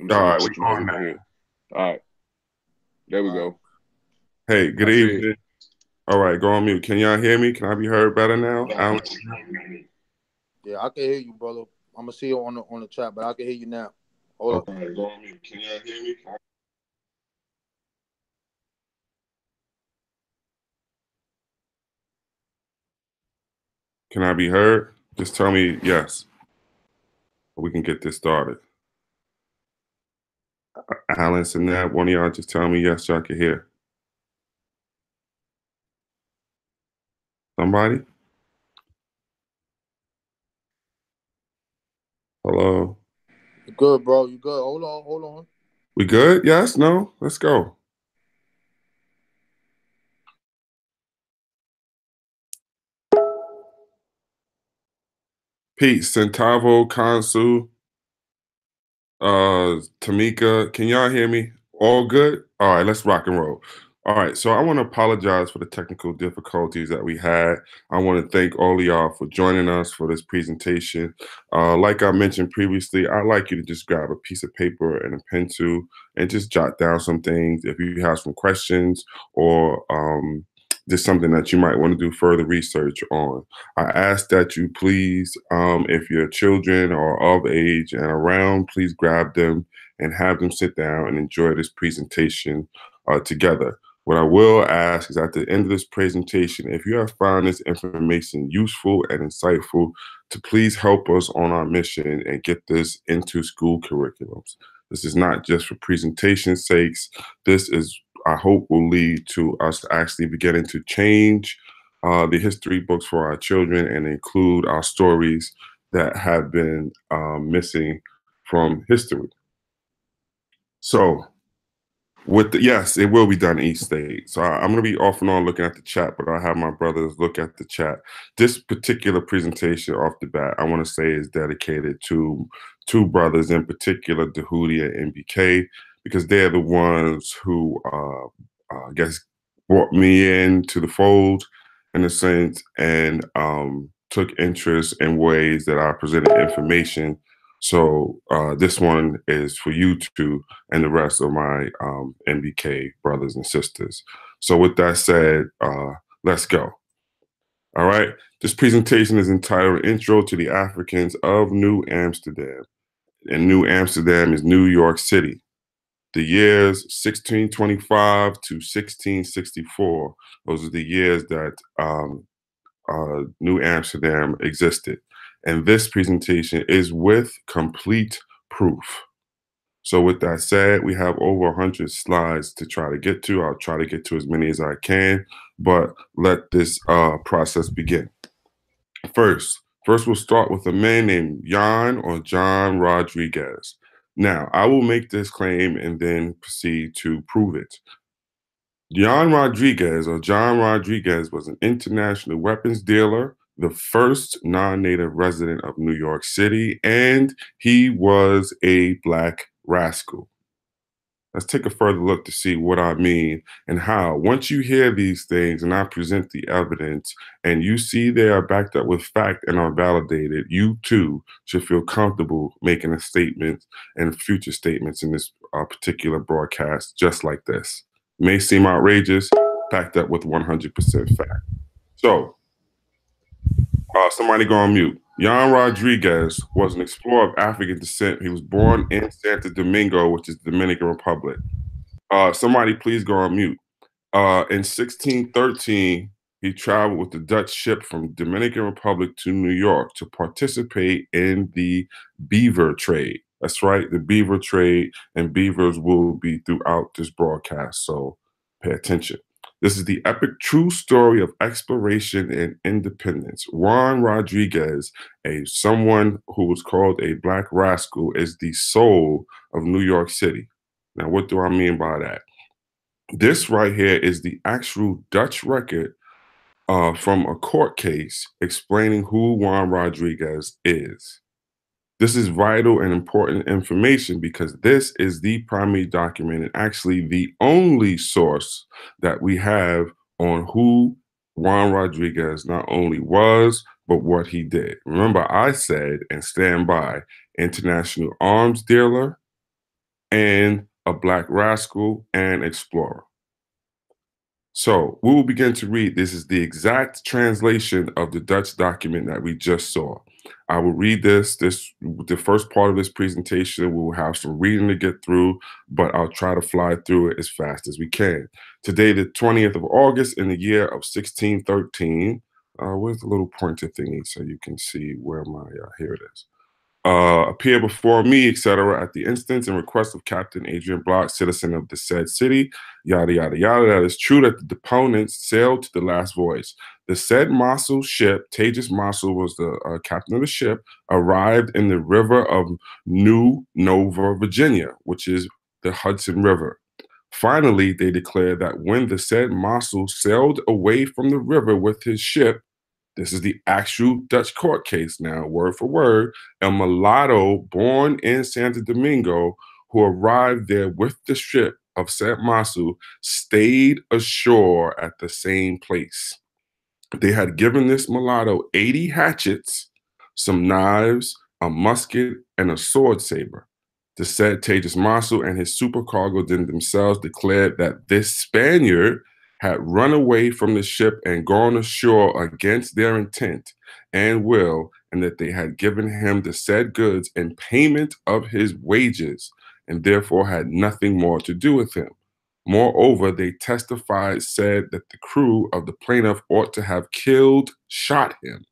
All right, we're on now. All right. There we go. Hey, good evening. All right, go on mute. Can y'all hear me? Can I be heard better now? Alan? Yeah, I can hear you, brother. I'm gonna see you on the on the chat, but I can hear you now. Hold up. Okay, go on mute. Can y'all hear me? Can I be heard? Just tell me yes. We can get this started. Alan, that one of y'all just tell me yes so I can hear. Somebody? Hello? You good, bro? You good? Hold on, hold on. We good? Yes? No? Let's go. Pete, Centavo, Consul, uh, Tamika, can y'all hear me? All good? All right, let's rock and roll. All right, so I want to apologize for the technical difficulties that we had. I want to thank all of y'all for joining us for this presentation. Uh, like I mentioned previously, I'd like you to just grab a piece of paper and a pencil and just jot down some things. If you have some questions or um, just something that you might want to do further research on. I ask that you please, um, if your children are of age and around, please grab them and have them sit down and enjoy this presentation uh, together. What I will ask is at the end of this presentation, if you have found this information useful and insightful, to please help us on our mission and get this into school curriculums. This is not just for presentation sakes. This is I hope will lead to us actually beginning to change uh, the history books for our children and include our stories that have been um, missing from history. So, with the, yes, it will be done each state. So I, am going to be off and on looking at the chat, but I have my brothers look at the chat. This particular presentation off the bat, I want to say is dedicated to two brothers in particular, Dahudi and NBK because they're the ones who, uh, I guess, brought me into the fold in a sense and um, took interest in ways that I presented information. So uh, this one is for you two and the rest of my um, NBK brothers and sisters. So with that said, uh, let's go. All right. This presentation is entitled Intro to the Africans of New Amsterdam. And New Amsterdam is New York City the years 1625 to 1664. Those are the years that um, uh, New Amsterdam existed. And this presentation is with complete proof. So with that said, we have over 100 slides to try to get to. I'll try to get to as many as I can, but let this uh, process begin. First, first we'll start with a man named Jan or John Rodriguez. Now, I will make this claim and then proceed to prove it. John Rodriguez or John Rodriguez was an international weapons dealer, the first non native resident of New York City, and he was a black rascal. Let's take a further look to see what I mean and how. Once you hear these things and I present the evidence and you see they are backed up with fact and are validated, you too should feel comfortable making a statement and future statements in this uh, particular broadcast just like this. May seem outrageous, backed up with 100% fact. So, uh, somebody go on mute. Jan Rodriguez was an explorer of African descent. He was born in Santo Domingo, which is the Dominican Republic. Uh, somebody please go on mute. Uh, in 1613, he traveled with the Dutch ship from Dominican Republic to New York to participate in the beaver trade. That's right, the beaver trade, and beavers will be throughout this broadcast, so pay attention. This is the epic true story of exploration and independence. Juan Rodriguez, a someone who was called a black rascal, is the soul of New York City. Now, what do I mean by that? This right here is the actual Dutch record uh, from a court case explaining who Juan Rodriguez is. This is vital and important information because this is the primary document and actually the only source that we have on who Juan Rodriguez not only was, but what he did. Remember, I said and stand by international arms dealer, and a black rascal and explorer. So we will begin to read. This is the exact translation of the Dutch document that we just saw. I will read this. This the first part of this presentation. We will have some reading to get through, but I'll try to fly through it as fast as we can. Today, the 20th of August in the year of 1613. Uh, where's the little pointer thingy so you can see where my uh, here it is uh, appear before me, etc., at the instance and request of Captain Adrian Block, citizen of the said city, yada, yada, yada. That is true that the deponents sailed to the last voyage. The said Mossel ship, Tejas Mossel was the uh, captain of the ship, arrived in the river of New Nova, Virginia, which is the Hudson River. Finally, they declared that when the said Mossel sailed away from the river with his ship, this is the actual Dutch court case now, word for word. A mulatto born in Santo Domingo who arrived there with the ship of St. Masu stayed ashore at the same place. They had given this mulatto 80 hatchets, some knives, a musket, and a sword saber. The said Tejas Masu and his supercargo then themselves declared that this Spaniard had run away from the ship and gone ashore against their intent and will, and that they had given him the said goods in payment of his wages, and therefore had nothing more to do with him. Moreover, they testified, said that the crew of the plaintiff ought to have killed, shot him,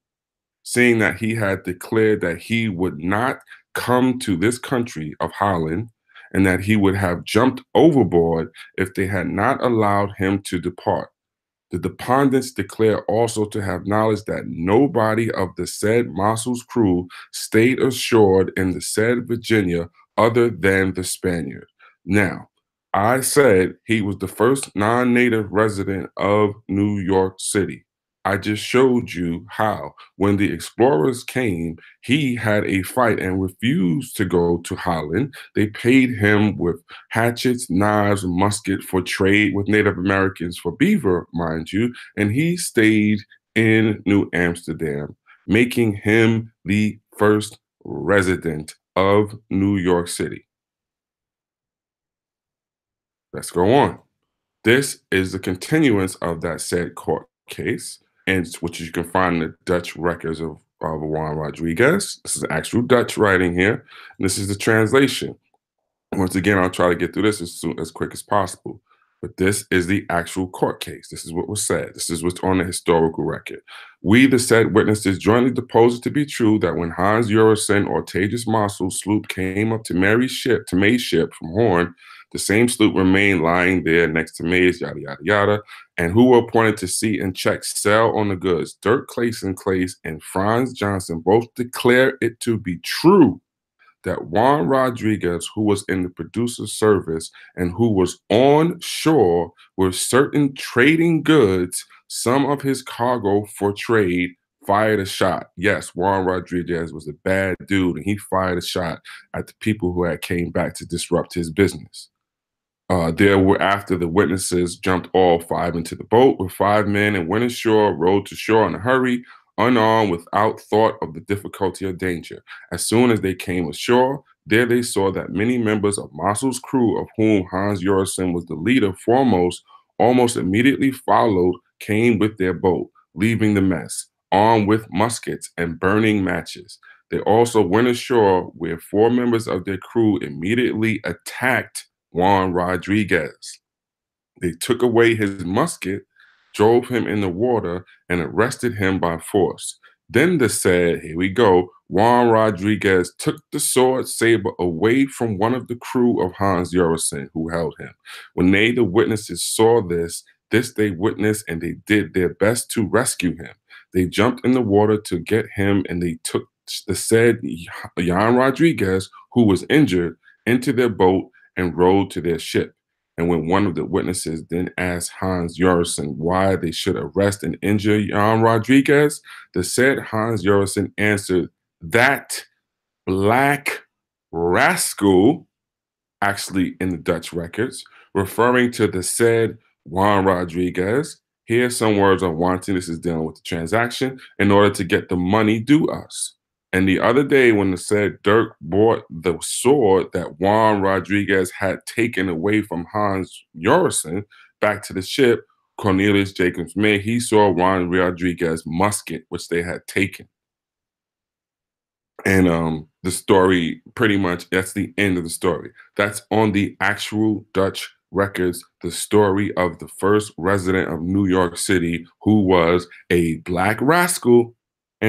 seeing that he had declared that he would not come to this country of Holland and that he would have jumped overboard if they had not allowed him to depart. The deponents declare also to have knowledge that nobody of the said Mossel's crew stayed ashore in the said Virginia other than the Spaniard. Now, I said he was the first non native resident of New York City. I just showed you how when the explorers came, he had a fight and refused to go to Holland. They paid him with hatchets, knives, musket for trade with Native Americans for beaver, mind you, and he stayed in New Amsterdam, making him the first resident of New York City. Let's go on. This is the continuance of that said court case and which you can find in the Dutch records of, of Juan Rodriguez. This is actual Dutch writing here. And this is the translation. Once again, I'll try to get through this as soon as quick as possible. But this is the actual court case. This is what was said. This is what's on the historical record. We, the said witnesses, jointly deposed it to be true that when Hans Jurgensen or Tejas Mossel sloop came up to Mary's ship, to May's ship from Horn, the same sloop remained lying there next to May's, yada, yada, yada, and who were appointed to see and check sell on the goods. Dirk Clayson Clays and Franz Johnson both declare it to be true that Juan Rodriguez, who was in the producer's service and who was on shore with certain trading goods, some of his cargo for trade, fired a shot. Yes, Juan Rodriguez was a bad dude, and he fired a shot at the people who had came back to disrupt his business. Uh, there were after the witnesses jumped all five into the boat with five men and went ashore, rowed to shore in a hurry, unarmed, without thought of the difficulty or danger. As soon as they came ashore, there they saw that many members of Mossel's crew, of whom Hans Jurgensen was the leader foremost, almost immediately followed, came with their boat, leaving the mess, armed with muskets and burning matches. They also went ashore where four members of their crew immediately attacked Juan Rodriguez. They took away his musket, drove him in the water, and arrested him by force. Then the said, here we go, Juan Rodriguez took the sword saber away from one of the crew of Hans Jurgensen who held him. When they, the witnesses, saw this, this they witnessed and they did their best to rescue him. They jumped in the water to get him and they took the said Jan Rodriguez, who was injured, into their boat and rowed to their ship. And when one of the witnesses then asked Hans Jurgensen why they should arrest and injure Jan Rodriguez, the said Hans Jurgensen answered, That black rascal, actually in the Dutch records, referring to the said Juan Rodriguez. Here's some words on wanting. This is dealing with the transaction in order to get the money due us And the other day, when it said Dirk brought the sword that Juan Rodriguez had taken away from Hans Jorgensen back to the ship, Cornelius Jacobs May, he saw Juan Rodriguez musket, which they had taken. And um, the story pretty much that's the end of the story. That's on the actual Dutch records, the story of the first resident of New York City who was a black rascal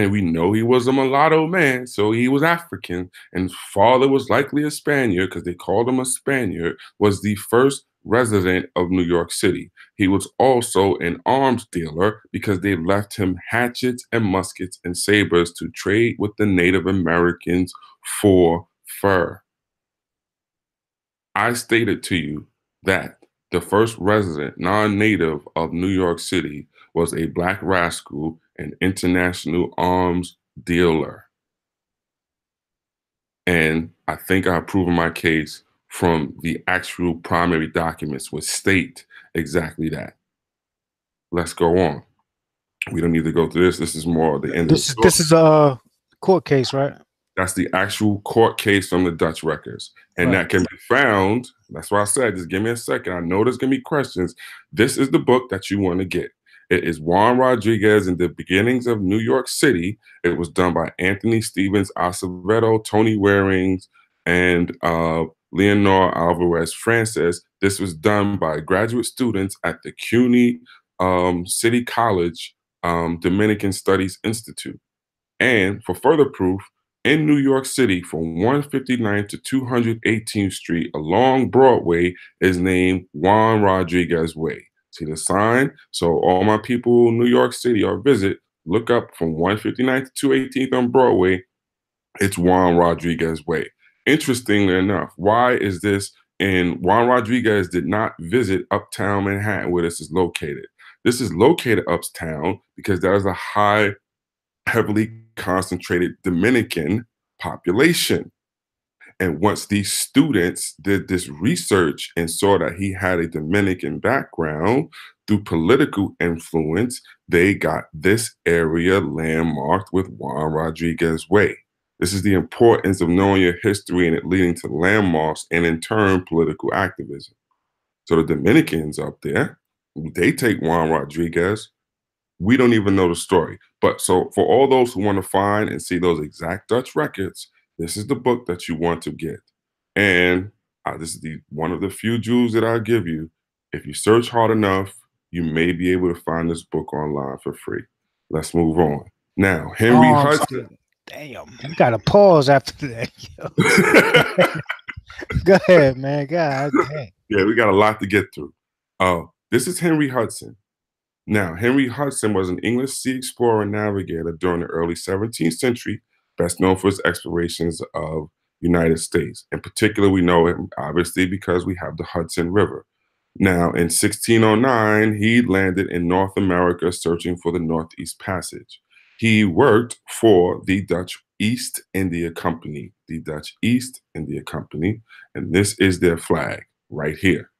and we know he was a mulatto man, so he was African, and father was likely a Spaniard because they called him a Spaniard, was the first resident of New York City. He was also an arms dealer because they left him hatchets and muskets and sabers to trade with the Native Americans for fur. I stated to you that the first resident, non native of New York City, was a black rascal an international arms dealer. And I think I've proven my case from the actual primary documents which state exactly that. Let's go on. We don't need to go through this. This is more the end. This is this is a court case, right? That's the actual court case from the Dutch records, and right. that can be found. That's why I said, just give me a second. I know there's gonna be questions. This is the book that you want to get. It is Juan Rodriguez in the beginnings of New York City. It was done by Anthony Stevens Acevedo, Tony Warings, and uh, Leonor Alvarez Francis. This was done by graduate students at the CUNY um, City College um, Dominican Studies Institute. And for further proof, in New York City, from 159 to 218th Street along Broadway, is named Juan Rodriguez Way. See the sign? So all my people in New York City or visit, look up from 159th to 218th on Broadway. It's Juan Rodriguez Way. Interestingly enough, why is this? And Juan Rodriguez did not visit Uptown Manhattan, where this is located. This is located uptown because there is a high, heavily concentrated Dominican population. And once these students did this research and saw that he had a Dominican background through political influence, they got this area landmarked with Juan Rodriguez Way. This is the importance of knowing your history and it leading to landmarks and in turn political activism. So the Dominicans up there, they take Juan Rodriguez. We don't even know the story. But so for all those who want to find and see those exact Dutch records, this is the book that you want to get. And uh, this is the one of the few jewels that I'll give you. If you search hard enough, you may be able to find this book online for free. Let's move on. Now, Henry oh, Hudson. Damn, you got to pause after that. Go ahead, man. God damn. Yeah, we got a lot to get through. Uh, this is Henry Hudson. Now, Henry Hudson was an English sea explorer and navigator during the early 17th century best known for his explorations of United States. In particular, we know him obviously because we have the Hudson River. Now, in 1609, he landed in North America searching for the Northeast Passage. He worked for the Dutch East India Company, the Dutch East India Company, and this is their flag right here.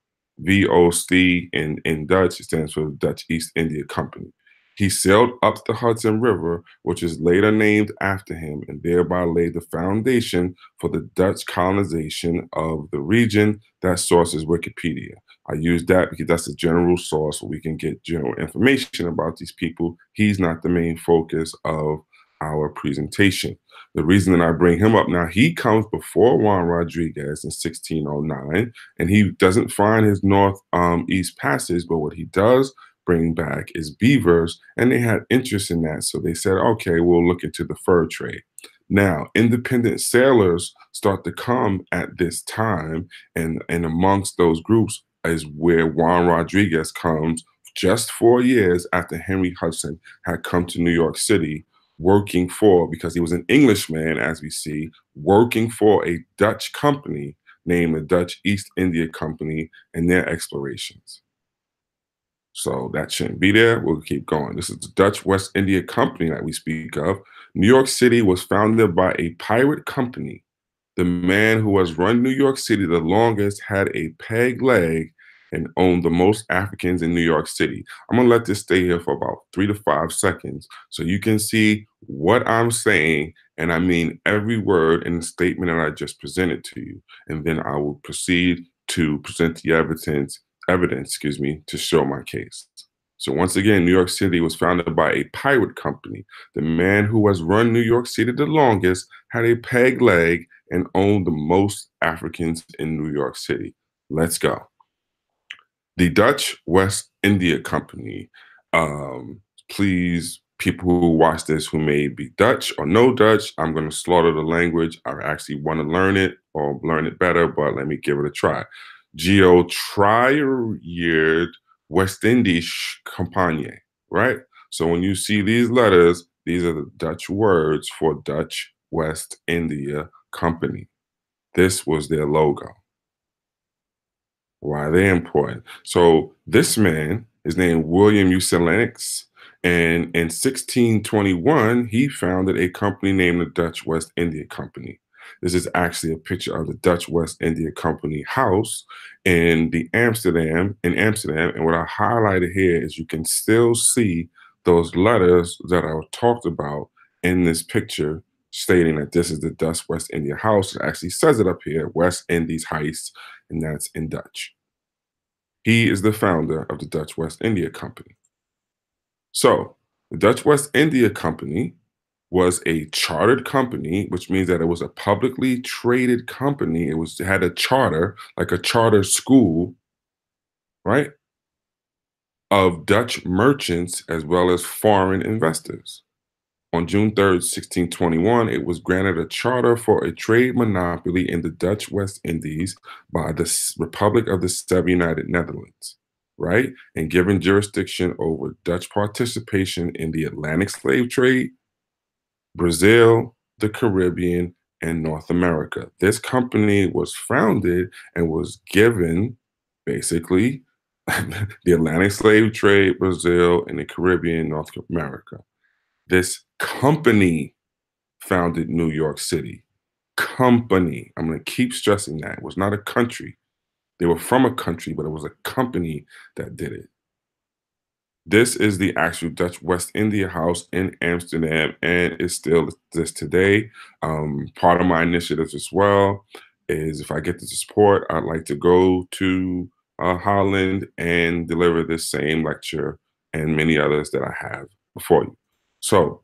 VOC in, in Dutch stands for Dutch East India Company. He sailed up the Hudson River, which is later named after him, and thereby laid the foundation for the Dutch colonization of the region. That source is Wikipedia. I use that because that's a general source where we can get general information about these people. He's not the main focus of our presentation. The reason that I bring him up now, he comes before Juan Rodriguez in 1609, and he doesn't find his north um, east passage, but what he does bring back is beavers, and they had interest in that. So they said, okay, we'll look into the fur trade. Now, independent sailors start to come at this time, and, and amongst those groups is where Juan Rodriguez comes just four years after Henry Hudson had come to New York City working for, because he was an Englishman, as we see, working for a Dutch company named the Dutch East India Company and their explorations. So that shouldn't be there. We'll keep going. This is the Dutch West India Company that we speak of. New York City was founded by a pirate company. The man who has run New York City the longest had a peg leg and owned the most Africans in New York City. I'm gonna let this stay here for about three to five seconds so you can see what I'm saying, and I mean every word in the statement that I just presented to you. And then I will proceed to present the evidence, evidence, excuse me, to show my case. So once again, New York City was founded by a pirate company. The man who has run New York City the longest had a peg leg and owned the most Africans in New York City. Let's go. The Dutch West India Company. Um, please, people who watch this who may be Dutch or no Dutch, I'm going to slaughter the language. I actually want to learn it or learn it better, but let me give it a try. Geo Trieryeerd West Indies Compagnie, right? So when you see these letters, these are the Dutch words for Dutch West India Company. This was their logo. Why are they important? So this man is named William Uselinx, and in 1621, he founded a company named the Dutch West India Company. This is actually a picture of the Dutch West India Company house in the Amsterdam, in Amsterdam. And what I highlighted here is you can still see those letters that I talked about in this picture stating that this is the Dutch West India House. It actually says it up here, West Indies Heist, and that's in Dutch. He is the founder of the Dutch West India Company. So, the Dutch West India Company was a chartered company, which means that it was a publicly traded company. It was had a charter, like a charter school, right? Of Dutch merchants as well as foreign investors. On June 3rd, 1621, it was granted a charter for a trade monopoly in the Dutch West Indies by the Republic of the Seven United Netherlands, right? And given jurisdiction over Dutch participation in the Atlantic slave trade, Brazil, the Caribbean, and North America. This company was founded and was given basically the Atlantic slave trade, Brazil, and the Caribbean, North America. This company founded New York City. Company. I'm going to keep stressing that. It was not a country. They were from a country, but it was a company that did it. This is the actual Dutch West India House in Amsterdam, and it still exists today. Um, part of my initiatives as well is if I get the support, I'd like to go to uh, Holland and deliver this same lecture and many others that I have before you. So,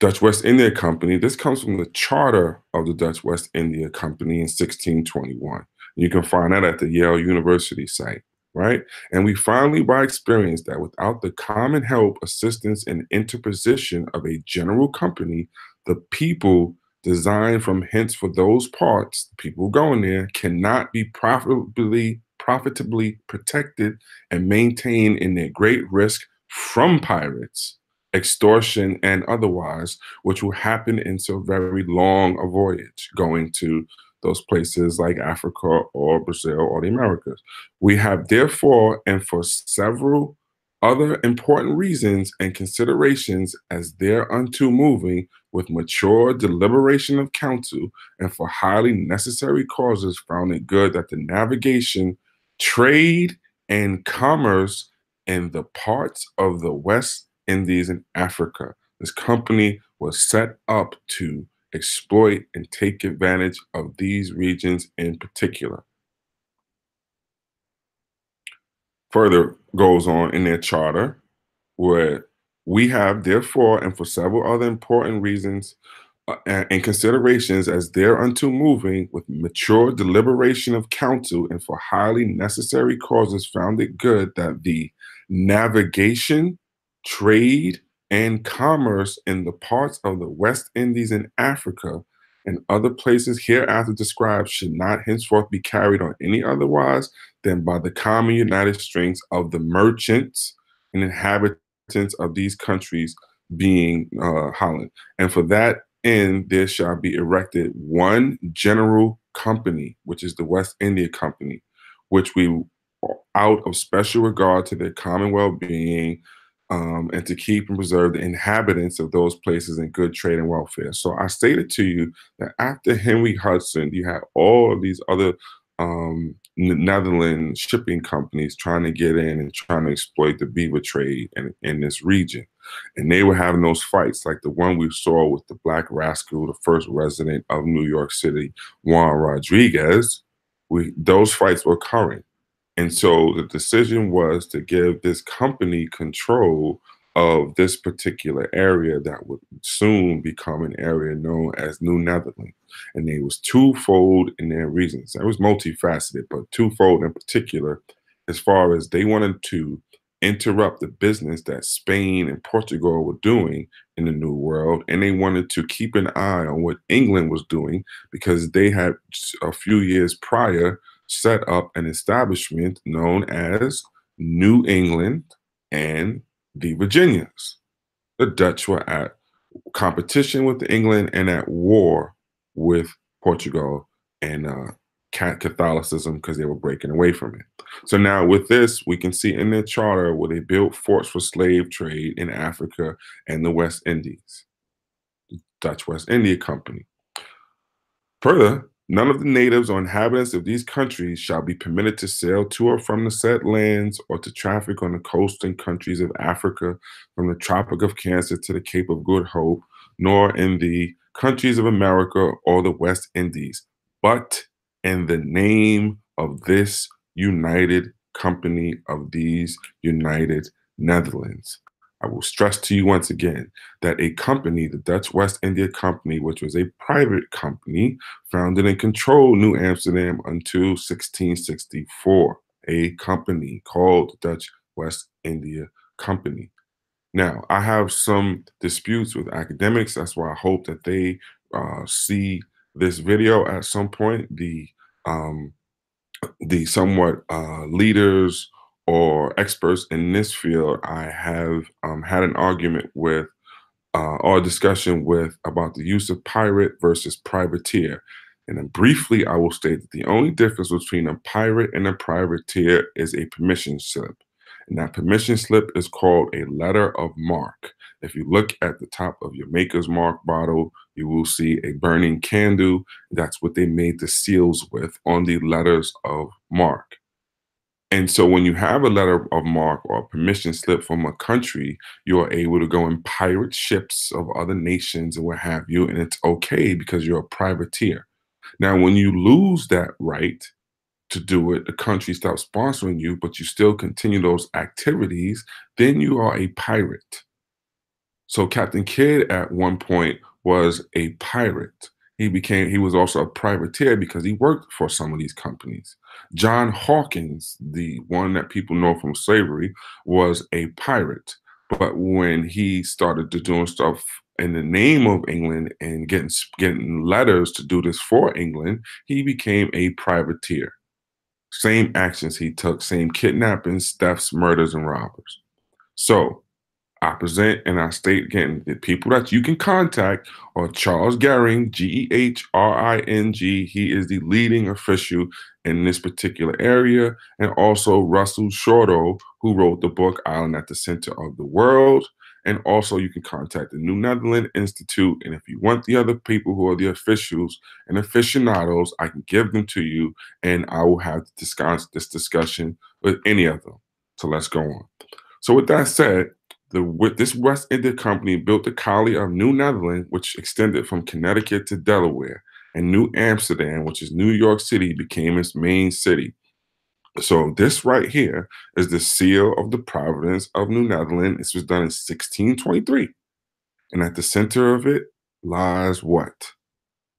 Dutch West India Company, this comes from the charter of the Dutch West India Company in 1621. You can find that at the Yale University site right? And we finally, by experience, that without the common help, assistance, and interposition of a general company, the people designed from hence for those parts, people going there, cannot be profitably profitably protected and maintained in their great risk from pirates, extortion, and otherwise, which will happen in so very long a voyage going to those places like Africa or Brazil or the Americas. We have therefore, and for several other important reasons and considerations as thereunto moving with mature deliberation of counsel and for highly necessary causes found it good that the navigation, trade, and commerce in the parts of the West Indies and Africa. This company was set up to exploit and take advantage of these regions in particular. Further goes on in their charter, where we have, therefore, and for several other important reasons uh, and considerations as thereunto moving with mature deliberation of counsel and for highly necessary causes, found it good that the navigation, trade, and commerce in the parts of the West Indies and Africa and other places hereafter described should not henceforth be carried on any otherwise than by the common united strength of the merchants and inhabitants of these countries being uh, Holland. And for that end, there shall be erected one general company, which is the West India Company, which we, out of special regard to their common well being, um, and to keep and preserve the inhabitants of those places in good trade and welfare. So I stated to you that after Henry Hudson, you had all of these other um, Netherlands shipping companies trying to get in and trying to exploit the beaver trade in, in this region. And they were having those fights, like the one we saw with the Black Rascal, the first resident of New York City, Juan Rodriguez. We those fights were occurring. And so the decision was to give this company control of this particular area that would soon become an area known as New Netherlands. And it was twofold in their reasons. It was multifaceted, but twofold in particular, as far as they wanted to interrupt the business that Spain and Portugal were doing in the New World. And they wanted to keep an eye on what England was doing because they had a few years prior set up an establishment known as New England and the Virginias. The Dutch were at competition with England and at war with Portugal and uh, Catholicism because they were breaking away from it. So now with this, we can see in their charter where they built forts for slave trade in Africa and the West Indies, Dutch West India Company. Further, None of the natives or inhabitants of these countries shall be permitted to sail to or from the said lands or to traffic on the coasting countries of Africa from the Tropic of Cancer to the Cape of Good Hope, nor in the countries of America or the West Indies, but in the name of this united company of these united Netherlands. I will stress to you once again that a company, the Dutch West India Company, which was a private company, founded and controlled New Amsterdam until 1664, a company called Dutch West India Company. Now, I have some disputes with academics. That's why I hope that they uh, see this video at some point. The um, the somewhat uh, leaders or experts in this field, I have um, had an argument with uh, or a discussion with about the use of pirate versus privateer. And then briefly, I will state that the only difference between a pirate and a privateer is a permission slip. And that permission slip is called a letter of marque. If you look at the top of your Maker's Mark bottle, you will see a burning candle. That's what they made the seals with on the letters of marque. And so when you have a letter of marque or a permission slip from a country, you are able to go and pirate ships of other nations and what have you. And it's okay because you're a privateer. Now, when you lose that right to do it, the country stops sponsoring you, but you still continue those activities, then you are a pirate. So Captain Kidd at one point was a pirate. He became he was also a privateer because he worked for some of these companies. John Hawkins, the one that people know from slavery, was a pirate. But when he started to doing stuff in the name of England and getting getting letters to do this for England, he became a privateer. Same actions he took, same kidnappings, thefts, murders, and robbers. So I present and I state again the people that you can contact are Charles Gehring, G E H R I N G. He is the leading official in this particular area, and also Russell Shorto, who wrote the book Island at the Center of the World. And also, you can contact the New Netherland Institute. And if you want the other people who are the officials and aficionados, I can give them to you, and I will have this discussion with any of them. So let's go on. So, with that said, the, this West India Company built the colony of New Netherland, which extended from Connecticut to Delaware, and New Amsterdam, which is New York City, became its main city. So this right here is the seal of the providence of New Netherland. This was done in 1623. And at the center of it lies what?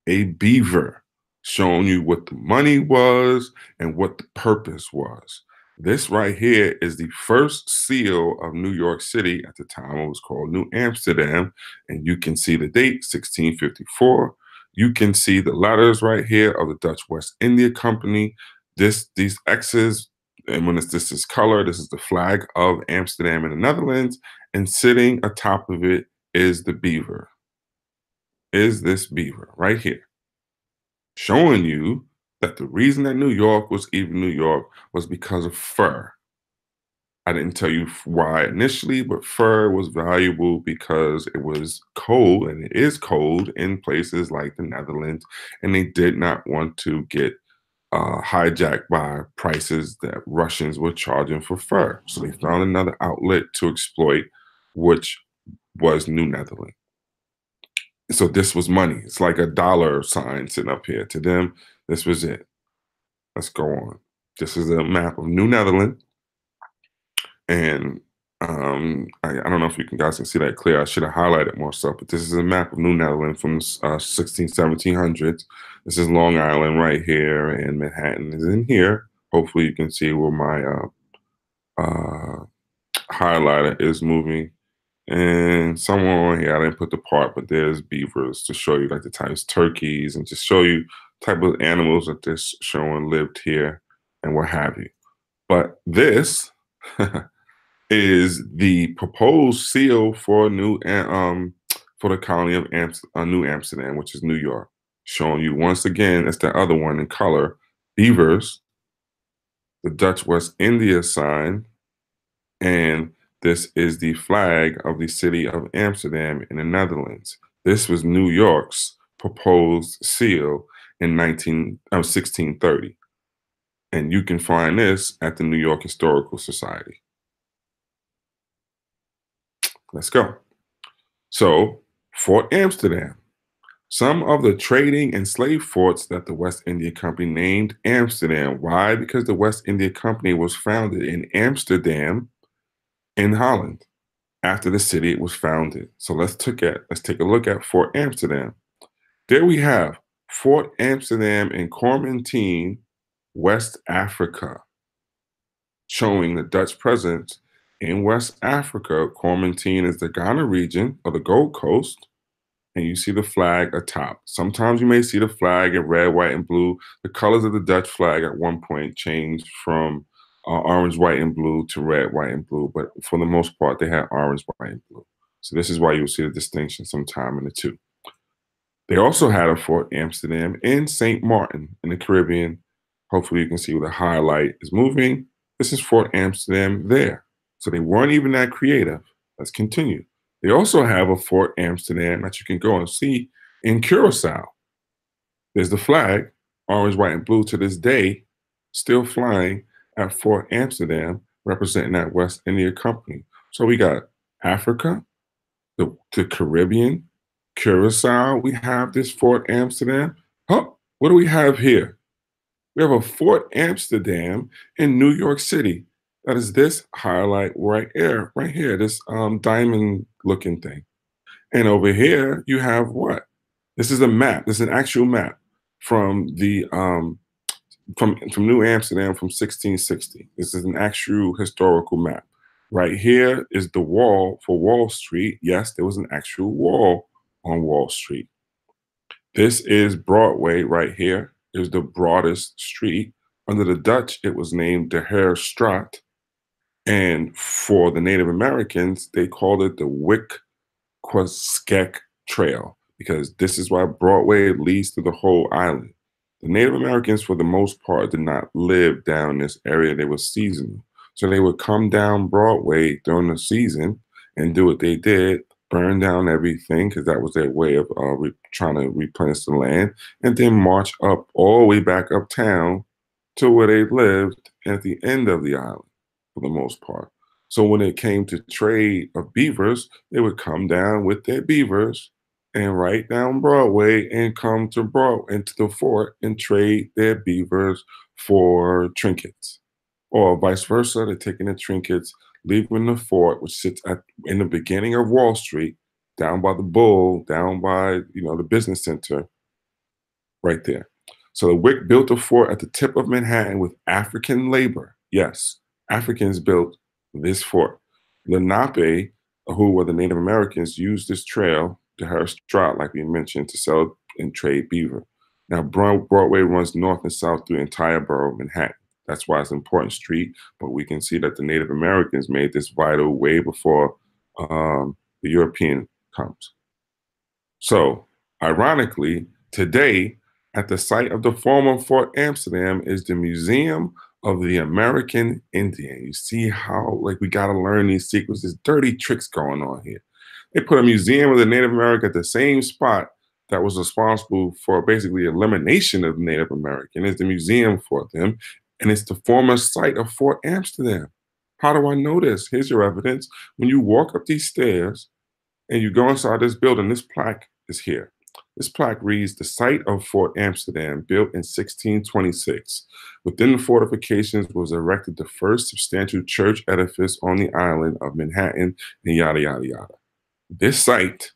A beaver showing you what the money was and what the purpose was. This right here is the first seal of New York City. At the time, it was called New Amsterdam. And you can see the date, 1654. You can see the letters right here of the Dutch West India Company. This These X's, and when it's, this is color, this is the flag of Amsterdam in the Netherlands. And sitting atop of it is the beaver. Is this beaver right here. Showing you that the reason that New York was even New York was because of fur. I didn't tell you why initially, but fur was valuable because it was cold and it is cold in places like the Netherlands, and they did not want to get uh, hijacked by prices that Russians were charging for fur. So they found another outlet to exploit, which was New Netherland. So this was money. It's like a dollar sign sitting up here. To them, this was it. Let's go on. This is a map of New Netherland. And um, I, I, don't know if you can, guys can see that clear. I should have highlighted more stuff, but this is a map of New Netherland from uh, 16, 1700s. This is Long Island right here, and Manhattan is in here. Hopefully, you can see where my uh, uh, highlighter is moving. And somewhere on here, I didn't put the part, but there's beavers to show you like the times turkeys and to show you type of animals that this showing lived here and what have you. But this is the proposed seal for a new um for the colony of Amst- uh, New Amsterdam, which is New York, showing you once again it's the other one in color, beavers, the Dutch West India sign, and this is the flag of the city of Amsterdam in the Netherlands. This was New York's proposed seal in 19 uh, 1630. And you can find this at the New York Historical Society. Let's go. So, Fort Amsterdam. Some of the trading and slave forts that the West India Company named Amsterdam. Why? Because the West India Company was founded in Amsterdam in Holland after the city was founded. So let's take at let's take a look at Fort Amsterdam. There we have Fort Amsterdam in Cormentine, West Africa, showing the Dutch presence in West Africa, Cormentine is the Ghana region of the Gold Coast, and you see the flag atop. Sometimes you may see the flag in red, white, and blue. The colors of the Dutch flag at one point changed from uh, orange, white, and blue to red, white, and blue, but for the most part, they had orange, white, and blue. So this is why you'll see the distinction sometime in the two. They also had a Fort Amsterdam in St. Martin in the Caribbean. Hopefully you can see where the highlight is moving. This is Fort Amsterdam there. So they weren't even that creative. Let's continue. They also have a Fort Amsterdam that you can go and see in Curacao. There's the flag, orange, white, and blue to this day, still flying at Fort Amsterdam, representing that West India Company. So we got Africa, the, the Caribbean, Curacao. We have this Fort Amsterdam. Huh, what do we have here? We have a Fort Amsterdam in New York City. That is this highlight right here, right here, this um, diamond looking thing. And over here, you have what? This is a map. This is an actual map from the um, from from New Amsterdam from 1660. This is an actual historical map. Right here is the wall for Wall Street. Yes, there was an actual wall on Wall Street. This is Broadway right here. Is the broadest street. Under the Dutch, it was named De Straat. And for the Native Americans, they called it the Wickquasgeck Trail because this is why Broadway leads to the whole island. The Native Americans, for the most part, did not live down this area. They were seasonal. So they would come down Broadway during the season and do what they did burn down everything because that was their way of uh, re- trying to replenish the land, and then march up all the way back uptown to where they lived at the end of the island for the most part. So when it came to trade of beavers, they would come down with their beavers and right down Broadway and come to Broad into the fort and trade their beavers for trinkets. Or vice versa, they're taking the trinkets, leaving the fort, which sits at in the beginning of Wall Street, down by the bull, down by you know the business center, right there. So the Wick built a fort at the tip of Manhattan with African labor. Yes, Africans built this fort. Lenape, uh, who were the Native Americans, used this trail to Harris Drought, like we mentioned, to sell and trade beaver. Now, Broadway runs north and south through the entire borough of Manhattan. That's why it's an important street, but we can see that the Native Americans made this vital way before um, the European comes. So, ironically, today, at the site of the former Fort Amsterdam is the Museum of the American Indian. You see how like we got to learn these secrets. There's dirty tricks going on here. They put a museum of the Native American at the same spot that was responsible for basically the elimination of Native American is the museum for them, and it's the former site of Fort Amsterdam. How do I know this? Here's your evidence. When you walk up these stairs and you go inside this building, this plaque is here. This plaque reads the site of Fort Amsterdam, built in 1626. Within the fortifications was erected the first substantial church edifice on the island of Manhattan, and yada, yada, yada. This site,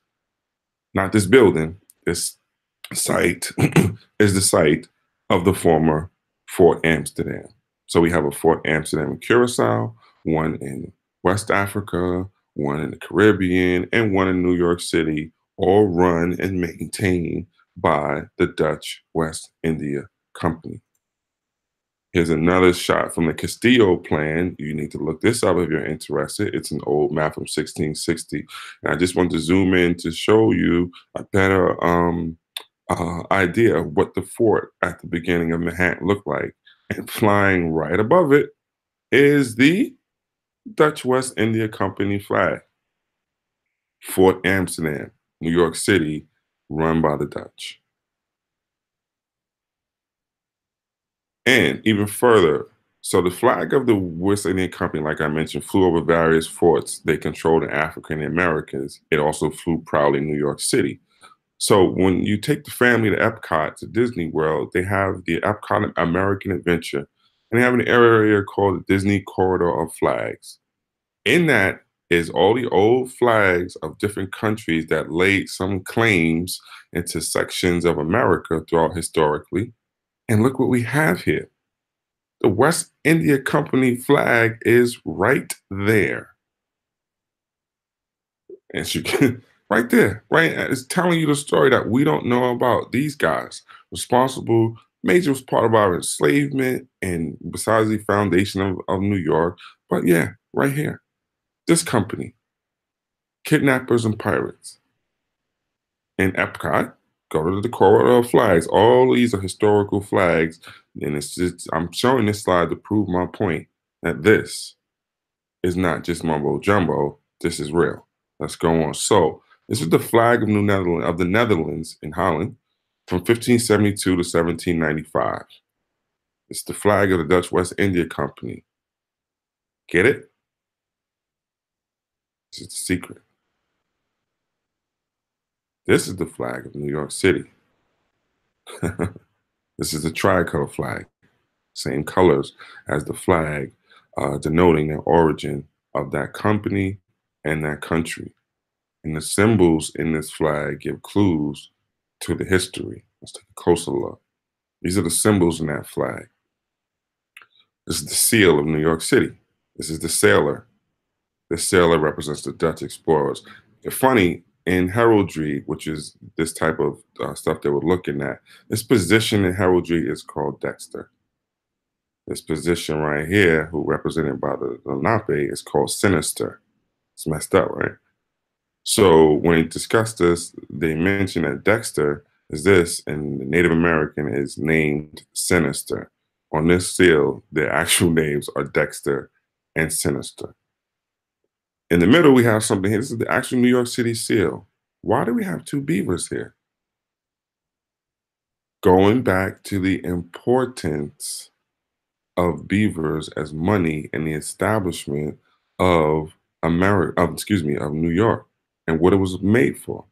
not this building, this site is the site of the former Fort Amsterdam. So we have a Fort Amsterdam in Curacao, one in West Africa, one in the Caribbean, and one in New York City, all run and maintained by the Dutch West India Company. Here's another shot from the Castello plan. You need to look this up if you're interested. It's an old map from 1660. And I just want to zoom in to show you a better um, uh, idea of what the fort at the beginning of Manhattan looked like. And flying right above it is the Dutch West India Company flag. Fort Amsterdam. New York City, run by the Dutch. And even further, so the flag of the West Indian Company, like I mentioned, flew over various forts they controlled in Africa and the Americas. It also flew proudly New York City. So when you take the family to Epcot, to Disney World, they have the Epcot American Adventure, and they have an area called the Disney Corridor of Flags. In that is all the old flags of different countries that laid some claims into sections of America throughout historically. And look what we have here. The West India Company flag is right there. And you can, right there, right? It's telling you the story that we don't know about. These guys responsible, major part of our enslavement and besides the foundation of, of New York. But yeah, right here this company, kidnappers and pirates. In Epcot, go to the corridor of flags. All these are historical flags, and it's just I'm showing this slide to prove my point that this is not just mumbo jumbo. This is real. Let's go on. So this is the flag of New Netherlands of the Netherlands in Holland from 1572 to 1795. It's the flag of the Dutch West India Company. Get it? It's a secret. This is the flag of New York City. this is the tricolor flag, same colors as the flag, uh, denoting the origin of that company and that country. And the symbols in this flag give clues to the history. Let's take a closer look. These are the symbols in that flag. This is the seal of New York City. This is the sailor the sailor represents the Dutch explorers. It's Funny, in heraldry, which is this type of uh, stuff that we're looking at, this position in heraldry is called dexter. This position right here, who represented by the, the Lenape, is called sinister. It's messed up, right? So when we discuss this, they mention that Dexter is this, and the Native American is named Sinister. On this seal, their actual names are Dexter and Sinister. In the middle, we have something here. This is the actual New York City seal. Why do we have two beavers here? Going back to the importance of beavers as money and the establishment of America, of, excuse me, of New York and what it was made for.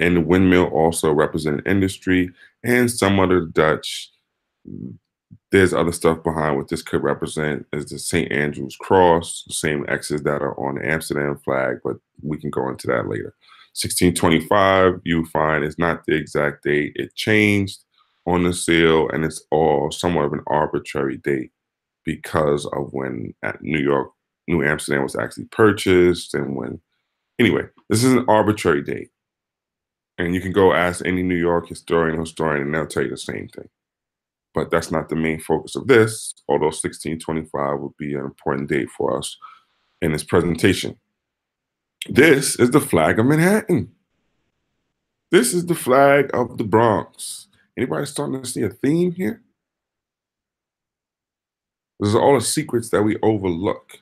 And the windmill also represented industry and some other Dutch there's other stuff behind what this could represent is the St. Andrew's cross, the same X's that are on the Amsterdam flag, but we can go into that later. 1625, you find it's not the exact date. It changed on the seal, and it's all somewhat of an arbitrary date because of when at New York, New Amsterdam was actually purchased, and when. Anyway, this is an arbitrary date, and you can go ask any New York historian, or historian, and they'll tell you the same thing but that's not the main focus of this, although 1625 would be an important date for us in this presentation. This is the flag of Manhattan. This is the flag of the Bronx. Anybody starting to see a theme here? These are all the secrets that we overlook.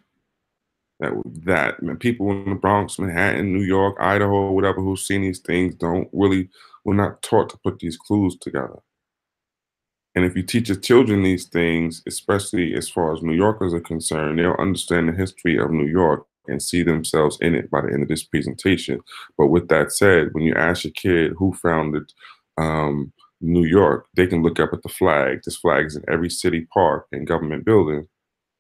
That that people in the Bronx, Manhattan, New York, Idaho, whatever, who've seen these things don't really we're not taught to put these clues together. And if you teach your children these things, especially as far as New Yorkers are concerned, they'll understand the history of New York and see themselves in it by the end of this presentation. But with that said, when you ask your kid who founded um, New York, they can look up at the flag. This flag is in every city park and government building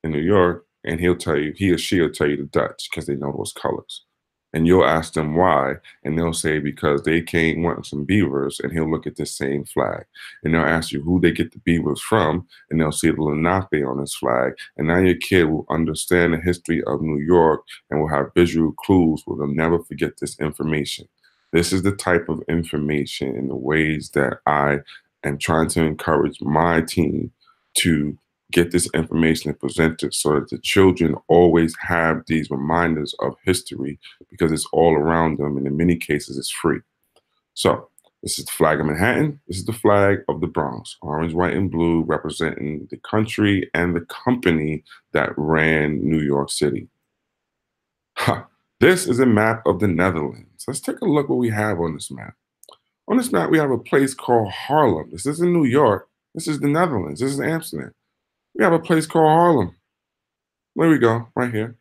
in New York, and he'll tell you, he or she will tell you the Dutch because they know those colors. And you'll ask them why, and they'll say because they came wanting some beavers, and he'll look at this same flag, and they'll ask you who they get the beavers from, and they'll see the Lenape on this flag, and now your kid will understand the history of New York and will have visual clues, will never forget this information. This is the type of information and the ways that I am trying to encourage my team to get this information and present it so that the children always have these reminders of history because it's all around them and in many cases it's free. So this is the flag of Manhattan. This is the flag of the Bronx, orange, white, and blue, representing the country and the company that ran New York City. Ha. This is a map of the Netherlands. Let's take a look what we have on this map. On this map, we have a place called Harlem. This isn't New York. This is the Netherlands. This is Amsterdam. We have a place called Harlem. There we go, right here.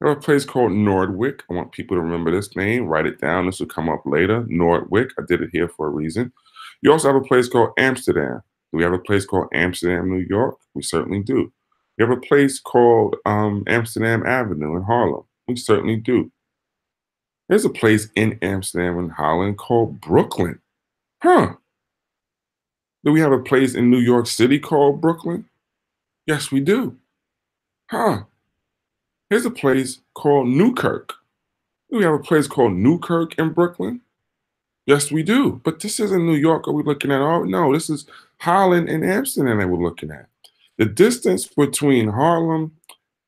We have a place called Noordwijk. I want people to remember this name. Write it down. This will come up later. Noordwijk. I did it here for a reason. You also have a place called Amsterdam. Do we have a place called Amsterdam, New York? We certainly do. We have a place called um, Amsterdam Avenue in Harlem. We certainly do. There's a place in Amsterdam in Holland called Brooklyn. Huh. Do we have a place in New York City called Brooklyn? Yes, we do. Huh. Here's a place called Newkirk. We have a place called Newkirk in Brooklyn? Yes, we do. But this isn't New York. Are we looking at? Oh, no, this is Holland and Amsterdam that we're looking at. The distance between Harlem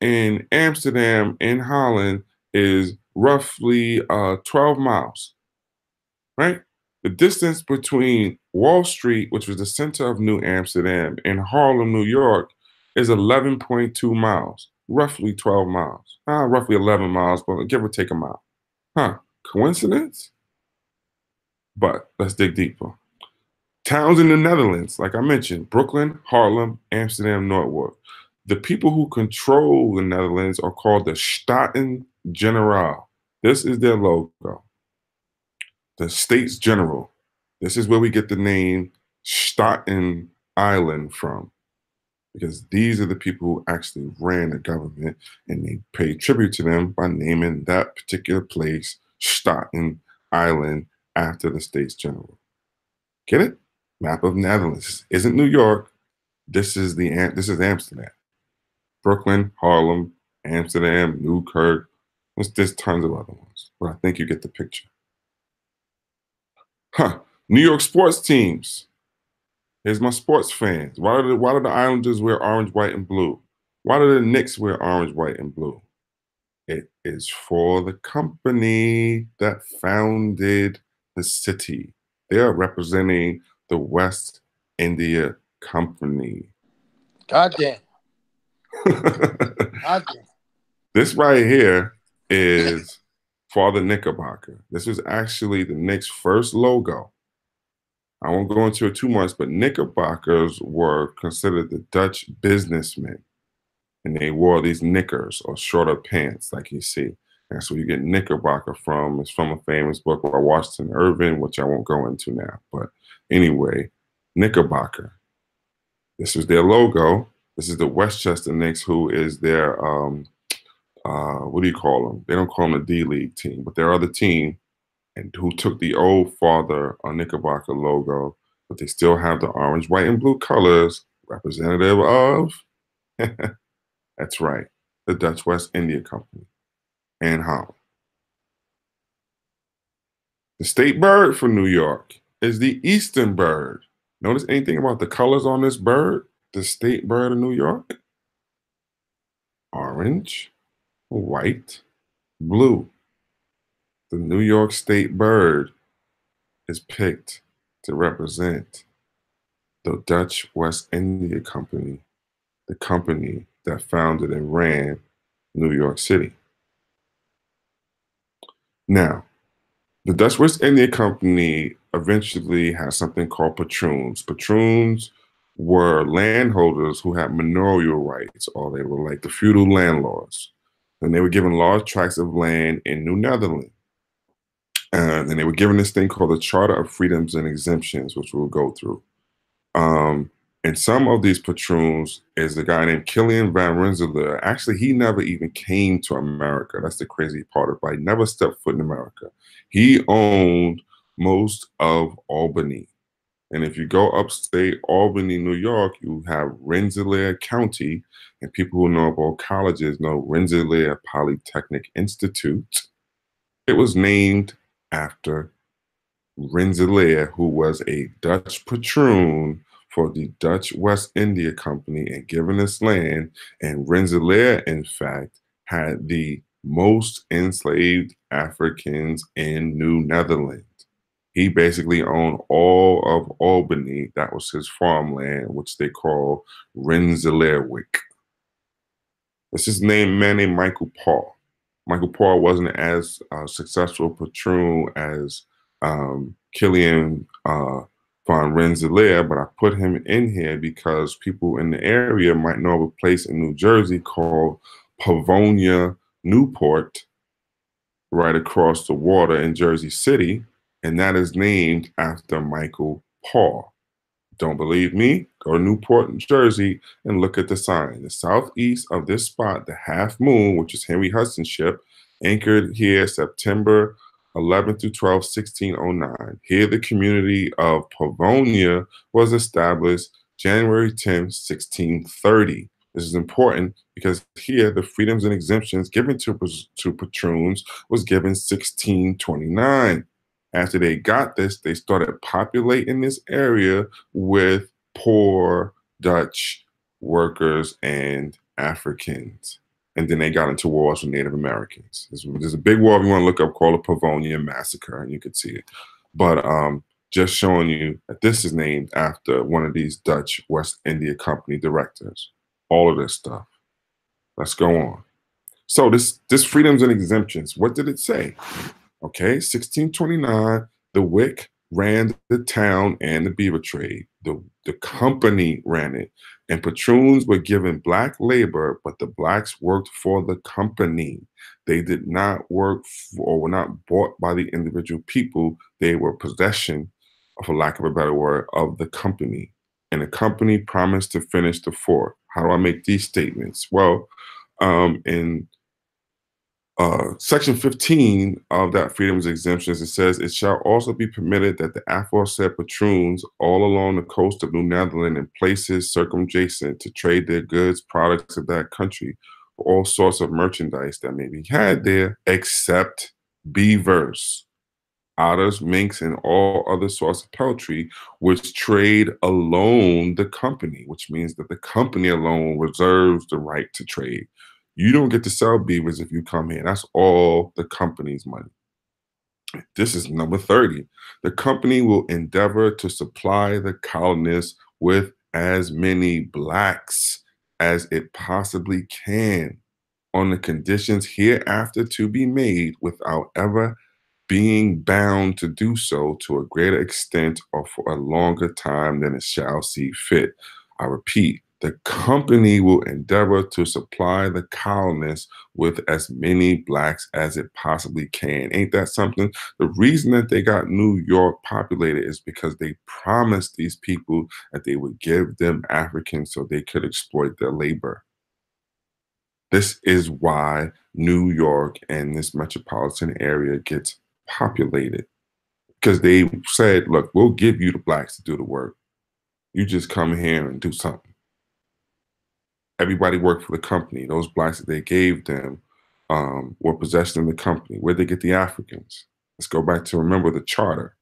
and Amsterdam and Holland is roughly uh, 12 miles, right? The distance between Wall Street, which was the center of New Amsterdam, and Harlem, New York, is 11.2 miles, roughly 12 miles. Uh, roughly 11 miles, but give or take a mile. Huh, coincidence? But let's dig deeper. Towns in the Netherlands, like I mentioned, Brooklyn, Harlem, Amsterdam, Noordwijk. The people who control the Netherlands are called the Staten Generaal. This is their logo. The States General. This is where we get the name Staten Island from because these are the people who actually ran the government and they pay tribute to them by naming that particular place Staten Island after the state's general. Get it? Map of Netherlands. Isn't New York. This is the this is Amsterdam. Brooklyn, Harlem, Amsterdam, Newkirk. There's, there's tons of other ones, but I think you get the picture. Huh. New York sports teams. Here's my sports fans. Why do the, why do the Islanders wear orange, white, and blue? Why do the Knicks wear orange, white, and blue? It is for the company that founded the city. They are representing the West India Company. God damn. God damn. This right here is Father Knickerbocker. This was actually the Knicks' first logo. I won't go into it too much, but Knickerbockers were considered the Dutch businessmen. And they wore these knickers or shorter pants, like you see. And so you get Knickerbocker from. It's from a famous book by Washington Irving, which I won't go into now. But anyway, Knickerbocker. This is their logo. This is the Westchester Knicks, who is their um, uh, what do you call them? They don't call them the D League team, but their other team and who took the old father on Knickerbocker logo, but they still have the orange, white, and blue colors, representative of, that's right, the Dutch West India Company and Holland. The state bird for New York is the eastern bird. Notice anything about the colors on this bird? The state bird of New York? Orange, white, blue the New York State bird is picked to represent the Dutch West India Company, the company that founded and ran New York City. Now, the Dutch West India Company eventually had something called patroons. Patroons were landholders who had manorial rights, or they were like the feudal landlords. And they were given large tracts of land in New Netherland. And they were given this thing called the Charter of Freedoms and Exemptions, which we'll go through. Um, and some of these patroons is a guy named Kilian van Rensselaer. Actually, he never even came to America. That's the crazy part of it. He never stepped foot in America. He owned most of Albany. And if you go upstate Albany, New York, you have Rensselaer County. And people who know about colleges know Rensselaer Polytechnic Institute. It was named after Rensselaer, who was a Dutch patroon for the Dutch West India Company and given this land. And Rensselaer, in fact, had the most enslaved Africans in New Netherlands. He basically owned all of Albany. That was his farmland, which they call Rensselaerwyck. This is named man named Michael Paul. Michael Paul wasn't as uh, successful patroon as um, Kilian uh, von Rensselaer, but I put him in here because people in the area might know of a place in New Jersey called Pavonia Newport, right across the water in Jersey City, and that is named after Michael Paul. Don't believe me? Go to Newport, New Jersey, and look at the sign. The southeast of this spot, the Half Moon, which is Henry Hudson's ship, anchored here September 11 through 12, 1609. Here, the community of Pavonia was established January 10, 1630. This is important because here the freedoms and exemptions given to, to patroons was given 1629. After they got this, they started populating this area with poor Dutch workers and Africans and then they got into wars with Native Americans. There's, a big war if you want to look up called the Pavonia Massacre, and you can see it. But um, just showing you that this is named after one of these Dutch West India Company directors. All of this stuff. Let's go on. So this this freedoms and exemptions. What did it say? Okay, 1629. The WIC ran the town and the beaver trade. The the company ran it. And patroons were given black labor, but the blacks worked for the company. They did not work for, or were not bought by the individual people. They were possession, for lack of a better word, of the company. And the company promised to finish the fort. How do I make these statements? Well, um, in uh, section 15 of that freedom's exemptions, it says, It shall also be permitted that the aforesaid patroons all along the coast of New Netherland and places circumjacent to trade their goods, products of that country for all sorts of merchandise that may be had there, except beavers, otters, minks, and all other sorts of peltry, which trade alone the company, which means that the company alone reserves the right to trade. You don't get to sell beavers if you come here. That's all the company's money. This is number 30. The company will endeavor to supply the colonists with as many blacks as it possibly can on the conditions hereafter to be made without ever being bound to do so to a greater extent or for a longer time than it shall see fit. I repeat, the company will endeavor to supply the colonists with as many blacks as it possibly can. Ain't that something? The reason that they got New York populated is because they promised these people that they would give them Africans so they could exploit their labor. This is why New York and this metropolitan area gets populated because they said, look, we'll give you the blacks to do the work. You just come here and do something everybody worked for the company. Those blacks that they gave them um, were possessed in the company. Where'd they get the Africans? Let's go back to remember the charter.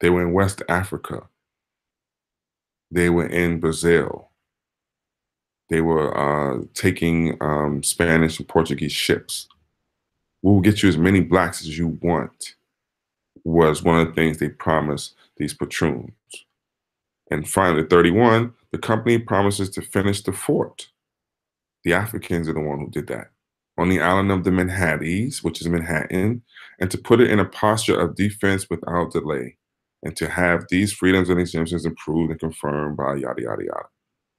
They were in West Africa. They were in Brazil. They were uh, taking um, Spanish and Portuguese ships. We'll get you as many blacks as you want, was one of the things they promised these patroons. And finally, 31, the company promises to finish the fort. The Africans are the one who did that. on the island of the Manhattans, which is Manhattan, and to put it in a posture of defense without delay, and to have these freedoms and exemptions approved and confirmed by yada yada yada.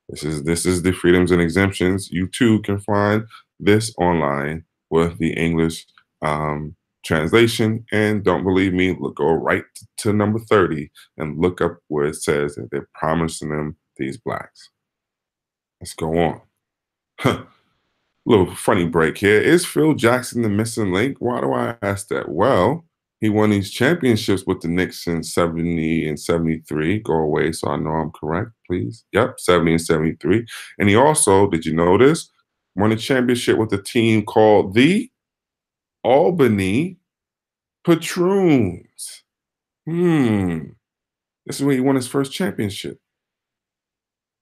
This is this is the freedoms and exemptions. You too can find this online with the English um, translation. And don't believe me, look go right to number 30 and look up where it says that they're promising them these blacks. Let's go on. Huh. Little funny break here. Is Phil Jackson the missing link? Why do I ask that? Well, he won these championships with the Knicks in 70 and 73. Go away so I know I'm correct, please. Yep, 70 and 73. And he also, did you notice. Won a championship with a team called the Albany Patroons. Hmm. This is where he won his first championship.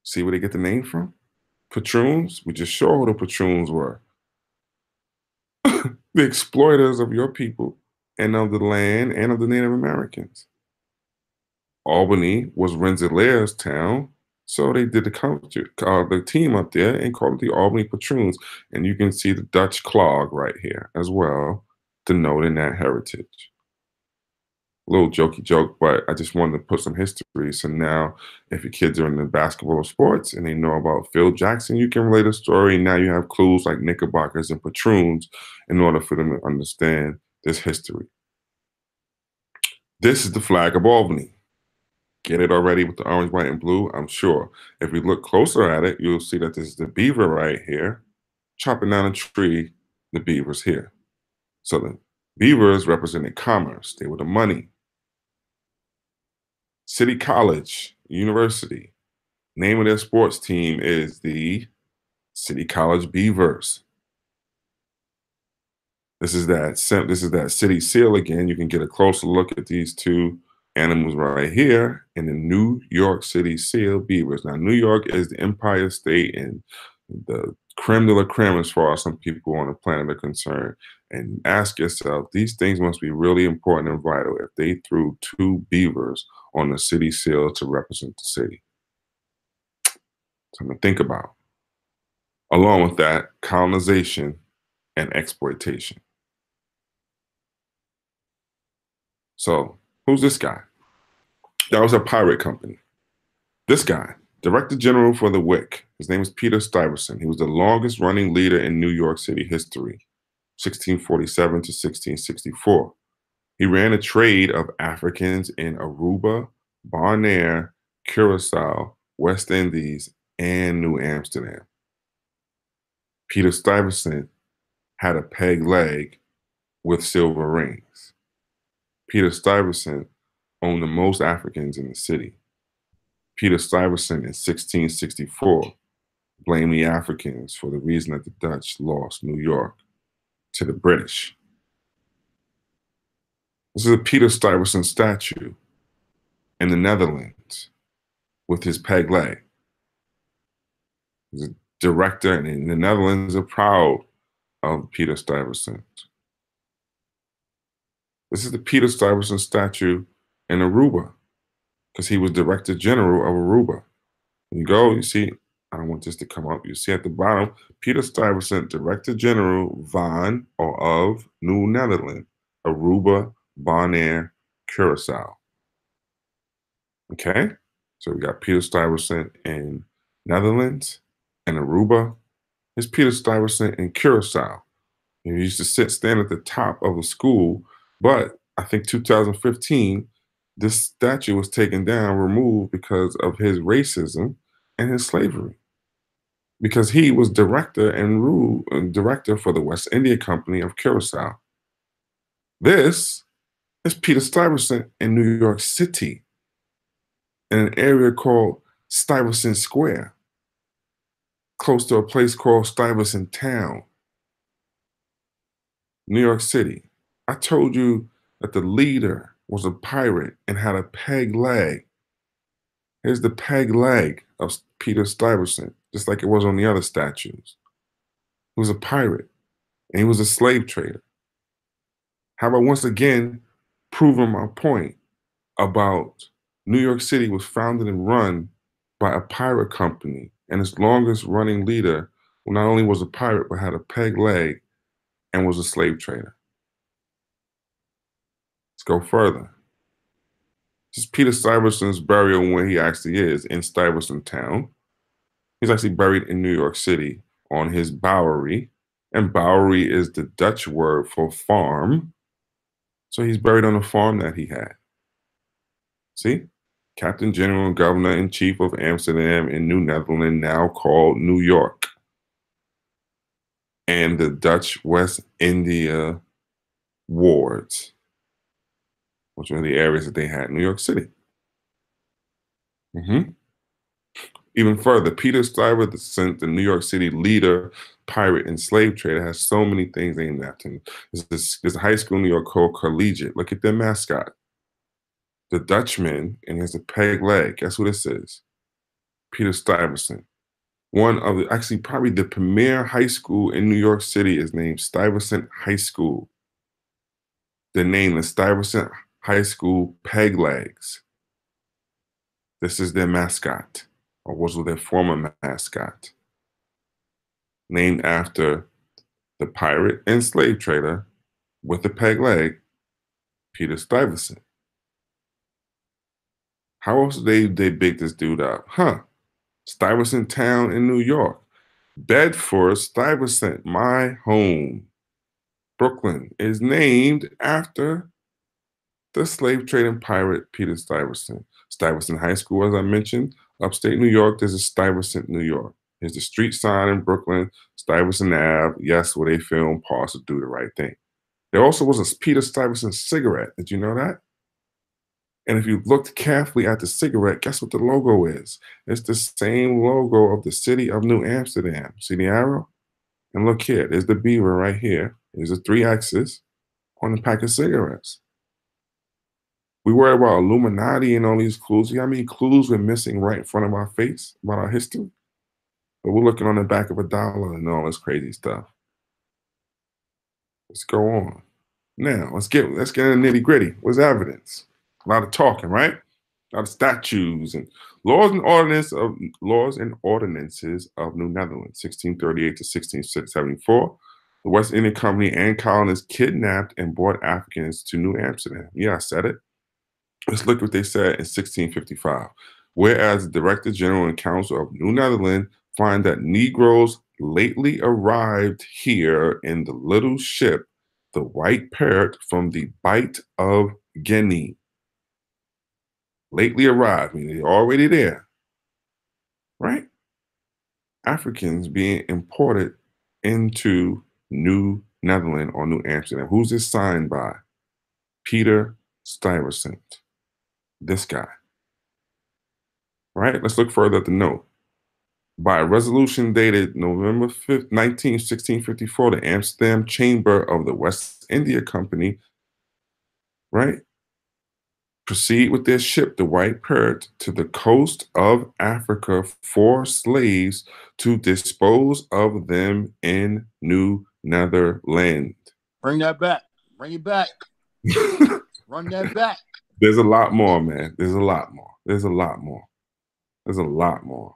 See where they get the name from? Patroons? We just saw who the patroons were. the exploiters of your people and of the land and of the Native Americans. Albany was Rensselaer's town, so they did the culture, uh, the team up there and called it the Albany Patroons. And you can see the Dutch clog right here as well, denoting that heritage little jokey joke, but I just wanted to put some history. So now, if your kids are in the basketball or sports and they know about Phil Jackson, you can relate a story. Now you have clues like knickerbockers and patroons in order for them to understand this history. This is the flag of Albany. Get it already with the orange, white, and blue? I'm sure. If we look closer at it, you'll see that this is the beaver right here, chopping down a tree. The beaver's here. So the beavers represented commerce. They were the money. City College University. Name of their sports team is the City College Beavers. This is that this is that city seal again. You can get a closer look at these two animals right here in the New York City seal beavers. Now, New York is the Empire State and the creme de la creme as far as some people on the planet are concerned. And ask yourself, these things must be really important and vital if they threw two beavers on the city seal to represent the city. Something to think about. Along with that, colonization and exploitation. So, who's this guy? That was a pirate company. This guy, Director General for the WIC, his name is Peter Stuyvesant. He was the longest running leader in New York City history, 1647 to 1664. He ran a trade of Africans in Aruba, Bonaire, Curacao, West Indies, and New Amsterdam. Peter Stuyvesant had a peg leg with silver rings. Peter Stuyvesant owned the most Africans in the city. Peter Stuyvesant in 1664 blamed the Africans for the reason that the Dutch lost New York to the British. This is a Peter Stuyvesant statue in the Netherlands with his peg leg. A director, in the Netherlands are proud of Peter Stuyvesant. This is the Peter Stuyvesant statue in Aruba because he was Director General of Aruba. you go, you see, I don't want this to come up. You see at the bottom, Peter Stuyvesant, Director General van or of New Netherlands, Aruba, Bonaire, Curacao. Okay, so we got Peter Stuyvesant in Netherlands and Aruba. It's Peter Stuyvesant in Curacao. He used to sit stand at the top of a school, but I think 2015, this statue was taken down, removed because of his racism and his slavery. Because he was director and rule director for the West India Company of Curacao. This is Peter Stuyvesant in New York City, in an area called Stuyvesant Square, close to a place called Stuyvesant Town, New York City. I told you that the leader was a pirate and had a peg leg. Here's the peg leg of Peter Stuyvesant, just like it was on the other statues. He was a pirate and he was a slave trader. How about once again proving my point about New York City was founded and run by a pirate company, and its longest running leader not only was a pirate but had a peg leg and was a slave trader. Let's go further. This is Peter Stuyvesant's burial where he actually is in Stuyvesant Town. He's actually buried in New York City on his Bowery, and Bowery is the Dutch word for farm. So he's buried on a farm that he had. See? Captain General Governor in Chief of Amsterdam in New Netherland, now called New York. And the Dutch West India wards, which were the areas that they had in New York City. Mm-hmm. Even further, Peter Stuyvesant, the New York City leader, pirate, and slave trader, has so many things named after him. There's, there's a high school in New York called Collegiate. Look at their mascot. The Dutchman, and he has a peg leg. Guess who this is? Peter Stuyvesant. One of the, actually, probably the premier high school in New York City is named Stuyvesant High School. The name the Stuyvesant High School Peg Legs. This is their mascot or was their former mascot, named after the pirate and slave trader with the peg leg, Peter Stuyvesant. How else did they, they big this dude up? Huh. Stuyvesant Town in New York. Bedford Stuyvesant, my home. Brooklyn is named after the slave trading pirate Peter Stuyvesant. Stuyvesant High School, as I mentioned, upstate New York, there's a Stuyvesant, New York. There's the street sign in Brooklyn, Stuyvesant Ave. Yes, where they filmed Pause to Do the Right Thing. There also was a Peter Stuyvesant cigarette. Did you know that? And if you looked carefully at the cigarette, guess what the logo is? It's the same logo of the city of New Amsterdam. See the arrow? And look here, there's the beaver right here. There's the three X's on the pack of cigarettes. We worry about Illuminati and all these clues. You know how many clues we're missing right in front of our face about our history? But we're looking on the back of a dollar and all this crazy stuff. Let's go on. Now let's get let's get in the nitty gritty. What's evidence? A lot of talking, right? A lot of statues and laws and ordinances of laws and ordinances of New Netherlands, 1638 to 1674. The West India Company and colonists kidnapped and brought Africans to New Amsterdam. Yeah, I said it. Let's look what they said in 1655. Whereas the Director General and Council of New Netherlands find that Negroes lately arrived here in the little ship, the White Parrot from the Bight of Guinea. Lately arrived, meaning they're already there. Right? Africans being imported into New Netherlands or New Amsterdam. Who's this signed by? Peter Stuyvesant this guy. Right? Let's look further at the note. By a resolution dated November 5th, 19, 1654, the Amsterdam Chamber of the West India Company, right, proceed with their ship, the White Parrot, to the coast of Africa for slaves to dispose of them in New Netherland. Bring that back. Bring it back. Run that back. There's a lot more, man. There's a lot more. There's a lot more. There's a lot more.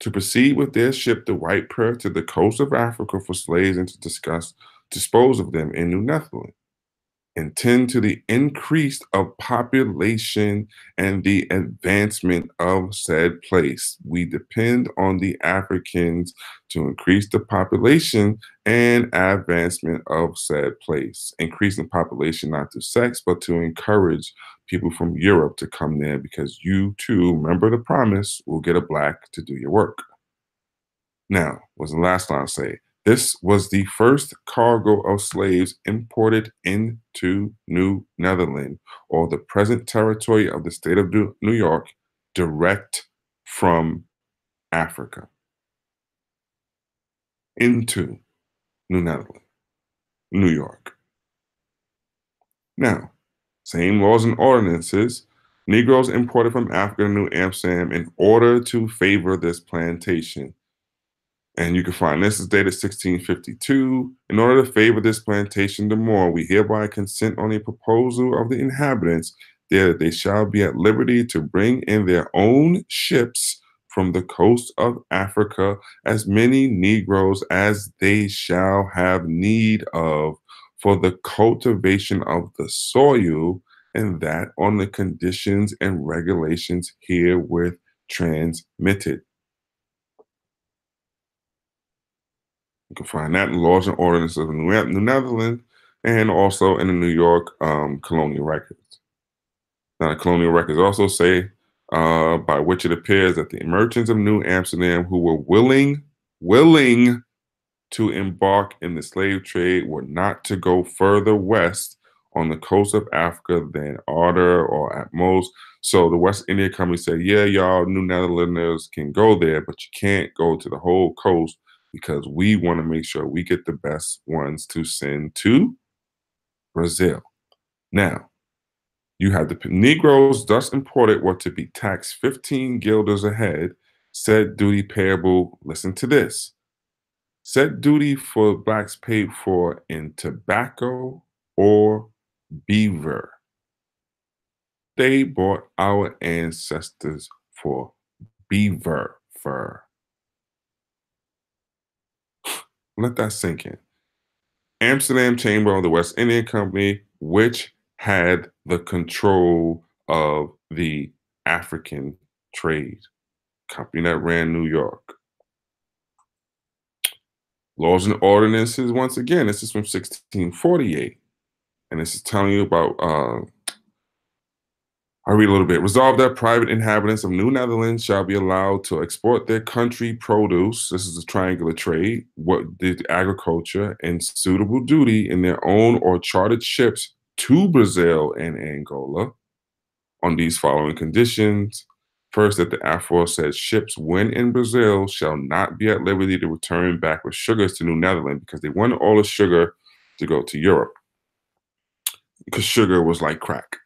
To proceed with their ship, the White Pearl, to the coast of Africa for slaves and to discuss dispose of them in New Netherland and tend to the increase of population and the advancement of said place. We depend on the Africans to increase the population and advancement of said place. Increasing population not to sex, but to encourage people from Europe to come there because you too, remember the promise, will get a black to do your work. Now, what's the last line say? This was the first cargo of slaves imported into New Netherland, or the present territory of the state of New York, direct from Africa into New Netherland, New York. Now, same laws and ordinances, Negroes imported from Africa to New Amsterdam in order to favor this plantation and you can find this is dated 1652. In order to favor this plantation the more, we hereby consent on a proposal of the inhabitants that they shall be at liberty to bring in their own ships from the coast of Africa as many Negroes as they shall have need of for the cultivation of the soil, and that on the conditions and regulations herewith transmitted. You can find that in laws and ordinances of New, New Netherlands and also in the New York um, colonial records. Now, the colonial records also say, uh, by which it appears that the merchants of New Amsterdam who were willing, willing to embark in the slave trade were not to go further west on the coast of Africa than Arter or at most. So the West India Company said, yeah, y'all New Netherlanders can go there, but you can't go to the whole coast because we want to make sure we get the best ones to send to Brazil. Now, you had the Negroes thus imported were to be taxed 15 guilders a head, said duty payable, listen to this, said duty for blacks paid for in tobacco or beaver. They bought our ancestors for beaver fur. Let that sink in. Amsterdam Chamber of the West India Company, which had the control of the African trade company that ran New York. Laws and ordinances, once again, this is from 1648. And this is telling you about uh, I'll read a little bit. Resolve that private inhabitants of New Netherlands shall be allowed to export their country produce. This is a triangular trade. What did agriculture and suitable duty in their own or chartered ships to Brazil and Angola on these following conditions. First, that the aforesaid ships, when in Brazil, shall not be at liberty to return back with sugars to New Netherlands because they wanted all the sugar to go to Europe because sugar was like crack.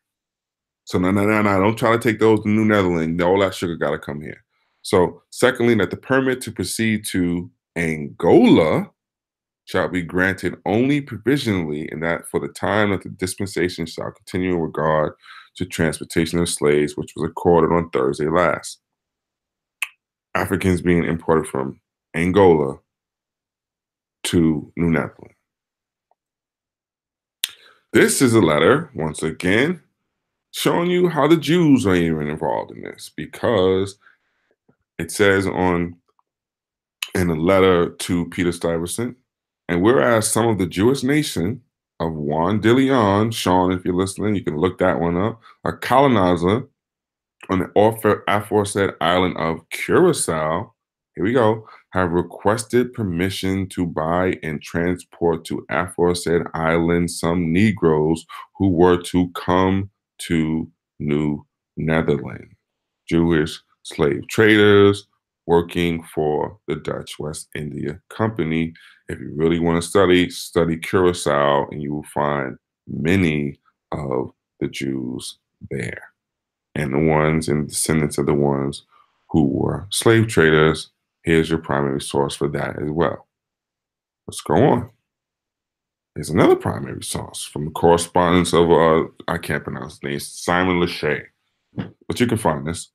So no, no, no, no. Don't try to take those to New Netherlands. All that sugar got to come here. So secondly, that the permit to proceed to Angola shall be granted only provisionally, and that for the time that the dispensation shall continue in regard to transportation of slaves, which was accorded on Thursday last. Africans being imported from Angola to New Netherlands. This is a letter, once again, showing you how the Jews are even involved in this because it says on in a letter to Peter Stuyvesant, and whereas some of the Jewish nation of Juan de Leon, Sean, if you're listening, you can look that one up, a colonizer on the aforesaid island of Curacao, here we go, have requested permission to buy and transport to aforesaid island some Negroes who were to come to New Netherlands. Jewish slave traders working for the Dutch West India Company. If you really want to study, study Curacao, and you will find many of the Jews there. And the ones and descendants of the ones who were slave traders, here's your primary source for that as well. Let's go on. There's another primary source from the correspondence of, uh, I can't pronounce his name, Simon Lachey. But you can find this.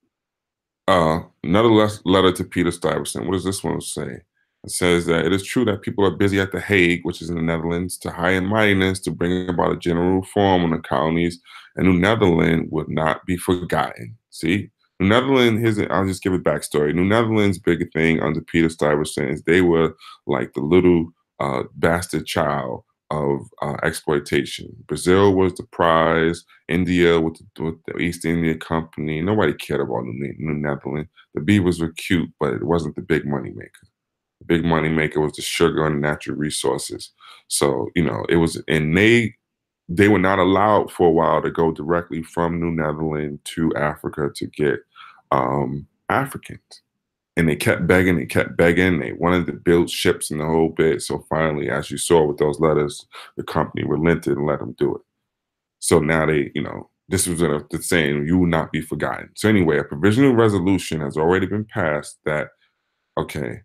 Uh, another letter to Peter Stuyvesant. What does this one say? It says that it is true that people are busy at The Hague, which is in the Netherlands, to high and mightiness to bring about a general reform on the colonies, and New Netherlands would not be forgotten. See? New Netherlands, here's a, I'll just give a backstory. New Netherlands' big thing under Peter Stuyvesant is they were like the little uh, bastard child of uh, exploitation. Brazil was the prize. India with the, with the, East India Company. Nobody cared about New, New Netherlands. The beavers were cute, but it wasn't the big money maker. The big money maker was the sugar and natural resources. So you know it was, and they they were not allowed for a while to go directly from New Netherlands to Africa to get um, Africans and they kept begging, they kept begging. They wanted to build ships and the whole bit. So finally, as you saw with those letters, the company relented and let them do it. So now they, you know, this was a, the saying, you will not be forgotten. So anyway, a provisional resolution has already been passed that, okay,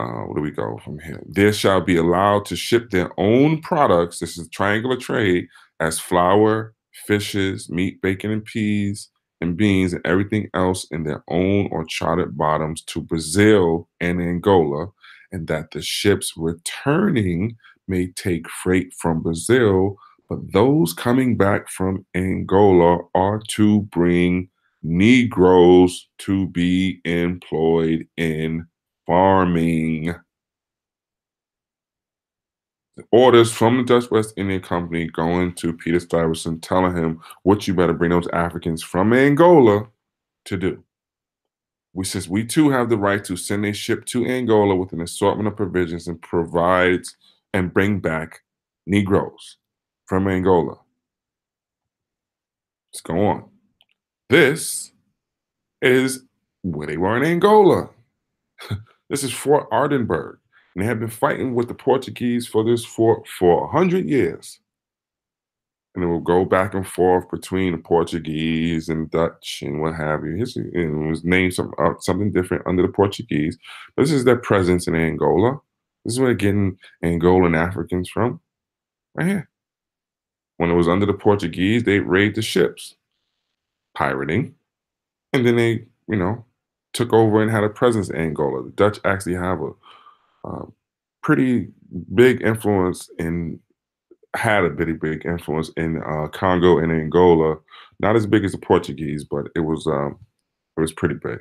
uh, where do we go from here? They shall be allowed to ship their own products. This is triangular trade as flour, fishes, meat, bacon, and peas, and beans and everything else in their own or chartered bottoms to Brazil and Angola, and that the ships returning may take freight from Brazil, but those coming back from Angola are to bring Negroes to be employed in farming. Orders from the Dutch West India Company going to Peter Stuyvesant, telling him what you better bring those Africans from Angola to do. We says we too have the right to send a ship to Angola with an assortment of provisions and provides and bring back Negroes from Angola. Let's go on. This is where they were in Angola. this is Fort Aardenburg. And they have been fighting with the Portuguese for this fort for 100 years. And it will go back and forth between the Portuguese and Dutch and what have you. His, it was named some, uh, something different under the Portuguese. But this is their presence in Angola. This is where they're getting Angolan Africans from. Right here. When it was under the Portuguese, they raided the ships, pirating. And then they, you know, took over and had a presence in Angola. The Dutch actually have a uh, pretty big influence in had a pretty big influence in uh, Congo and Angola. Not as big as the Portuguese, but it was um, it was pretty big.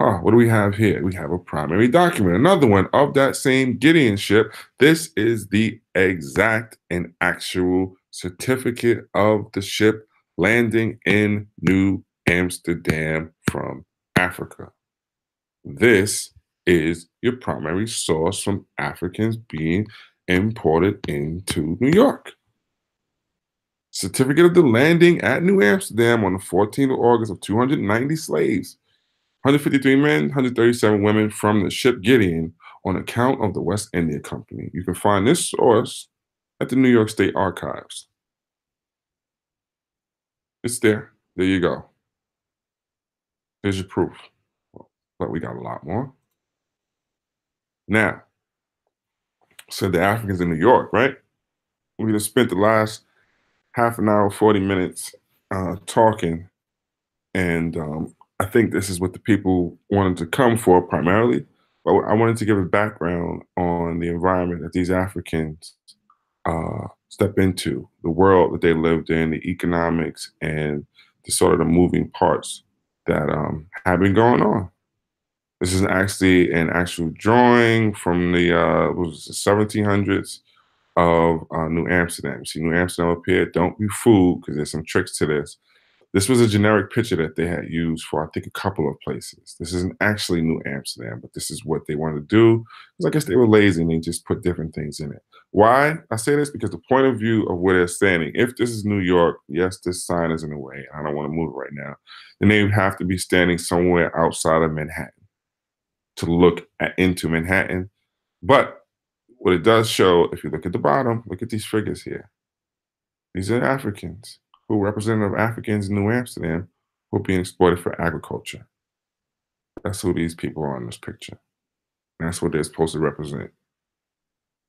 Huh, what do we have here? We have a primary document, another one of that same Gideon ship. This is the exact and actual certificate of the ship landing in New Amsterdam from Africa. This is your primary source from Africans being imported into New York. Certificate of the landing at New Amsterdam on the 14th of August of 290 slaves, 153 men, 137 women from the ship Gideon on account of the West India Company. You can find this source at the New York State Archives. It's there. There you go. There's your proof. But we got a lot more. Now, so the Africans in New York, right? We just spent the last half an hour, 40 minutes uh, talking. And um, I think this is what the people wanted to come for primarily. But I wanted to give a background on the environment that these Africans uh, step into, the world that they lived in, the economics, and the sort of the moving parts that um, have been going on. This is actually an actual drawing from the uh, was the 1700s of uh, New Amsterdam. See New Amsterdam up here. Don't be fooled because there's some tricks to this. This was a generic picture that they had used for I think a couple of places. This isn't actually New Amsterdam, but this is what they wanted to do. Because I guess they were lazy and they just put different things in it. Why I say this because the point of view of where they're standing. If this is New York, yes, this sign is in the way. I don't want to move right now. Then they would have to be standing somewhere outside of Manhattan to look at, into Manhattan. But what it does show, if you look at the bottom, look at these figures here. These are Africans who are representative of Africans in New Amsterdam who are being exploited for agriculture. That's who these people are in this picture. And that's what they're supposed to represent.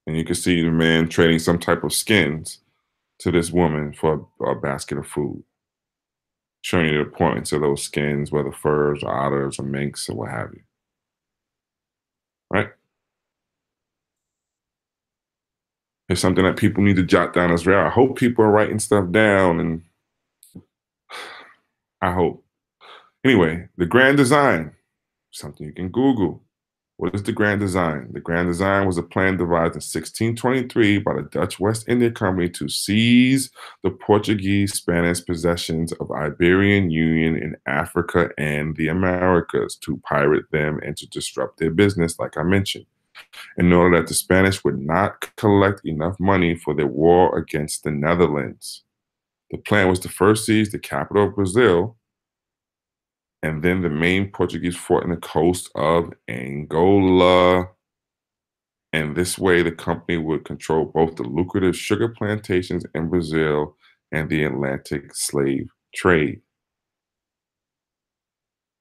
And you can see the man trading some type of skins to this woman for a, a basket of food, showing you the importance of those skins, whether furs or otters or minks or what have you right? It's something that people need to jot down as well. I hope people are writing stuff down and I hope. Anyway, the grand design, something you can Google. What is the grand design? The grand design was a plan devised in 1623 by the Dutch West India Company to seize the Portuguese Spanish possessions of Iberian Union in Africa and the Americas, to pirate them and to disrupt their business, like I mentioned, in order that the Spanish would not collect enough money for their war against the Netherlands. The plan was to first seize the capital of Brazil, and then the main Portuguese fort in the coast of Angola. And this way, the company would control both the lucrative sugar plantations in Brazil and the Atlantic slave trade.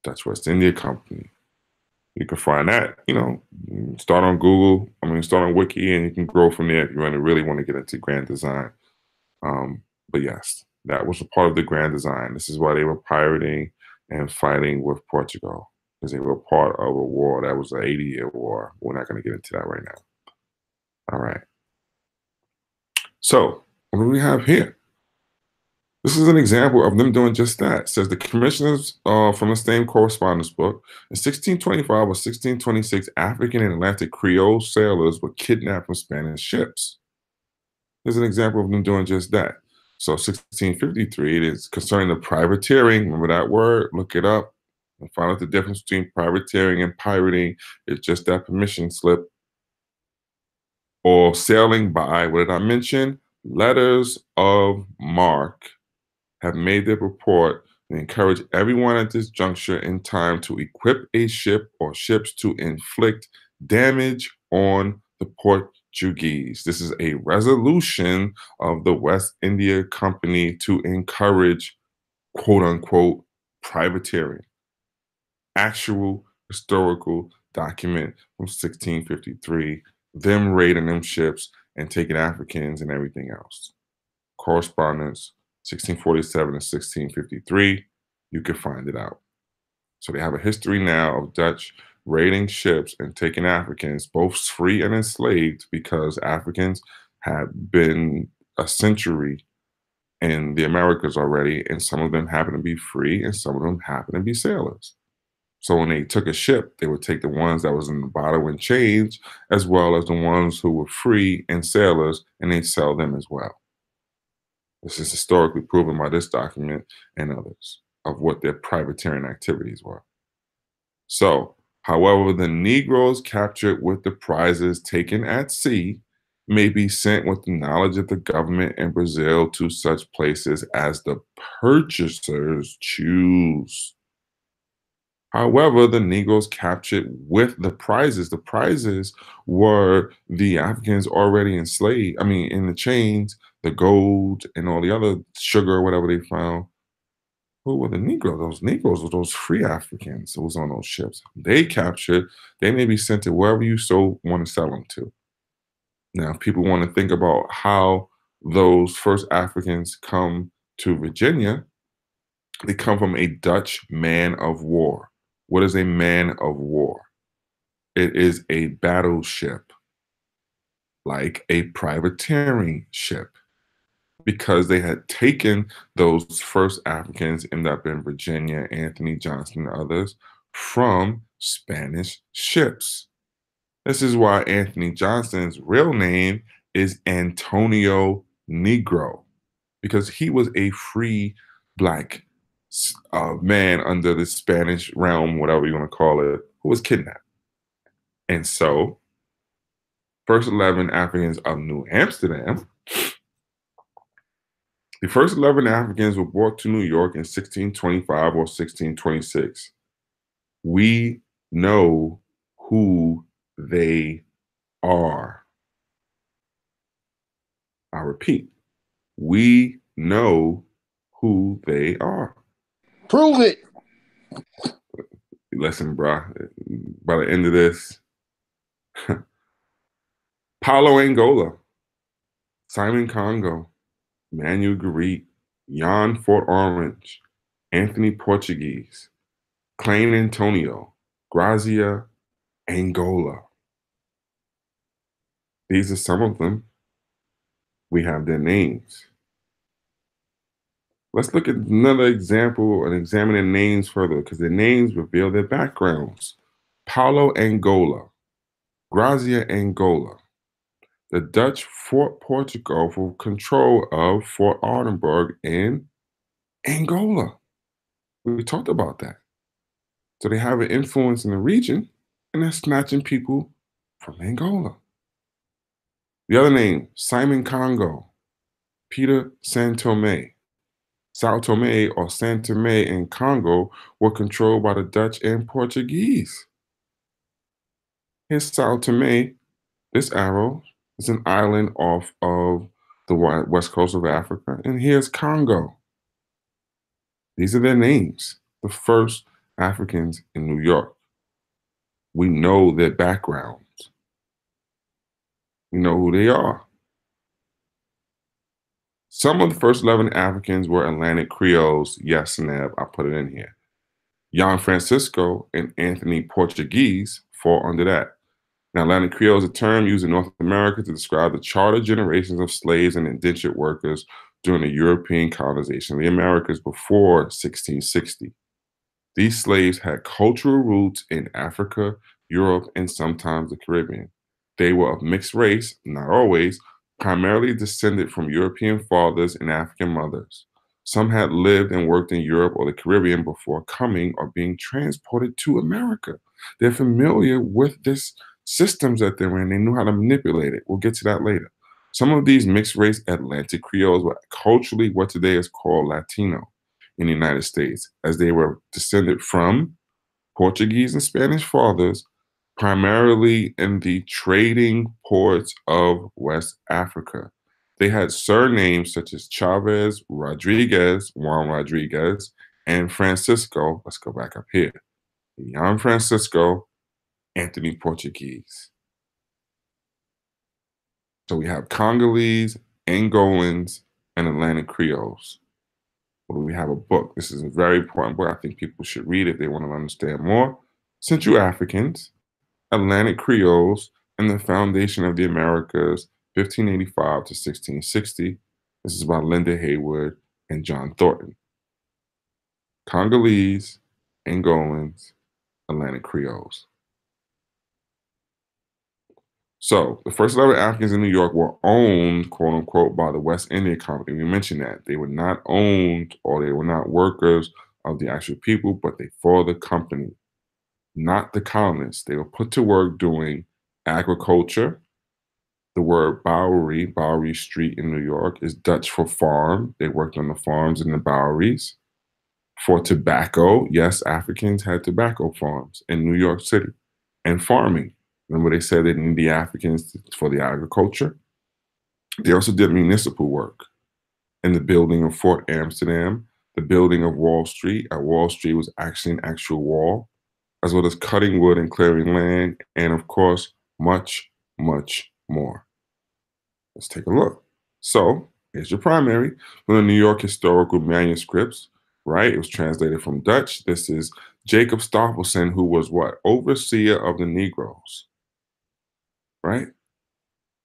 Dutch West India Company. You can find that, you know, start on Google. I mean, start on Wiki, and you can grow from there if you want to really want to get into grand design. Um, but yes, That was a part of the grand design. This is why they were pirating and fighting with Portugal, because they were part of a war that was an 80 year war. We're not going to get into that right now. All right. So, what do we have here? This is an example of them doing just that. It says the commissioners uh, from the same correspondence book in 1625 or 1626, African and Atlantic Creole sailors were kidnapped from Spanish ships. There's an example of them doing just that. So 1653, it is concerning the privateering. Remember that word? Look it up and find out the difference between privateering and pirating. It's just that permission slip. Or sailing by, what did I mention? Letters of marque have made their report and encourage everyone at this juncture in time to equip a ship or ships to inflict damage on the Portuguese. This is a resolution of the West India Company to encourage quote unquote privateering. Actual historical document from 1653, them raiding them ships and taking Africans and everything else. Correspondence 1647 and 1653. You can find it out. So they have a history now of Dutch raiding ships and taking Africans, both free and enslaved, because Africans had been a century in the Americas already, and some of them happen to be free, and some of them happen to be sailors. So when they took a ship, they would take the ones that was in the bottom and change, as well as the ones who were free and sailors, and they sell them as well. This is historically proven by this document and others of what their privateering activities were. So, however, the Negroes captured with the prizes taken at sea may be sent with the knowledge of the government in Brazil to such places as the purchasers choose. However, the Negroes captured with the prizes, the prizes were the Africans already enslaved, I mean, in the chains, the gold, and all the other sugar, whatever they found. Who were the Negroes? Those Negroes were those free Africans who was on those ships. They captured, they may be sent to wherever you so want to sell them to. Now, people want to think about how those first Africans come to Virginia, they come from a Dutch man of war. What is a man of war? It is a battleship, like a privateering ship, because they had taken those first Africans, ended up in Virginia, Anthony Johnson, and others, from Spanish ships. This is why Anthony Johnson's real name is Antonio Negro, because he was a free black uh, man under the Spanish realm, whatever you want to call it, who was kidnapped. And so, first 11 Africans of New Amsterdam, the first 11 Africans were brought to New York in 1625 or 1626. We know who they are. I repeat, we know who they are. Prove it. Listen, bro. By the end of this, Paulo Angola, Simon Congo, Manuel Garit, Jan Fort Orange, Anthony Portuguese, Klein Antonio, Grazia Angola. These are some of them. We have their names. Let's look at another example and examine their names further because their names reveal their backgrounds. Paulo Angola, Grazia Angola. The Dutch fought Portugal for control of Fort Ardenburg in Angola. We talked about that. So they have an influence in the region and they're snatching people from Angola. The other name, Simon Congo, Peter Santome. Sao Tome or Santa Tome and Congo were controlled by the Dutch and Portuguese. Here's Sao Tome. This arrow is an island off of the west coast of Africa. And here's Congo. These are their names, the first Africans in New York. We know their backgrounds. We know who they are. Some of the first 11 Africans were Atlantic Creoles. Yes, Neb, I put it in here. Jan Francisco and Anthony Portuguese fall under that. Now, Atlantic Creole is a term used in North America to describe the chartered generations of slaves and indentured workers during the European colonization of the Americas before 1660. These slaves had cultural roots in Africa, Europe, and sometimes the Caribbean. They were of mixed race, not always, primarily descended from European fathers and African mothers. Some had lived and worked in Europe or the Caribbean before coming or being transported to America. They're familiar with this systems that they're in. They knew how to manipulate it. We'll get to that later. Some of these mixed race Atlantic Creoles were culturally what today is called Latino in the United States, as they were descended from Portuguese and Spanish fathers, primarily in the trading ports of West Africa. They had surnames such as Chavez, Rodriguez, Juan Rodriguez, and Francisco. Let's go back up here. Juan Francisco, Anthony Portuguese. So we have Congolese, Angolans, and Atlantic Creoles. We have a book. This is a very important book. I think people should read if they want to understand more. Central Africans, Atlantic Creoles, and the Foundation of the Americas, 1585 to 1660. This is by Linda Heywood and John Thornton. Congolese, Angolans, Atlantic Creoles. So the first 11 Africans in New York were owned, quote unquote, by the West India Company. We mentioned that. They were not owned or they were not workers of the actual people, but they for the company, not the colonists. They were put to work doing agriculture. The word Bowery, Bowery Street in New York, is Dutch for farm. They worked on the farms in the Boweries. For tobacco, yes, Africans had tobacco farms in New York City and farming. Remember, they said they the Africans for the agriculture. They also did municipal work in the building of Fort Amsterdam, the building of Wall Street. At Wall Street was actually an actual wall, as well as cutting wood and clearing land, and of course, much, much more. Let's take a look. So, here's your primary from the New York Historical Manuscripts, right? It was translated from Dutch. This is Jacob Stoffelsen, who was what? Overseer of the Negroes right?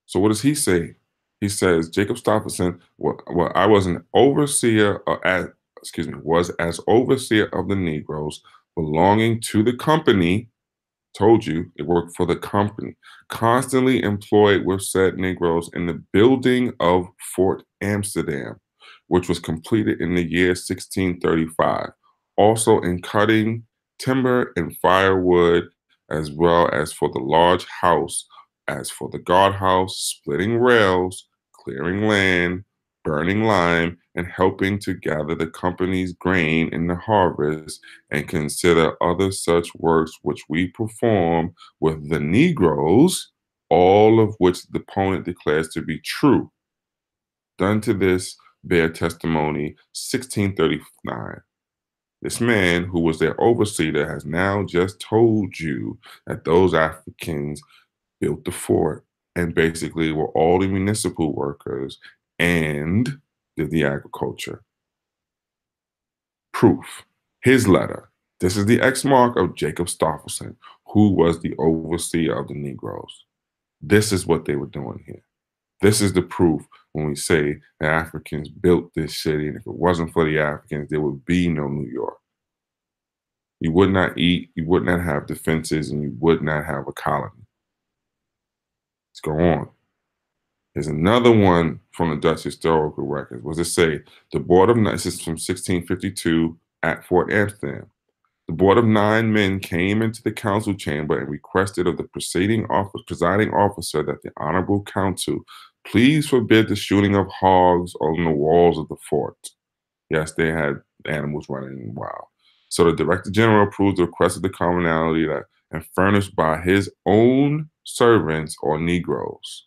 So what does he say? He says Jacob Stoffelsen, well, well I was an overseer, uh, as, excuse me, was as overseer of the Negroes belonging to the company. Told you it worked for the company. Constantly employed with said Negroes in the building of Fort Amsterdam, which was completed in the year 1635. Also in cutting timber and firewood, as well as for the large house as for the guardhouse, splitting rails, clearing land, burning lime, and helping to gather the company's grain in the harvest, and consider other such works which we perform with the Negroes, all of which the opponent declares to be true. Done to this bear testimony 1639. This man, who was their overseer, has now just told you that those Africans built the fort and basically were all the municipal workers and did the agriculture. Proof. His letter. This is the X mark of Jacob Stoffelsen, who was the overseer of the Negroes. This is what they were doing here. This is the proof when we say the Africans built this city, and if it wasn't for the Africans, there would be no New York. You would not eat, you would not have defenses, and you would not have a colony. Let's go on. There's another one from the Dutch historical records. Does it say? The Board of Nine, this is from 1652 at Fort Amsterdam. The Board of Nine men came into the council chamber and requested of the presiding office, presiding officer that the Honorable Council please forbid the shooting of hogs on the walls of the fort. Yes, they had animals running wild. So the Director General approved the request of the commonalty that and furnished by his own servants or Negroes.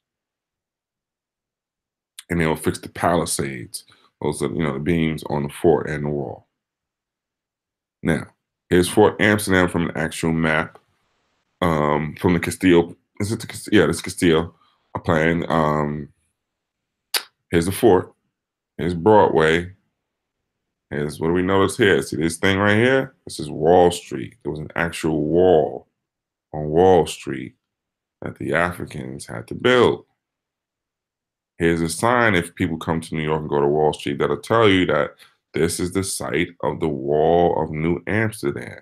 And they'll fix the palisades, those are, you know, the beams on the fort and the wall. Now, here's Fort Amsterdam from an actual map um, from the Castello. Is it the, yeah, this Castello plan. Um, here's the fort. Here's Broadway. Here's what do we notice here? See this thing right here? This is Wall Street. There was an actual wall on Wall Street that the Africans had to build. Here's a sign if people come to New York and go to Wall Street that'll tell you that this is the site of the Wall of New Amsterdam.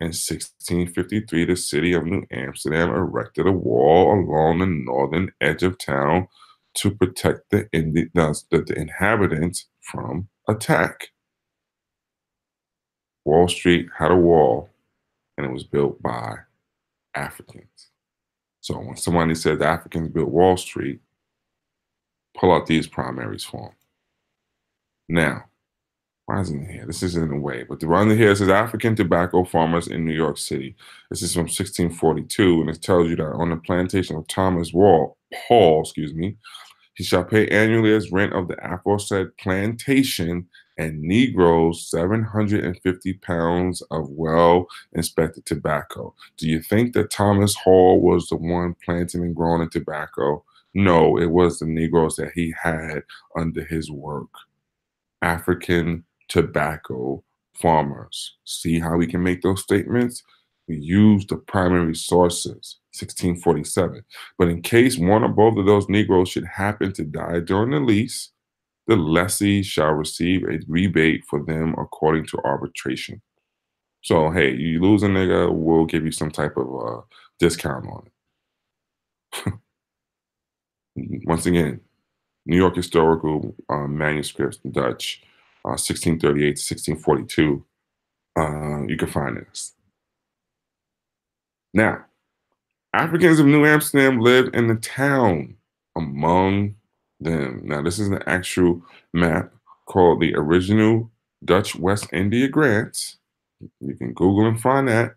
In 1653, the city of New Amsterdam erected a wall along the northern edge of town to protect the, the, the inhabitants from attack. Wall Street had a wall, and it was built by Africans. So when somebody says Africans built Wall Street, pull out these primaries for them. Now, why isn't it here? This is in the way, but the one here says African tobacco farmers in New York City. This is from 1642, and it tells you that on the plantation of Thomas Wall, Paul, excuse me, he shall pay annually as rent of the aforesaid plantation and Negroes 750 pounds of well inspected tobacco. Do you think that Thomas Hall was the one planting and growing the tobacco? No, it was the Negroes that he had under his work. African tobacco farmers. See how we can make those statements? We use the primary sources, 1647. But in case one or both of those Negroes should happen to die during the lease, the lessee shall receive a rebate for them according to arbitration. So, hey, you lose a nigga, we'll give you some type of uh, discount on it. Once again, New York Historical uh, Manuscripts, Dutch, uh, 1638 to 1642. Uh, you can find this. Now, Africans of New Amsterdam lived in the town among them. Now, this is an actual map called the original Dutch West India Grants. You can Google and find that.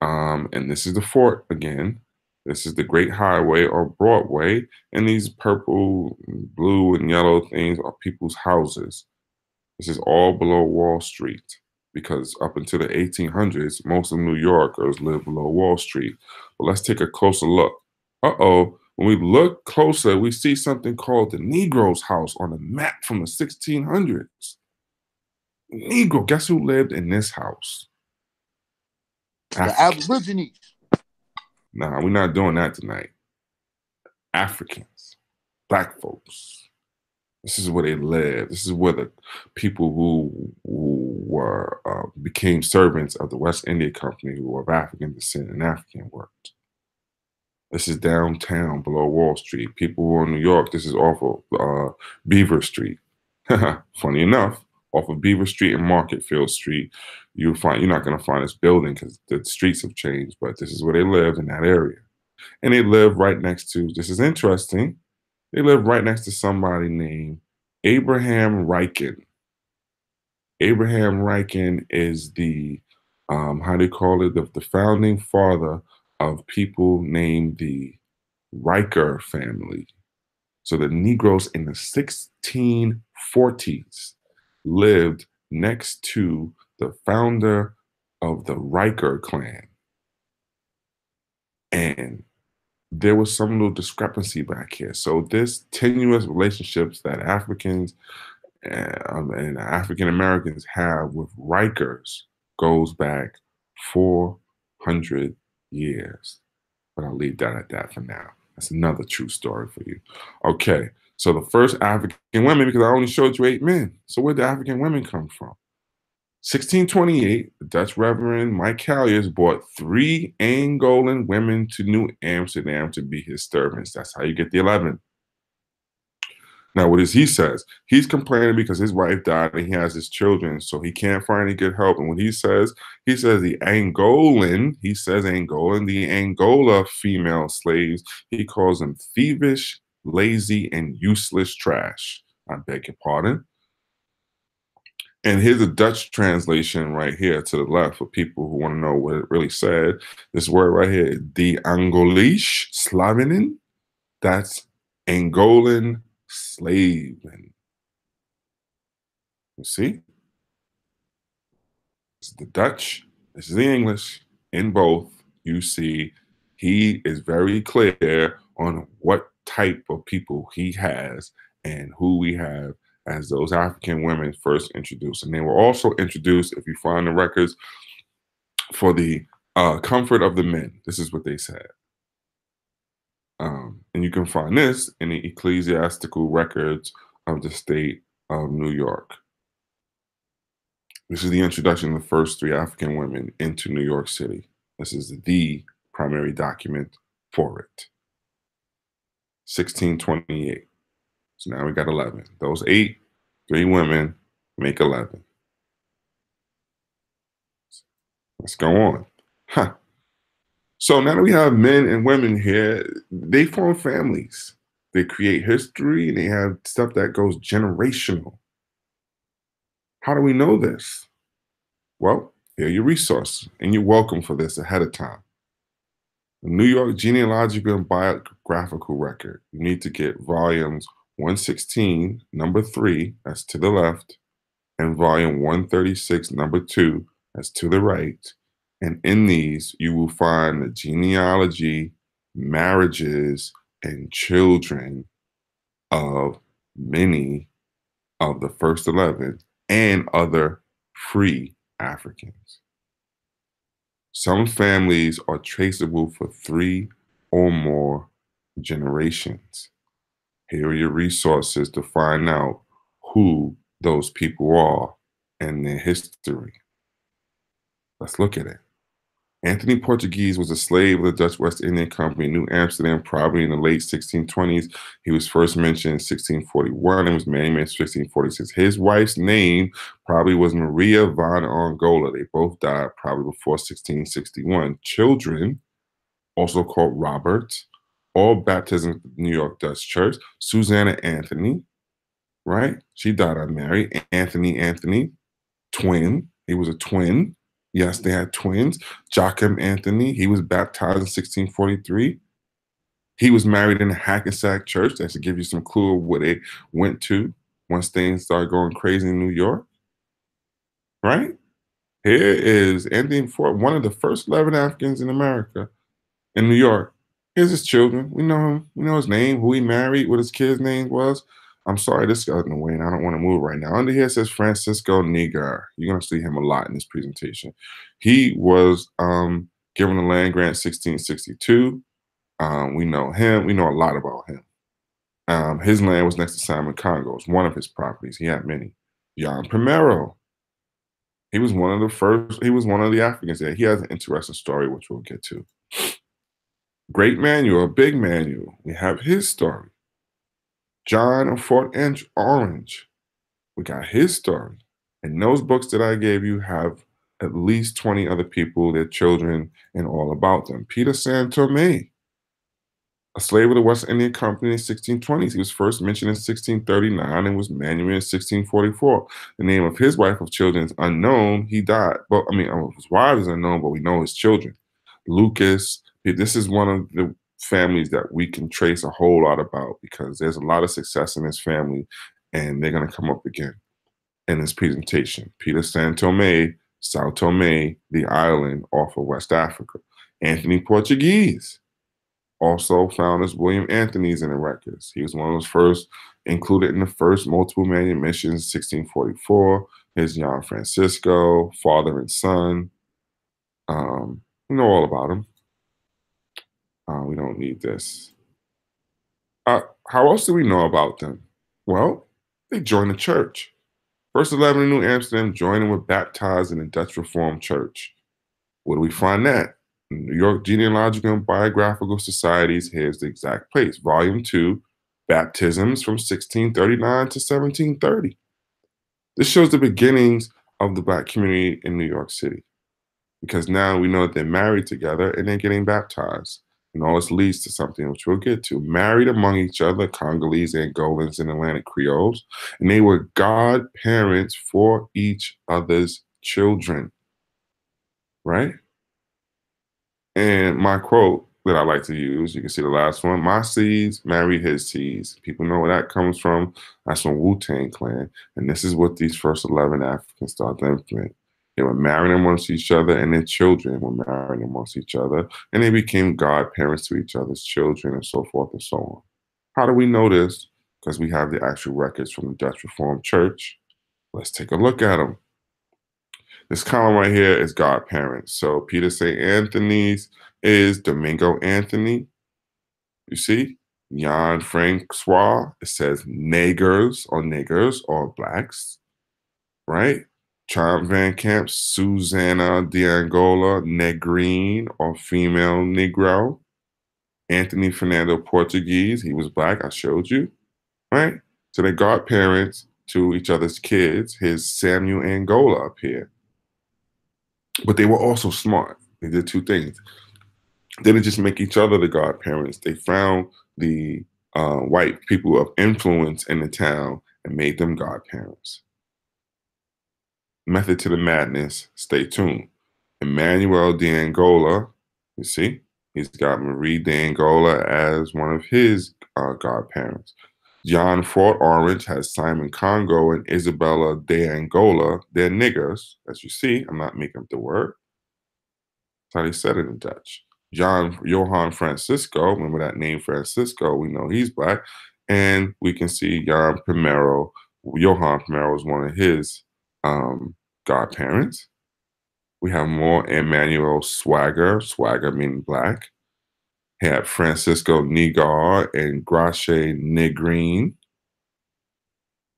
Um, and this is the fort again. This is the Great Highway or Broadway, and these purple, blue, and yellow things are people's houses. This is all below Wall Street because up until the 1800s, most of New Yorkers lived below Wall Street. But let's take a closer look. Uh oh, when we look closer, we see something called the Negro's house on a map from the 1600s. Negro, guess who lived in this house? The. Aborigines. Nah, we're not doing that tonight. Africans, black folks. This is where they lived. This is where the people who, who were uh, became servants of the West India Company, who were of African descent and African, worked. This is downtown below Wall Street. People who are in New York, this is off of uh, Beaver Street. Funny enough, off of Beaver Street and Marketfield Street, you'll find you're not going to find this building because the streets have changed, but this is where they live in that area. And they live right next to, this is interesting, they live right next to somebody named Abraham Rycken. Abraham Rycken is the, um, how do you call it, the, the founding father of people named the Riker family. So the Negroes in the 1640s lived next to the founder of the Riker clan. And there was some little discrepancy back here. So this tenuous relationships that Africans uh, and African Americans have with Rikers goes back 400 years. But I'll leave that at that for now. That's another true story for you. Okay, so the first African women, because I only showed you eight men. So where did the African women come from? 1628, the Dutch Reverend Michaelius brought three Angolan women to New Amsterdam to be his servants. That's how you get the 11. Now, what is he says? He's complaining because his wife died and he has his children, so he can't find any good help. And what he says, he says the Angolan, he says Angolan, the Angola female slaves, he calls them thievish, lazy, and useless trash. I beg your pardon. And here's a Dutch translation right here to the left for people who want to know what it really said. This word right here, the Angolisch Slavinnen, that's Angolan slave. and You see? Is the Dutch, this is the English. In both, you see he is very clear on what type of people he has and who we have as those African women first introduced. And they were also introduced, if you find the records, for the uh, comfort of the men. This is what they said. Um, and you can find this in the ecclesiastical records of the state of New York. This is the introduction of the first three African women into New York City. This is the primary document for it. 1628. So now we got 11. Those eight, three women make 11. Let's go on. Huh. So now that we have men and women here, they form families. They create history and they have stuff that goes generational. How do we know this? Well, here are your resources, and you're welcome for this ahead of time. The New York Genealogical and Biographical Record. You need to get volumes 116, number three, that's to the left, and volume 136, number two, that's to the right. And in these, you will find the genealogy, marriages, and children of many of the first 11 and other free Africans. Some families are traceable for three or more generations. Here are your resources to find out who those people are and their history. Let's look at it. Anthony Portuguese was a slave of the Dutch West India Company, New Amsterdam, probably in the late 1620s. He was first mentioned in 1641 and was married in 1646. His wife's name probably was Maria von Angola. They both died probably before 1661. Children, also called Robert, all baptisms in the New York Dutch Church. Susanna Anthony, right? She died unmarried. Anthony Anthony, twin. He was a twin. Yes, they had twins. Joachim Anthony, he was baptized in 1643. He was married in the Hackensack Church. That should give you some clue of where they went to once things started going crazy in New York. Right? Here is Anthony Ford, one of the first 11 Africans in America in New York. Here's his children. We know him. We know his name, who he married, what his kid's name was. I'm sorry, this got in the way, and I don't want to move right now. Under here says Francisco Nigar. You're going to see him a lot in this presentation. He was um, given the land grant 1662. Um, we know him. We know a lot about him. Um, his land was next to Simon Congo's, one of his properties. He had many. Jan Primero. He was one of the first. He was one of the Africans there. He has an interesting story, which we'll get to. Great Manuel, Big Manuel. We have his story. John of Fort Inch Orange. We got his story. And those books that I gave you have at least 20 other people, their children, and all about them. Peter Santome, a slave of the West India Company in the 1620s. He was first mentioned in 1639 and was manumitted in 1644. The name of his wife of children is unknown. He died. but I mean, his wife is unknown, but we know his children. Lucas. This is one of the families that we can trace a whole lot about because there's a lot of success in this family and they're going to come up again in this presentation. Peter Santome, Sao Tome, the island off of West Africa. Anthony Portuguese, also found as William Anthony's in the records. He was one of those first included in the first multiple manumissions, 1644. His Jan Francisco, father and son. Um, we know all about him. Uh, we don't need this. Uh, how else do we know about them? Well, they joined the church. First 11 in New Amsterdam joined and were baptized in the Dutch Reformed Church. Where do we find that? New York Genealogical and Biographical Societies, here's the exact place. Volume 2, Baptisms from 1639 to 1730. This shows the beginnings of the Black community in New York City because now we know that they're married together and they're getting baptized. And all this leads to something which we'll get to. Married among each other, Congolese, Angolans, and Atlantic Creoles. And they were godparents for each other's children. Right? And my quote that I like to use, you can see the last one my seeds marry his seeds. People know where that comes from. That's from Wu Tang Clan. And this is what these first 11 Africans started to implement. They were marrying amongst each other, and their children were marrying amongst each other, and they became godparents to each other's children, and so forth and so on. How do we know this? because we have the actual records from the Dutch Reformed Church. Let's take a look at them. This column right here is godparents. So Peter St. Anthony's is Domingo Anthony. You see? Jan Francois, it says niggers or niggers or blacks, right? Charles Van Camp, Susanna de Angola, negrine or female Negro. Anthony Fernando Portuguese, he was black, I showed you, right? So they godparents to each other's kids. His Samuel Angola up here. But they were also smart. They did two things. They didn't just make each other the godparents. They found the uh, white people of influence in the town and made them godparents. Method to the madness. Stay tuned. Emmanuel de Angola, you see, he's got Marie de Angola as one of his uh, godparents. John Fort Orange has Simon Congo and Isabella de Angola. They're niggers, as you see. I'm not making up the word. That's how they said it in Dutch. John Johann Francisco, remember that name Francisco, we know he's black. And we can see Jan Primero, Johann Primero is one of his um, godparents. We have more Emmanuel Swagger, Swagger meaning black. Had Francisco Nigar and Grace Negrine.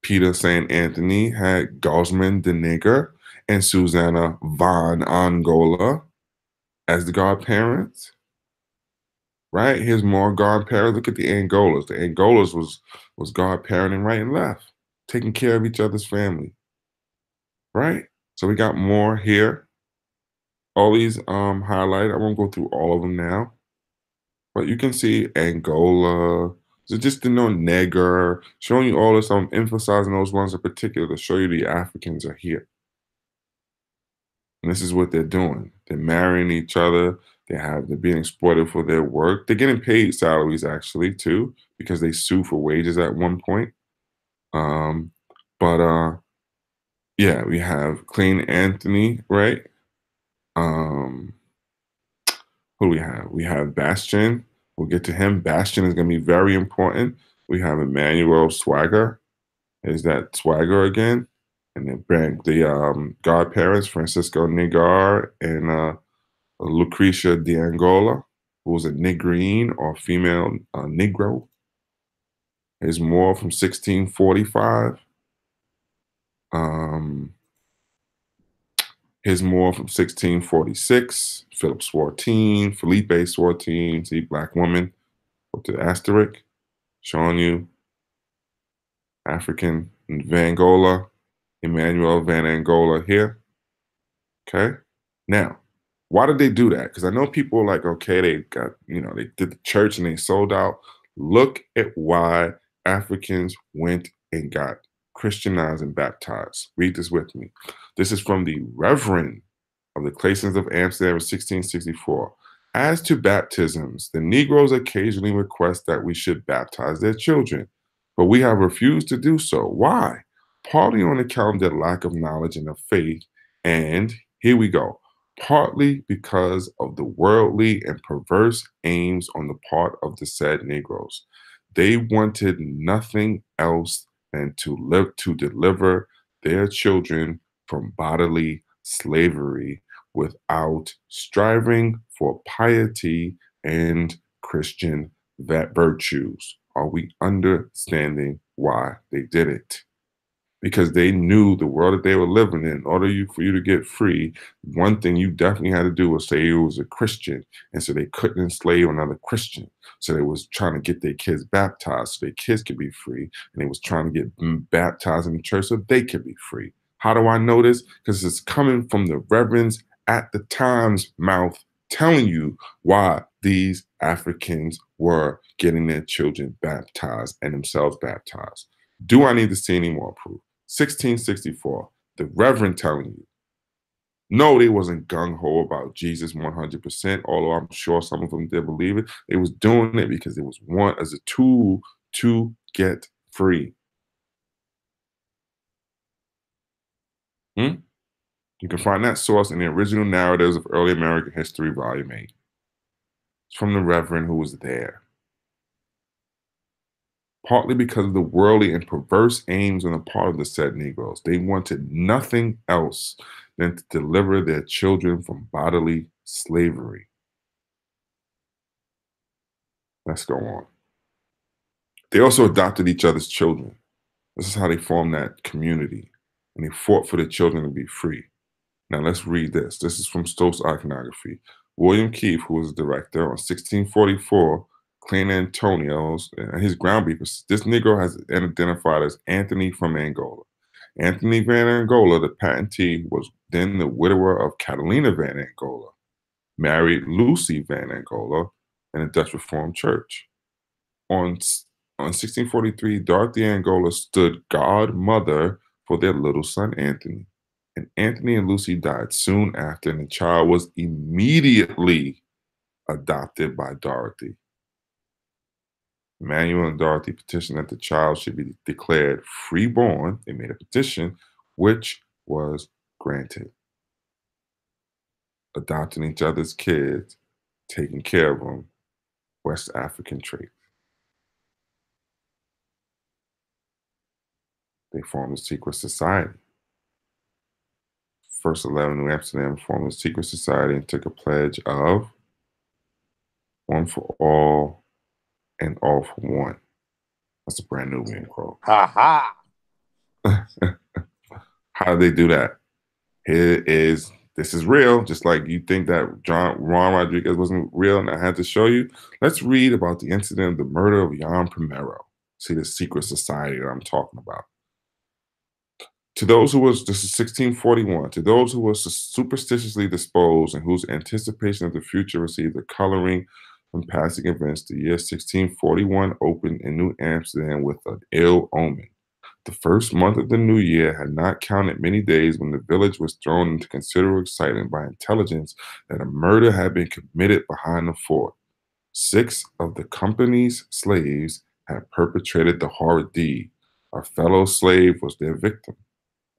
Peter St. Anthony had Gosman de Nigger and Susanna von Angola as the godparents. Right? Here's more godparents. Look at the Angolas. The Angolas was was godparenting right and left, taking care of each other's family. Right? So we got more here. All these um highlighted. I won't go through all of them now. But you can see Angola. So just to know Neger, showing you all this. I'm emphasizing those ones in particular to show you the Africans are here. And this is what they're doing. They're marrying each other. They have they're being exploited for their work. They're getting paid salaries actually too, because they sue for wages at one point. Um, but uh yeah, we have Clean Anthony, right? Um who do we have? We have Bastion. We'll get to him. Bastion is going to be very important. We have Emmanuel Swagger. Is that Swagger again? And then bring the um, godparents, Francisco Nigar and uh, Lucretia de Angola, who was a Negrine or female uh, Negro. There's more from 1645. Um, Here's more from 1646. Philip Swartine, Felipe Swartine, see, black woman with the asterisk, showing you African Van Angola, Emmanuel Van Angola here. Okay. Now, why did they do that? Because I know people like, okay, they got, you know, they did the church and they sold out. Look at why Africans went and got Christianized and baptized. Read this with me. This is from the Reverend of the Claytons of Amsterdam in 1664. As to baptisms, the Negroes occasionally request that we should baptize their children, but we have refused to do so. Why? Partly on account of their lack of knowledge and of faith, and here we go, partly because of the worldly and perverse aims on the part of the said Negroes. They wanted nothing else than to live to deliver their children from bodily slavery without striving for piety and Christian that virtues. Are we understanding why they did it? Because they knew the world that they were living in. In order you, for you to get free, one thing you definitely had to do was say you was a Christian, and so they couldn't enslave another Christian. So they was trying to get their kids baptized so their kids could be free, and they was trying to get baptized in the church so they could be free. How do I know this? Because it's coming from the reverends at the time's mouth telling you why these Africans were getting their children baptized and themselves baptized. Do I need to see any more proof? 1664, the Reverend telling you. No, they wasn't gung ho about Jesus 100%, although I'm sure some of them did believe it. They was doing it because it was one as a tool to get free. Hmm? You can find that source in the original narratives of early American history, volume 8. It's from the Reverend who was there. Partly because of the worldly and perverse aims on the part of the said Negroes. They wanted nothing else than to deliver their children from bodily slavery. Let's go on. They also adopted each other's children. This is how they formed that community. And they fought for their children to be free. Now let's read this. This is from Stokes Iconography. William Kieft, who was the director on 1644, Klein Antonio's, and his ground beef. This Negro has identified as Anthony from Angola. Anthony Van Angola, the patentee, was then the widower of Catalina Van Angola, married Lucy Van Angola in the Dutch Reformed Church. On, on 1643, Dorothy Angola stood godmother for their little son Anthony. And Anthony and Lucy died soon after, and the child was immediately adopted by Dorothy. Emmanuel and Dorothy petitioned that the child should be declared freeborn. They made a petition, which was granted. Adopting each other's kids, taking care of them, West African trait. They formed a secret society. First 11 New Amsterdam formed a secret society and took a pledge of one for all and all for one. That's a brand new Nubian quote. Ha ha. How do they do that? Here is this is real, just like you think that John Juan Rodriguez wasn't real, and I had to show you. Let's read about the incident of the murder of Jan Primero. See the secret society that I'm talking about. To those who was this is 1641. To those who were superstitiously disposed and whose anticipation of the future received the coloring from passing events, the year 1641 opened in New Amsterdam with an ill omen. The first month of the new year had not counted many days when the village was thrown into considerable excitement by intelligence that a murder had been committed behind the fort. Six of the company's slaves had perpetrated the horrid deed. A fellow slave was their victim.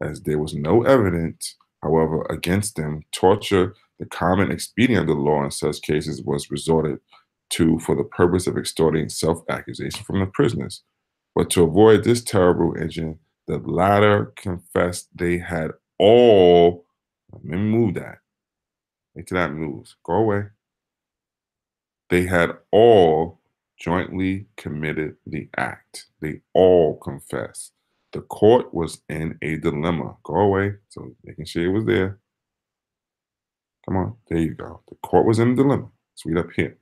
As there was no evidence, however, against them, torture, the common expedient of the law in such cases, was resorted to for the purpose of extorting self accusation from the prisoners. But to avoid this terrible engine, the latter confessed they had all, let me move that. Make to that moves. Go away. They had all jointly committed the act. They all confessed. The court was in a dilemma. Go away. So making sure it was there. Come on. There you go. The court was in a dilemma. Let's up here.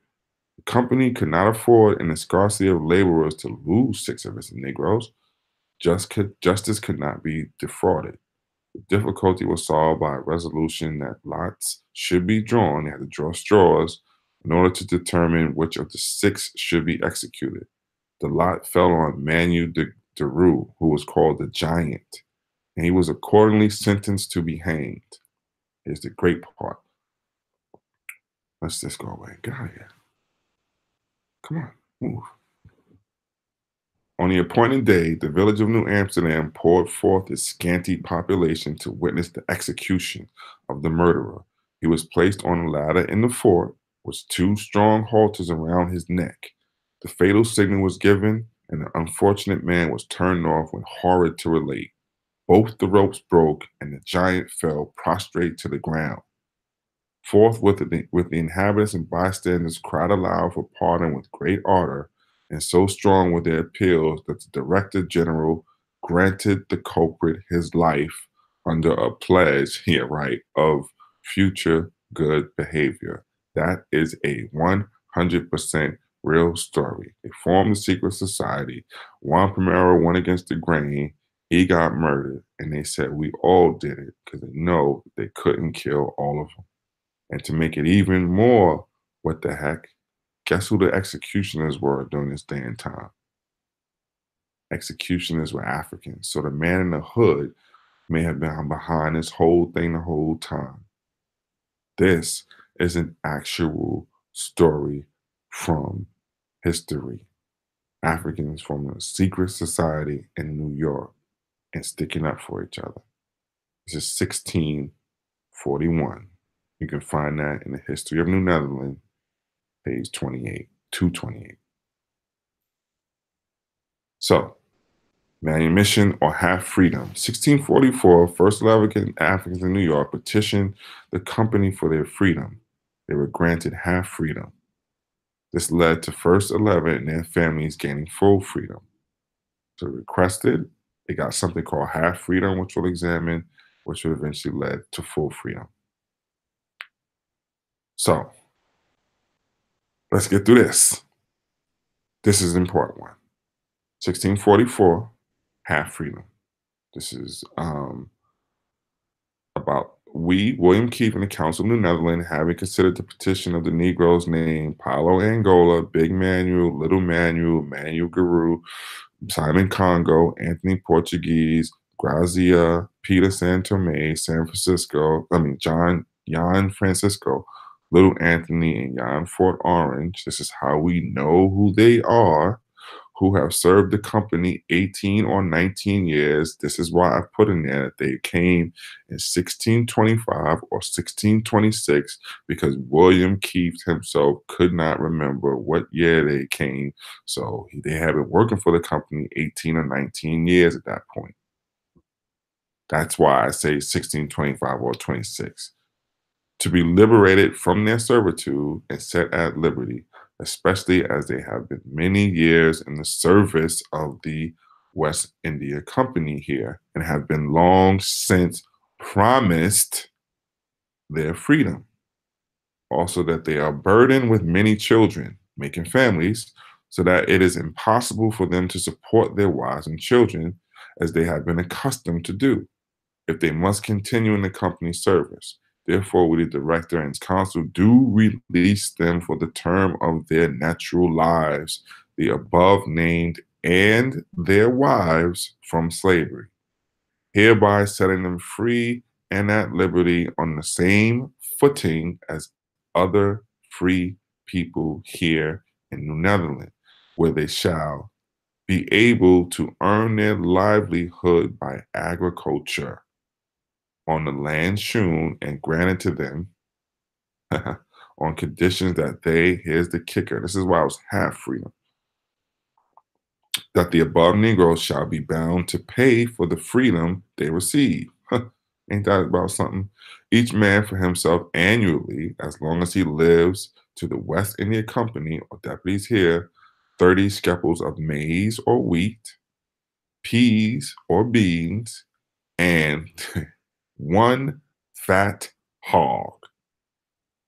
The company could not afford, in the scarcity of laborers, to lose six of its Negroes. Just could, justice could not be defrauded. The difficulty was solved by a resolution that lots should be drawn. They had to draw straws in order to determine which of the six should be executed. The lot fell on Manu de, de who was called the Giant, and he was accordingly sentenced to be hanged. Here's the great part. Let's just go away. Get out of here. Come on, move. On the appointed day, the village of New Amsterdam poured forth its scanty population to witness the execution of the murderer. He was placed on a ladder in the fort with two strong halters around his neck. The fatal signal was given, and the unfortunate man was turned off when horrid to relate. Both the ropes broke, and the giant fell prostrate to the ground. Forthwith, the, with the inhabitants and bystanders cried aloud for pardon with great ardor, and so strong were their appeals that the Director General granted the culprit his life under a pledge, here, right, of future good behavior. That is a 100% real story. They formed a secret society. Juan Primero went against the grain. He got murdered, and they said we all did it because they know they couldn't kill all of them. And to make it even more, what the heck? Guess who the executioners were during this day and time? Executioners were Africans. So the man in the hood may have been behind this whole thing the whole time. This is an actual story from history. Africans from a secret society in New York and sticking up for each other. This is 1641. You can find that in the History of New Netherland, page 28, 228. So, manumission or half freedom. 1644, first 11 Africans in New York petitioned the company for their freedom. They were granted half freedom. This led to first 11 and their families gaining full freedom. So requested, they got something called half freedom, which we'll examine, which would eventually led to full freedom. So let's get through this. This is an important one. 1644, half freedom. This is um, about we, William Kieft, and the Council of New Netherland, having considered the petition of the Negroes named Paulo Angola, Big Manuel, Little Manuel, Manuel Garou, Simon Congo, Anthony Portuguese, Grazia, Peter Santome, San Francisco, I mean, John, Jan Francisco, Little Anthony, and Jan Fort Orange. This is how we know who they are who have served the company 18 or 19 years. This is why I put in there that they came in 1625 or 1626 because William Keith himself could not remember what year they came. So they had been working for the company 18 or 19 years at that point. That's why I say 1625 or 26. To be liberated from their servitude and set at liberty especially as they have been many years in the service of the West India Company here and have been long since promised their freedom. Also, that they are burdened with many children, making families, so that it is impossible for them to support their wives and children as they have been accustomed to do, if they must continue in the company's service. Therefore, we, the director and council, do release them for the term of their natural lives, the above named, and their wives from slavery, hereby setting them free and at liberty on the same footing as other free people here in New Netherlands, where they shall be able to earn their livelihood by agriculture on the land shewn and granted to them on conditions that they, here's the kicker, this is why I was half freedom, that the above Negroes shall be bound to pay for the freedom they receive. Ain't that about something? Each man for himself annually, as long as he lives to the West India Company or deputies here, 30 schepels of maize or wheat, peas or beans, and one fat hog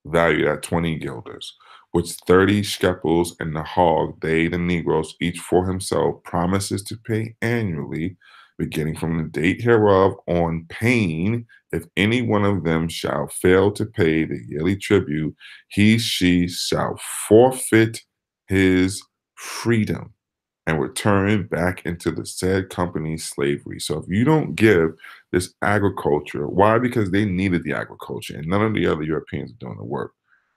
valued at 20 guilders, which 30 schepels and the hog they, the Negroes, each for himself, promises to pay annually, beginning from the date hereof, on pain, if any one of them shall fail to pay the yearly tribute, he, she shall forfeit his freedom and return back into the said company's slavery. So if you don't give this agriculture, why? Because they needed the agriculture, and none of the other Europeans are doing the work.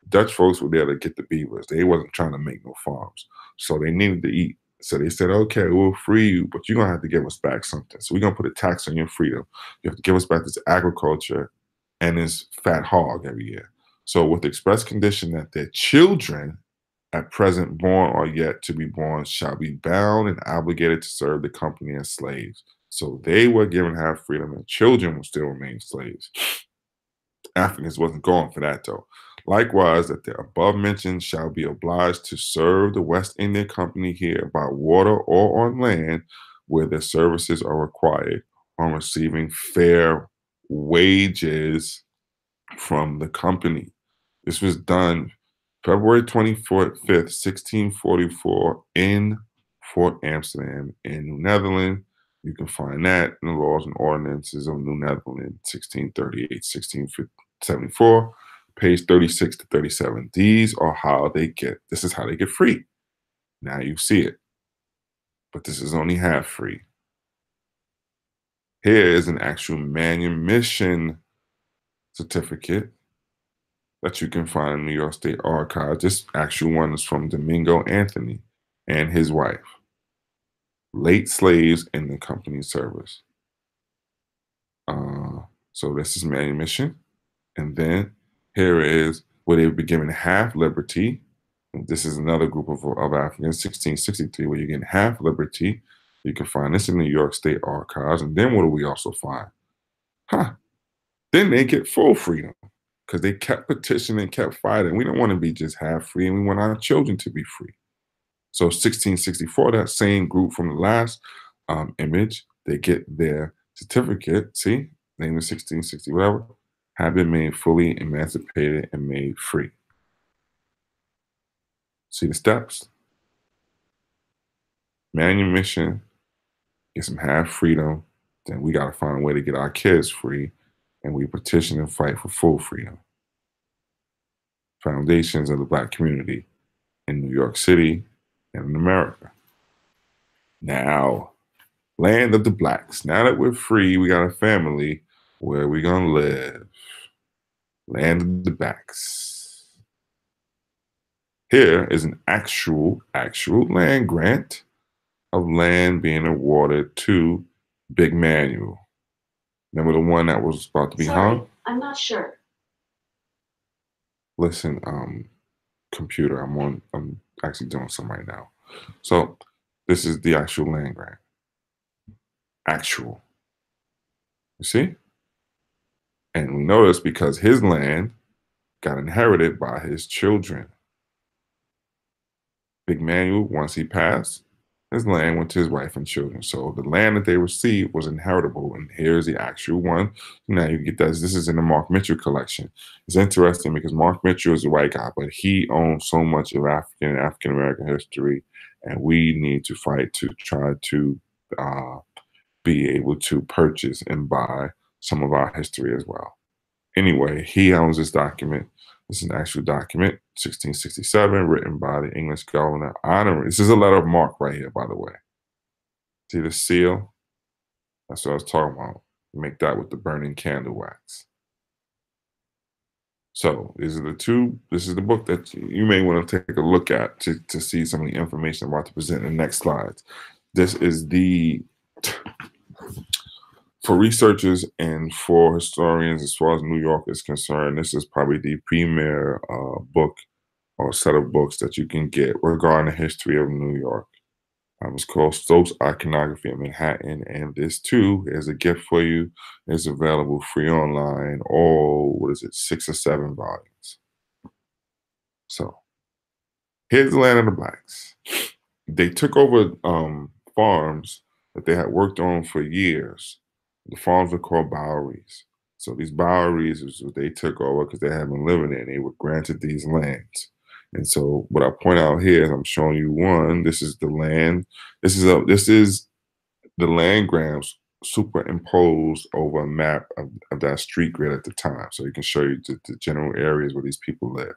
Dutch folks were there to get the beavers. They wasn't trying to make no farms, so they needed to eat. So they said, "Okay, we'll free you, but you're gonna have to give us back something. So we're gonna put a tax on your freedom. You have to give us back this agriculture and this fat hog every year." So with the express condition that their children at present born or yet to be born shall be bound and obligated to serve the company as slaves. So they were given half freedom and children will still remain slaves. Africans wasn't going for that though. Likewise, that the above mentioned shall be obliged to serve the West India Company here by water or on land where their services are required on receiving fair wages from the company. This was done February 24th, 1644, in Fort Amsterdam in New Netherlands. You can find that in the laws and ordinances of New Netherlands, 1638, 1674, page 36 to 37. These are how they get, this is how they get free. Now you see it. But this is only half free. Here is an actual manumission certificate that you can find in New York State Archives. This actual one is from Domingo Anthony and his wife, late slaves in the company service. Uh, so this is manumission. And then here is where they be given half liberty. This is another group of, of Africans, 1663, where you're getting half liberty You can find this in New York State Archives. And then what do we also find? Huh. Then they get full freedom because they kept petitioning, kept fighting. We don't want to be just half free, and we want our children to be free. So 1664, that same group from the last um, image, they get their certificate, see, name is 1660, whatever, have been made fully emancipated and made free. See the steps? Manumission, get some half freedom, then we got to find a way to get our kids free, and we petition and fight for full freedom. Foundations of the Black community in New York City and in America. Now, land of the Blacks. Now that we're free, we got a family where we gonna live. Land of the Blacks. Here is an actual, actual land grant of land being awarded to Big Manuel. Remember the one that was about to be Sorry, hung? I'm not sure. Listen, um, computer, I'm on I'm actually doing some right now. So this is the actual land grant. Actual. You see? And we notice because his land got inherited by his children. Big Manuel, once he passed, his land went to his wife and children. So the land that they received was inheritable. And here's the actual one. Now you get that. This is in the Mark Mitchell collection. It's interesting because Mark Mitchell is a white guy, but he owns so much of African and African American history. And we need to fight to try to uh, be able to purchase and buy some of our history as well. Anyway, he owns this document. This is an actual document, 1667, written by the English governor honoring. This is a letter of mark right here, by the way. See the seal? That's what I was talking about. Make that with the burning candle wax. So these are the two. This is the book that you may want to take a look at to, to see some of the information I'm about to present in the next slides. This is the for researchers and for historians, as far as New York is concerned, this is probably the premier uh, book or set of books that you can get regarding the history of New York. Um, it's called Stokes Iconography of Manhattan, and this too is a gift for you. It's available free online. All what is it, six or seven volumes. So here's the land of the blacks. They took over um, farms that they had worked on for years. The farms were called Boweries. So these Boweries what they took over because they had been living and they were granted these lands. And so what I point out here is I'm showing you one, this is the land. This is a this is the land grants superimposed over a map of, of that street grid at the time. So you can show you the, the general areas where these people lived.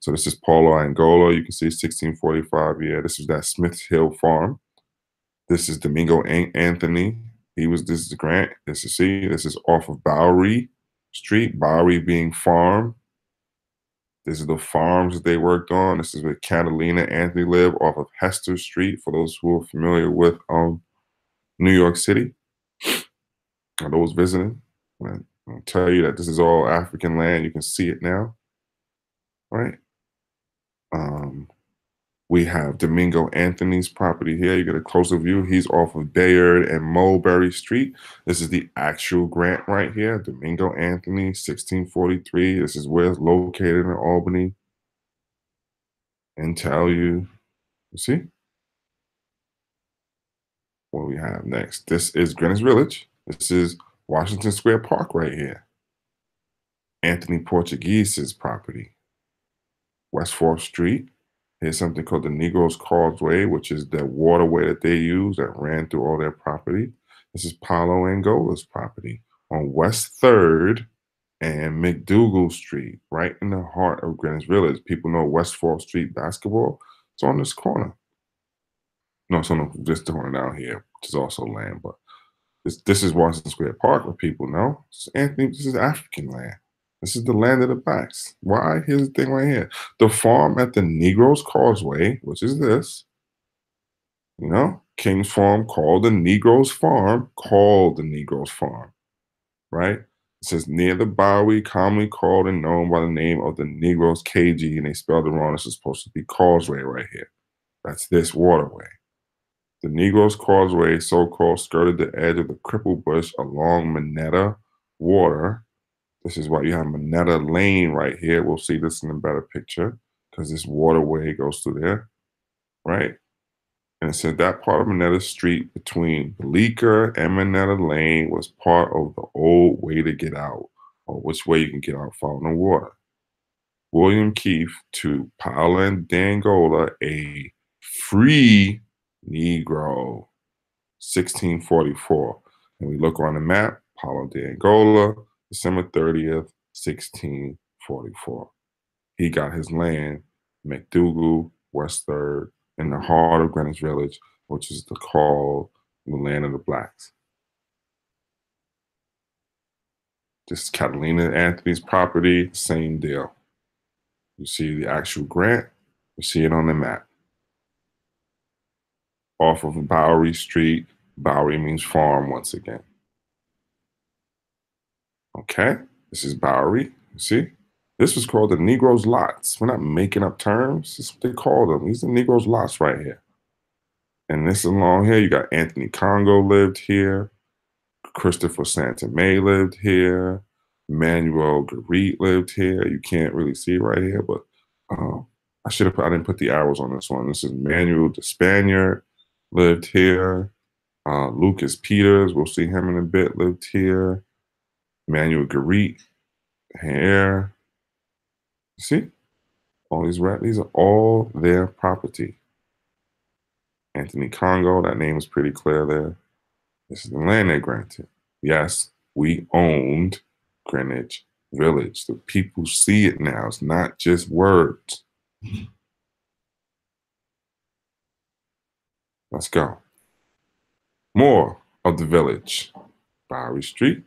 So this is Paulo Angola. You can see 1645 Yeah, This is that Smith Hill farm. This is Domingo Anthony. He was this is Grant. This is see. This is off of Bowery Street. Bowery being farm. This is the farms that they worked on. This is where Catalina Anthony lived off of Hester Street. For those who are familiar with um, New York City, or those visiting, I'll tell you that this is all African land. You can see it now, right? Um, we have Domingo Anthony's property here. You get a closer view. He's off of Bayard and Mulberry Street. This is the actual grant right here. Domingo Anthony, 1643. This is where it's located in Albany. And tell you, you see? What we have next? This is Greenwich Village. This is Washington Square Park right here. Anthony Portuguese's property. West 4th Street. Here's something called the Negroes Causeway, which is the waterway that they use that ran through all their property. This is Paulo Angola's property on West 3rd and MacDougal Street, right in the heart of Greenwich Village. People know West 4th Street basketball. It's on this corner. No, it's on this corner down here, which is also land, but this, this is Washington Square Park, where people know. Is Anthony, this is African land. This is the land of the blacks. Why? Here's the thing right here. The farm at the Negroes Causeway, which is this, you know, King's Farm called the Negroes Farm, called the Negroes Farm, right? It says near the Bowery, commonly called and known by the name of the Negroes KG, and they spelled it wrong. This is supposed to be Causeway right here. That's this waterway. The Negroes Causeway, so called, skirted the edge of the cripple bush along Minetta Water. This is why you have Minetta Lane right here. We'll see this in a better picture because this waterway goes through there, right? And it said that part of Minetta Street between Bleecker and Minetta Lane was part of the old way to get out, or which way you can get out following the water. William Keith to Paula and Dangola, a free Negro, 1644. And we look on the map, Paulo D'Angola, December 30th, 1644. He got his land, MacDougal, West 3rd, in the heart of Greenwich Village, which is the call the land of the blacks. This is Catalina Anthony's property, same deal. You see the actual grant, you see it on the map. Off of Bowery Street, Bowery means farm once again. Okay, this is Bowery, you see? This was called the Negroes Lots. We're not making up terms. This is what they call them. These are Negroes Lots right here. And this along here, you got Anthony Congo lived here. Christopher Santa May lived here. Manuel Garit lived here. You can't really see right here, but um, I should have put, I didn't put the arrows on this one. This is Manuel the Spaniard lived here. Uh, Lucas Peters, we'll see him in a bit, lived here. Manuel Garit here. See? All these rat, these are all their property. Anthony Congo, that name is pretty clear there. This is the land they granted. Yes, we owned Greenwich Village. The people see it now. It's not just words. Let's go. More of the village. Bowery Street,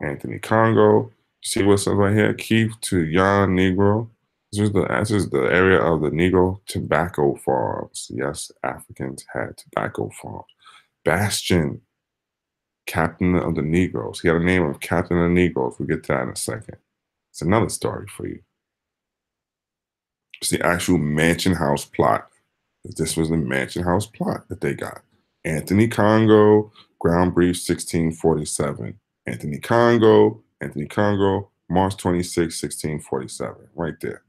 Anthony Congo, See what's up right here? Keith to Young Negro. This is the this is the area of the Negro tobacco farms. Yes, Africans had tobacco farms. Bastion, Captain of the Negroes. He had a name of Captain of the Negroes. We'll get to that in a second. It's another story for you. It's the actual mansion house plot. This was the mansion house plot that they got. Anthony Congo, ground brief 1647. Anthony Congo, Anthony Congo, March 26, 1647, right there.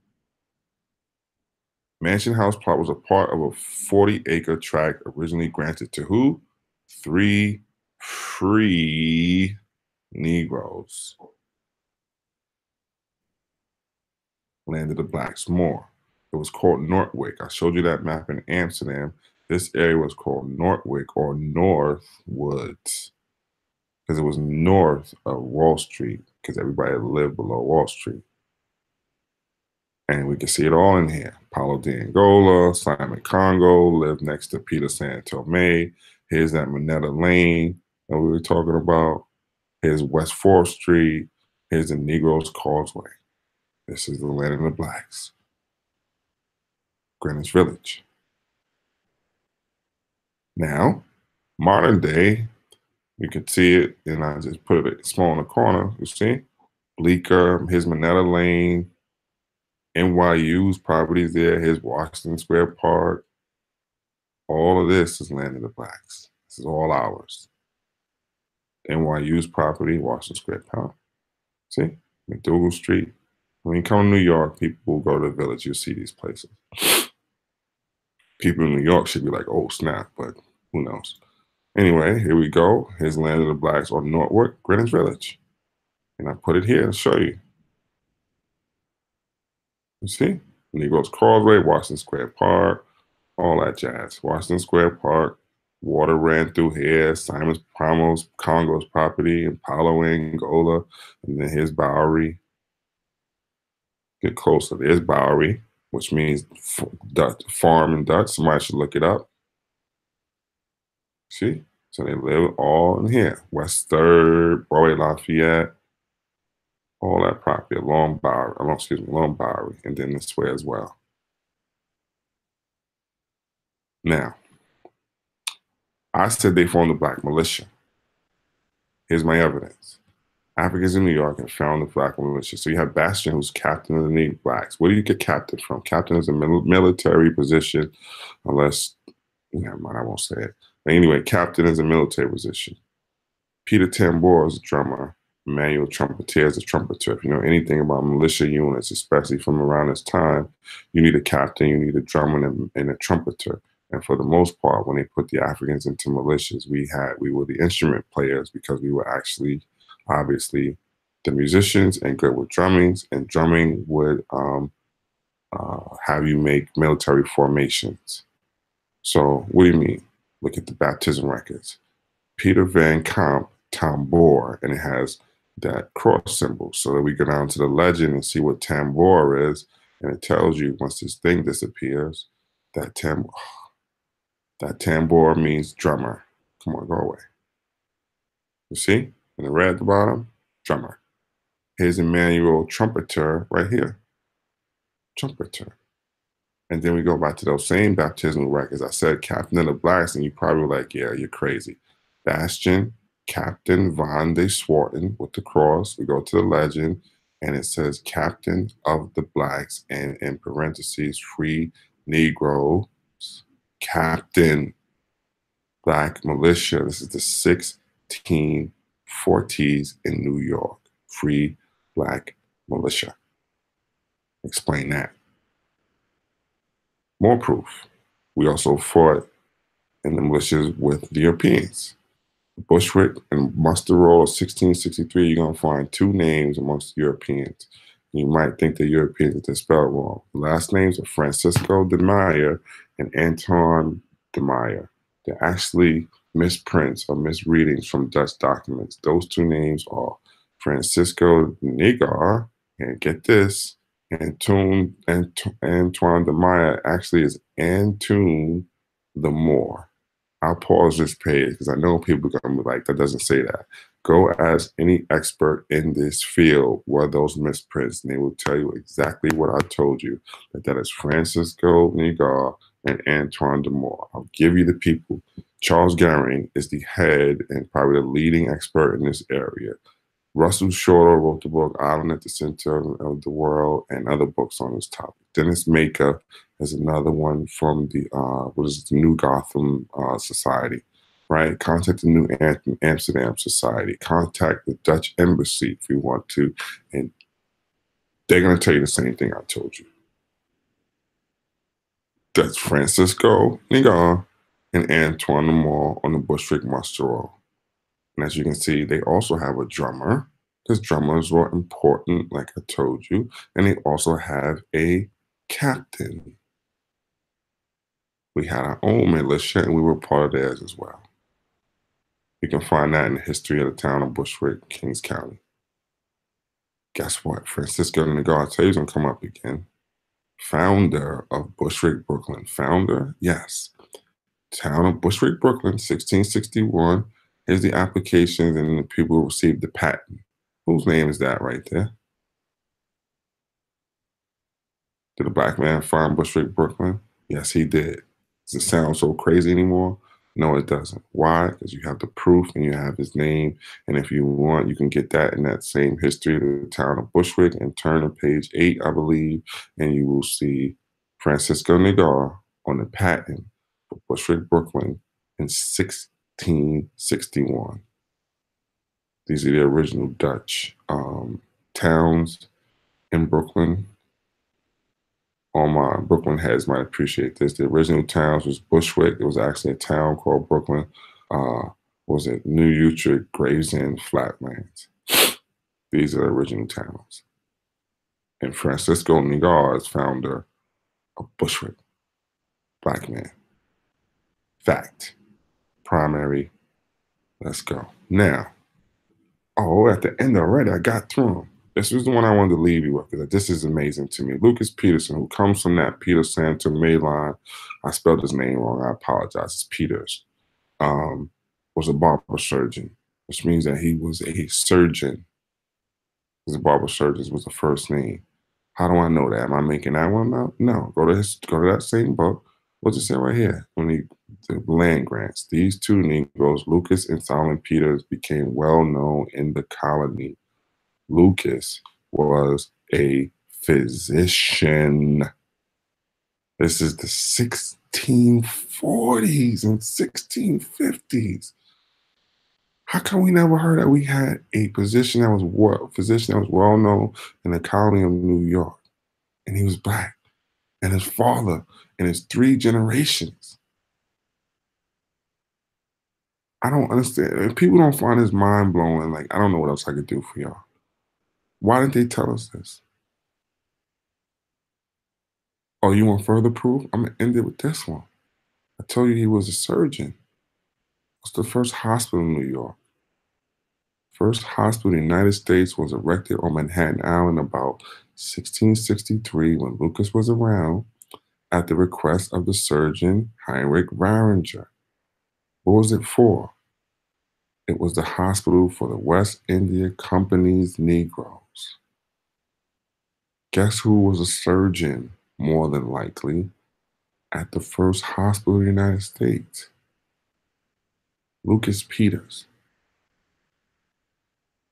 Mansion House plot was a part of a 40 acre tract originally granted to who? Three free Negroes. Land of the Blacks more. It was called Noordwijk. I showed you that map in Amsterdam. This area was called Noordwijk or Northwood because it was north of Wall Street because everybody lived below Wall Street. And we can see it all in here. Paulo D'Angola, Simon Congo lived next to Peter May. Here's that Minetta Lane that we were talking about. Here's West 4th Street. Here's the Negroes Causeway. This is the land of the blacks. Greenwich Village. Now, modern day, you can see it, and I just put it small in the corner. You see, Bleecker, his Minetta Lane, NYU's properties there, his Washington Square Park. All of this is land of the blacks. This is all ours. NYU's property, Washington Square Park. See, MacDougal Street. When you come to New York, people will go to the village. You'll see these places. People in New York should be like, oh, snap, but who knows? Anyway, here we go. Here's Land of the Blacks on Northwood, Greenwich Village. And I put it here to show you. You see? Negroes Causeway, Washington Square Park, all that jazz. Washington Square Park, water ran through here, Simon's Pramos, Congo's property, and Paulo Angola, and then here's Bowery. Get closer. There's Bowery, which means Dutch, farm in Dutch. Somebody should look it up. See? So they live all in here. West Third, Broadway Lafayette, all that property along Bowery, along, excuse me, along Bowery, and then this way as well. Now, I said they formed the black militia. Here's my evidence. Africans in New York have found the black militia. So you have Bastion, who's captain of the New Blacks. Where do you get captain from? Captain is a military position, unless never mind, I won't say it. Anyway, captain is a military position. Peter Tambor is a drummer. Emmanuel Trumpeter is a trumpeter. If you know anything about militia units, especially from around this time, you need a captain, you need a drummer, and, and a trumpeter. And for the most part, when they put the Africans into militias, we had we were the instrument players because we were actually obviously the musicians and good with drummings, and drumming would um, uh, have you make military formations. So what do you mean? Look at the baptism records. Peter Van Kamp, Tambor, and it has that cross symbol. So that we go down to the legend and see what tambor is, and it tells you once this thing disappears, that tambor, that tambor means drummer. Come on, go away. You see, in the red at the bottom, drummer. Here's Emmanuel trumpeter right here, trumpeter. And then we go back to those same baptismal records. I said Captain of the Blacks, and you probably were like, yeah, you're crazy. Bastion, Captain Von de Swarten with the cross. We go to the legend, and it says Captain of the Blacks, and in parentheses, free Negroes, Captain Black Militia. This is the 1640s in New York. Free Black Militia. Explain that. More proof. We also fought in the militias with the Europeans. Bushwick and muster roll 1663, you're going to find two names amongst Europeans. You might think the Europeans are spelled wrong. The last names are Francisco de Meyer and Anton de Meyer. They're actually misprints or misreadings from Dutch documents. Those two names are Francisco Nigar, and get this, Antoine, Antoine de Meyer actually is Antoine the Moor. I'll pause this page because I know people are going to be like, that doesn't say that. Go ask any expert in this field what those misprints, and they will tell you exactly what I told you that that is Francisco Nigar and Antoine de Moor. I'll give you the people. Charles Gehring is the head and probably the leading expert in this area. Russell Shorto wrote the book Island at the Center of the World and other books on this topic. Dennis Maika is another one from the uh, what is it, the New Gotham uh, Society, right? Contact the New Amsterdam Society. Contact the Dutch Embassy if you want to, and they're going to tell you the same thing I told you. That's Francisco Nigar and Antoine Lamar on the Bushwick Muster Roll. And as you can see, they also have a drummer because drummers were important, like I told you. And they also have a captain. We had our own militia and we were part of theirs as well. You can find that in the history of the town of Bushwick, Kings County. Guess what? Francisco tell you going to come up again. Founder of Bushwick, Brooklyn. Founder, yes. Town of Bushwick, Brooklyn, 1661 Here's the applications and the people who received the patent. Whose name is that right there? Did a black man find Bushwick, Brooklyn? Yes, he did. Does it sound so crazy anymore? No, it doesn't. Why? Because you have the proof and you have his name. And if you want, you can get that in that same history of the town of Bushwick and turn to page eight, I believe, and you will see Francisco Nigar on the patent for Bushwick, Brooklyn in six 1861. These are the original Dutch um, towns in Brooklyn. All my Brooklyn heads might appreciate this. The original towns was Bushwick. It was actually a town called Brooklyn. Uh, was it New Utrecht, Gravesend, Flatlands? These are the original towns. And Francisco Nigar is founder of Bushwick. Black man. Fact primary. Let's go. Now, oh, at the end already, I got through them. This was the one I wanted to leave you with because this is amazing to me. Lucas Peterson, who comes from that Peter Santome line, I spelled his name wrong. I apologize. It's Peters. Um, was a barber surgeon, which means that he was a surgeon. His barber surgeon was the first name. How do I know that? Am I making that one up? No. Go to his, go to that same book. What's it say right here? When he the land grants. These two Negroes, Lucas and Solomon Peters, became well known in the colony. Lucas was a physician. This is the 1640s and 1650s. How come we never heard that we had a position that was physician that was well known in the colony of New York, and he was black, and his father and his three generations. I don't understand. If people don't find this mind blowing, like I don't know what else I could do for y'all. Why didn't they tell us this? Oh, you want further proof? I'm gonna end it with this one. I told you he was a surgeon. It's the first hospital in New York. First hospital in the United States was erected on Manhattan Island about 1663 when Lucas was around at the request of the surgeon Heinrich Varringer. What was it for? It was the hospital for the West India Company's Negroes. Guess who was a surgeon, more than likely, at the first hospital in the United States? Lucas Peters.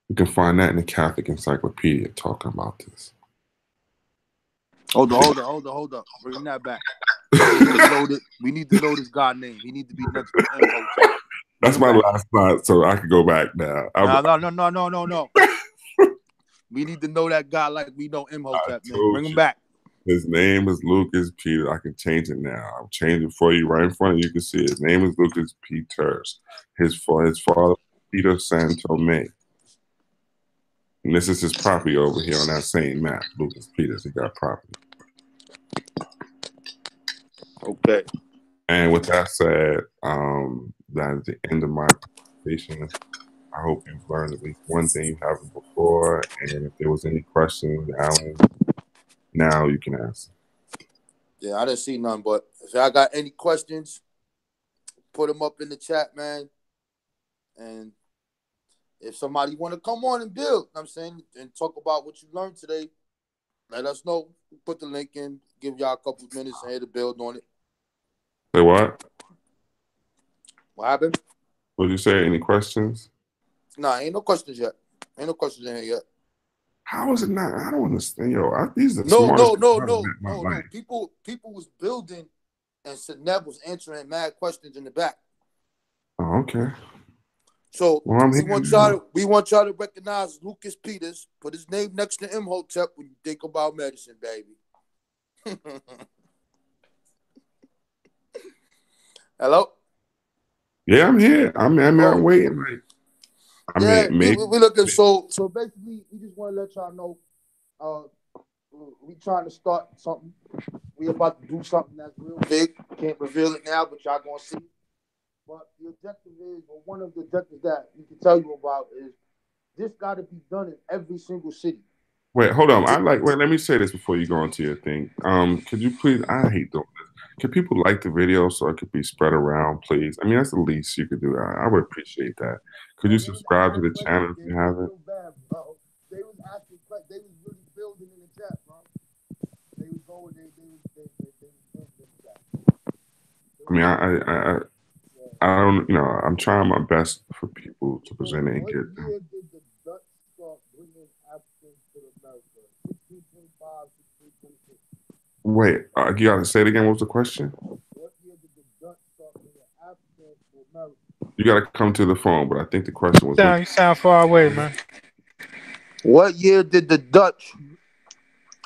You can find that in the Catholic Encyclopedia talking about this. Hold on, hold on, hold on, hold on. Bring that back. We need to know this, we need to know this guy name. He need to be next to Imhotep. That's my last thought, so I can go back now. No, no, no, no, no, no, no. we need to know that guy like we know told Bring him you. back. His name is Lucas Peter. I can change it now. I'll change it for you right in front of you. You can see it. his name is Lucas Peters. His for his father Peter Santome. And this is his property over here on that same map. Lucas Peters. He got property. Okay. And with that said, um, that is the end of my presentation. I hope you've learned at least one thing you haven't before. And if there was any questions, Alan, now you can ask. Yeah, I didn't see none, but if y'all got any questions, put them up in the chat, man. And if somebody want to come on and build, know what I'm saying, and talk about what you learned today, let us know. Put the link in, give y'all a couple minutes and to build on it. Say what? What happened? What did you say? Any questions? Nah, ain't no questions yet. Ain't no questions in here yet. How is it not? I don't understand. Yo, I, these are the No, no, no, no, met in my no, no. People, people was building, and Seneb was answering mad questions in the back. Oh, okay. So Well, we want y'all to we want y'all to recognize Lucas Peters. Put his name next to Imhotep when you think about medicine, baby. Hello. Yeah, I'm here. I'm, I'm, I'm waiting. Like, I yeah, mean, we, maybe. we, we looking so so basically we just want to let y'all know uh we trying to start something. We about to do something that's real big. Can't reveal it now, but y'all gonna see. But the objective is, or one of the objectives that we can tell you about is this got to be done in every single city. Wait, hold on. I like. Wait, let me say this before you go into your thing. Um, could you please? I hate doing this. Can people like the video so it could be spread around, please? I mean, that's the least you could do. I, I would appreciate that. Could you subscribe to the channel if you haven't? They was asking, they was really building in the chat, bro. They was going, they, they, they, they, they was building in the chat. I mean, I, I, I, I don't. You know, I'm trying my best for people to present it and get. year did the Dutch start bringing Africans to America? 1625, 1626. Wait, uh, you got to say it again. What was the question? What year did the Dutch start bringing Africans to America? You got to come to the phone, but I think the question was. Sound, you sound far away, man. What year did the Dutch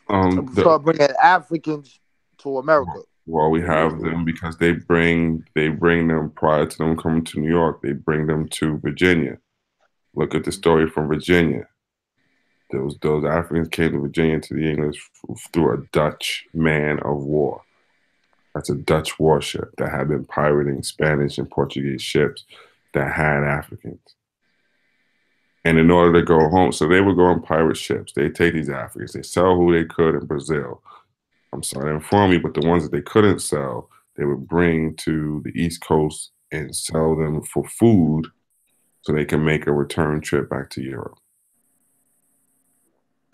Um, the, start bringing Africans to America? Well, we have them because they bring they bring them prior to them coming to New York. They bring them to Virginia. Look at the story from Virginia. Those those Africans came to Virginia to the English through a Dutch man of war. That's a Dutch warship that had been pirating Spanish and Portuguese ships that had Africans. And in order to go home, so they would go on pirate ships. They take these Africans, they sell who they could in Brazil. I'm sorry to inform you, but the ones that they couldn't sell, they would bring to the East Coast and sell them for food so they can make a return trip back to Europe.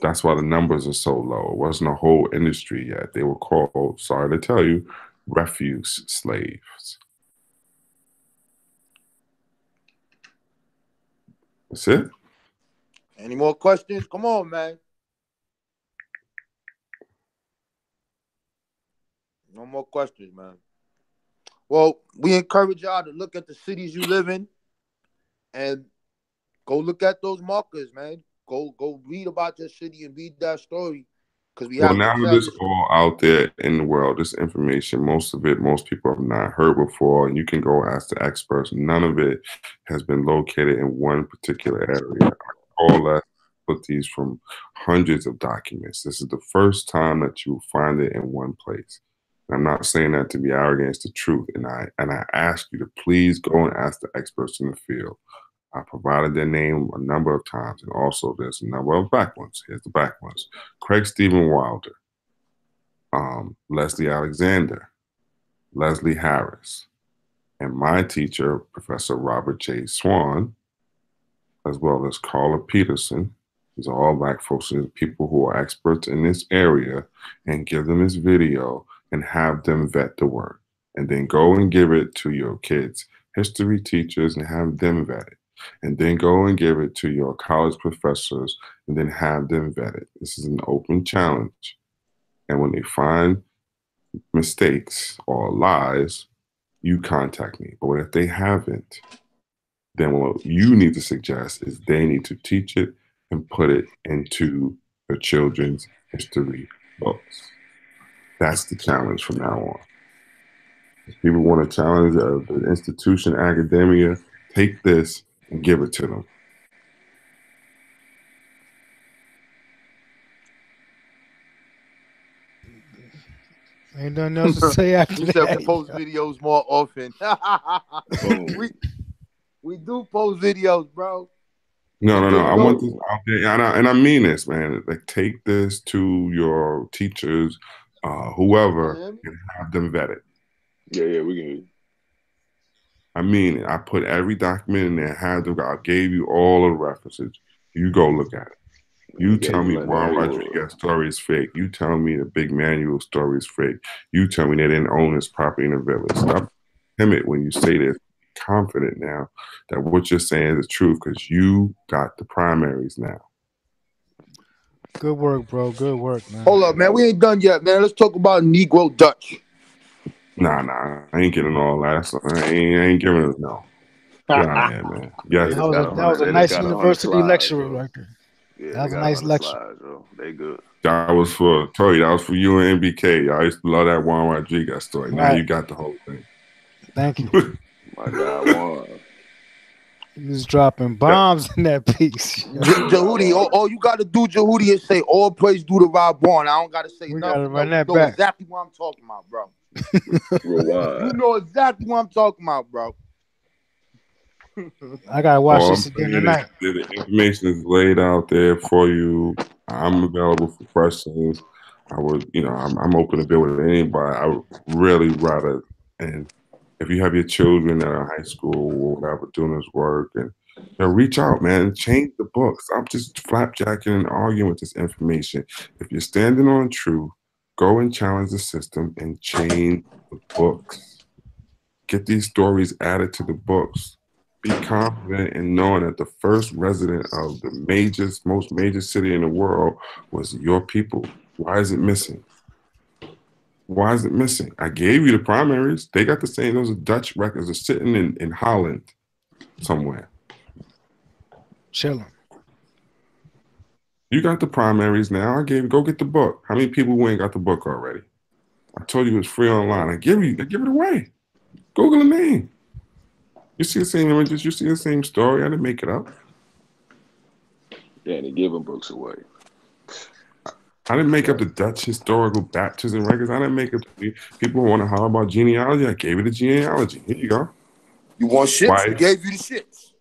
That's why the numbers are so low. It wasn't a whole industry yet. They were called, sorry to tell you, refuse slaves. That's it. Any more questions? Come on, man. No more questions, man. Well, we encourage y'all to look at the cities you live in and go look at those markers, man. Go go read about your city and read that story. Because we Well, have now that it's all out there in the world, this information, most of it, most people have not heard before, and you can go ask the experts. None of it has been located in one particular area. All that put these from hundreds of documents. This is the first time that you find it in one place. I'm not saying that to be arrogant, it's the truth. And I and I ask you to please go and ask the experts in the field. I provided their name a number of times, and also there's a number of back ones. Here's the back ones: Craig Steven Wilder, um, Leslie Alexander, Leslie Harris, and my teacher, Professor Robert J. Swan, as well as Carla Peterson. These are all black folks people who are experts in this area, and give them this video and have them vet the work, and then go and give it to your kids, history teachers, and have them vet it and then go and give it to your college professors and then have them vet it. This is an open challenge. And when they find mistakes or lies, you contact me. But if they haven't, then what you need to suggest is they need to teach it and put it into the children's history books. That's the challenge from now on. If people want a challenge uh, the institution, academia, take this and give it to them. Ain't nothing else to say after We said that. we post videos more often. We, we do post videos, bro. No, no, no. I want this out there, and I, and I mean this, man. Like, take this to your teachers, uh, whoever, and have them vet it. Yeah, yeah, we can. I mean. I put every document in there, have them. I gave you all the references. You go look at it. You tell me Juan. Rodriguez story is fake. You tell me the Big Manuel story is fake. You tell me they didn't own this property in the village. Stop timid when you say this. Confident now that what you're saying is the truth because you got the primaries now. Good work, bro. Good work, man. Hold up, man. We ain't done yet, man. Let's talk about Negro Dutch. Nah, nah, I ain't getting all that. So I ain't, I ain't giving it no. Get out man. Yes, That was a, that was a nice got a hundred university slides, lecturer bro. right there. Yeah, That was a nice lecture. slides, bro. They good. that was for told you that was for you and NBK. Y'all used to love that Juan Rodriguez story. Now Right. you got the whole thing. Thank you. My God, Juan. He was dropping bombs in that piece. J- Jehudi, all, all you gotta do, Jehudi, is say all praise due to Rob Born. I don't gotta say We nothing. gotta No, run you that know back. exactly what I'm talking about, bro. You know exactly what I'm talking about, bro. I gotta watch All this again tonight. is the information is laid out there for you. I'm available for questions. I would, you know, I'm, I'm open to deal with anybody. I would really rather, and if you have your children that are high school or whatever doing this work, and you know, reach out, man. Change the books. I'm just flapjacking and arguing with this information. If you're standing on truth, go and challenge the system and change the books. Get these stories added to the books be confident in knowing that the first resident of the major, most major city in the world was your people. Why is it missing? Why is it missing? I gave you the primaries. They got the same. Those Dutch records. They're sitting in, in Holland somewhere. Chilling. You got the primaries now. I gave you go get the book. How many people who ain't got the book already? I told you it's free online. I give you I give it away. Google the name. You see the same images, you see the same story. I didn't make it up. Yeah, they giving books away. I didn't make up the Dutch historical baptism records. I didn't make up. People want to holler about genealogy. I gave you the genealogy. Here you go. You want shit? We gave you the shits.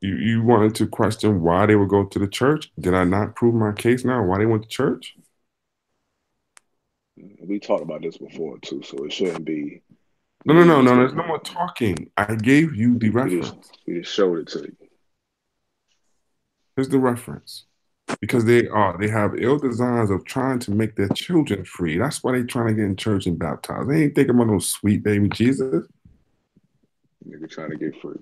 You you wanted to question why they would go to the church. Did I not prove my case now? Why they went to church? We talked about this before too, so it shouldn't be. No, no, no, no. There's no more talking. I gave you the We just, reference. we just showed it to you. Here's the reference. Because they are they have ill designs of trying to make their children free. That's why they trying to get in church and baptized. They ain't thinking about no sweet baby Jesus. Nigga trying to get free.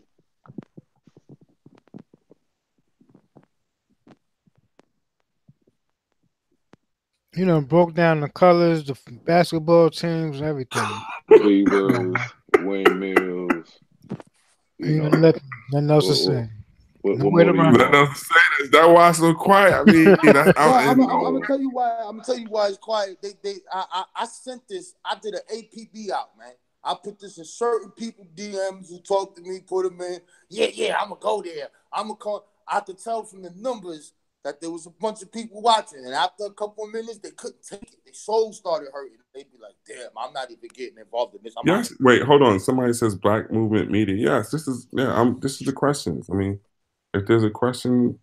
You know, broke down the colors, the basketball teams, everything. Beavers, windmills. You know, nothing, nothing else to say. What, no what way more do around Let us say that. Is that why it's so quiet? I mean, that's, No, I, I'm, and- I'm, I'm gonna tell you why. I'm gonna tell you why it's quiet. They, they, I, I, I sent this. I did an APB out, man. I put this in certain people DMs who talk to me, put them in. Yeah, yeah, I'm gonna go there. I'm gonna call. I could tell from the numbers that there was a bunch of people watching, and after a couple of minutes, they couldn't take it. Their soul started hurting. They'd be like, "Damn, I'm not even getting involved in this." I'm yes. Wait, hold on. Somebody says Black Movement Media. Yes, this is. Yeah, I'm. This is the questions. I mean, if there's a question,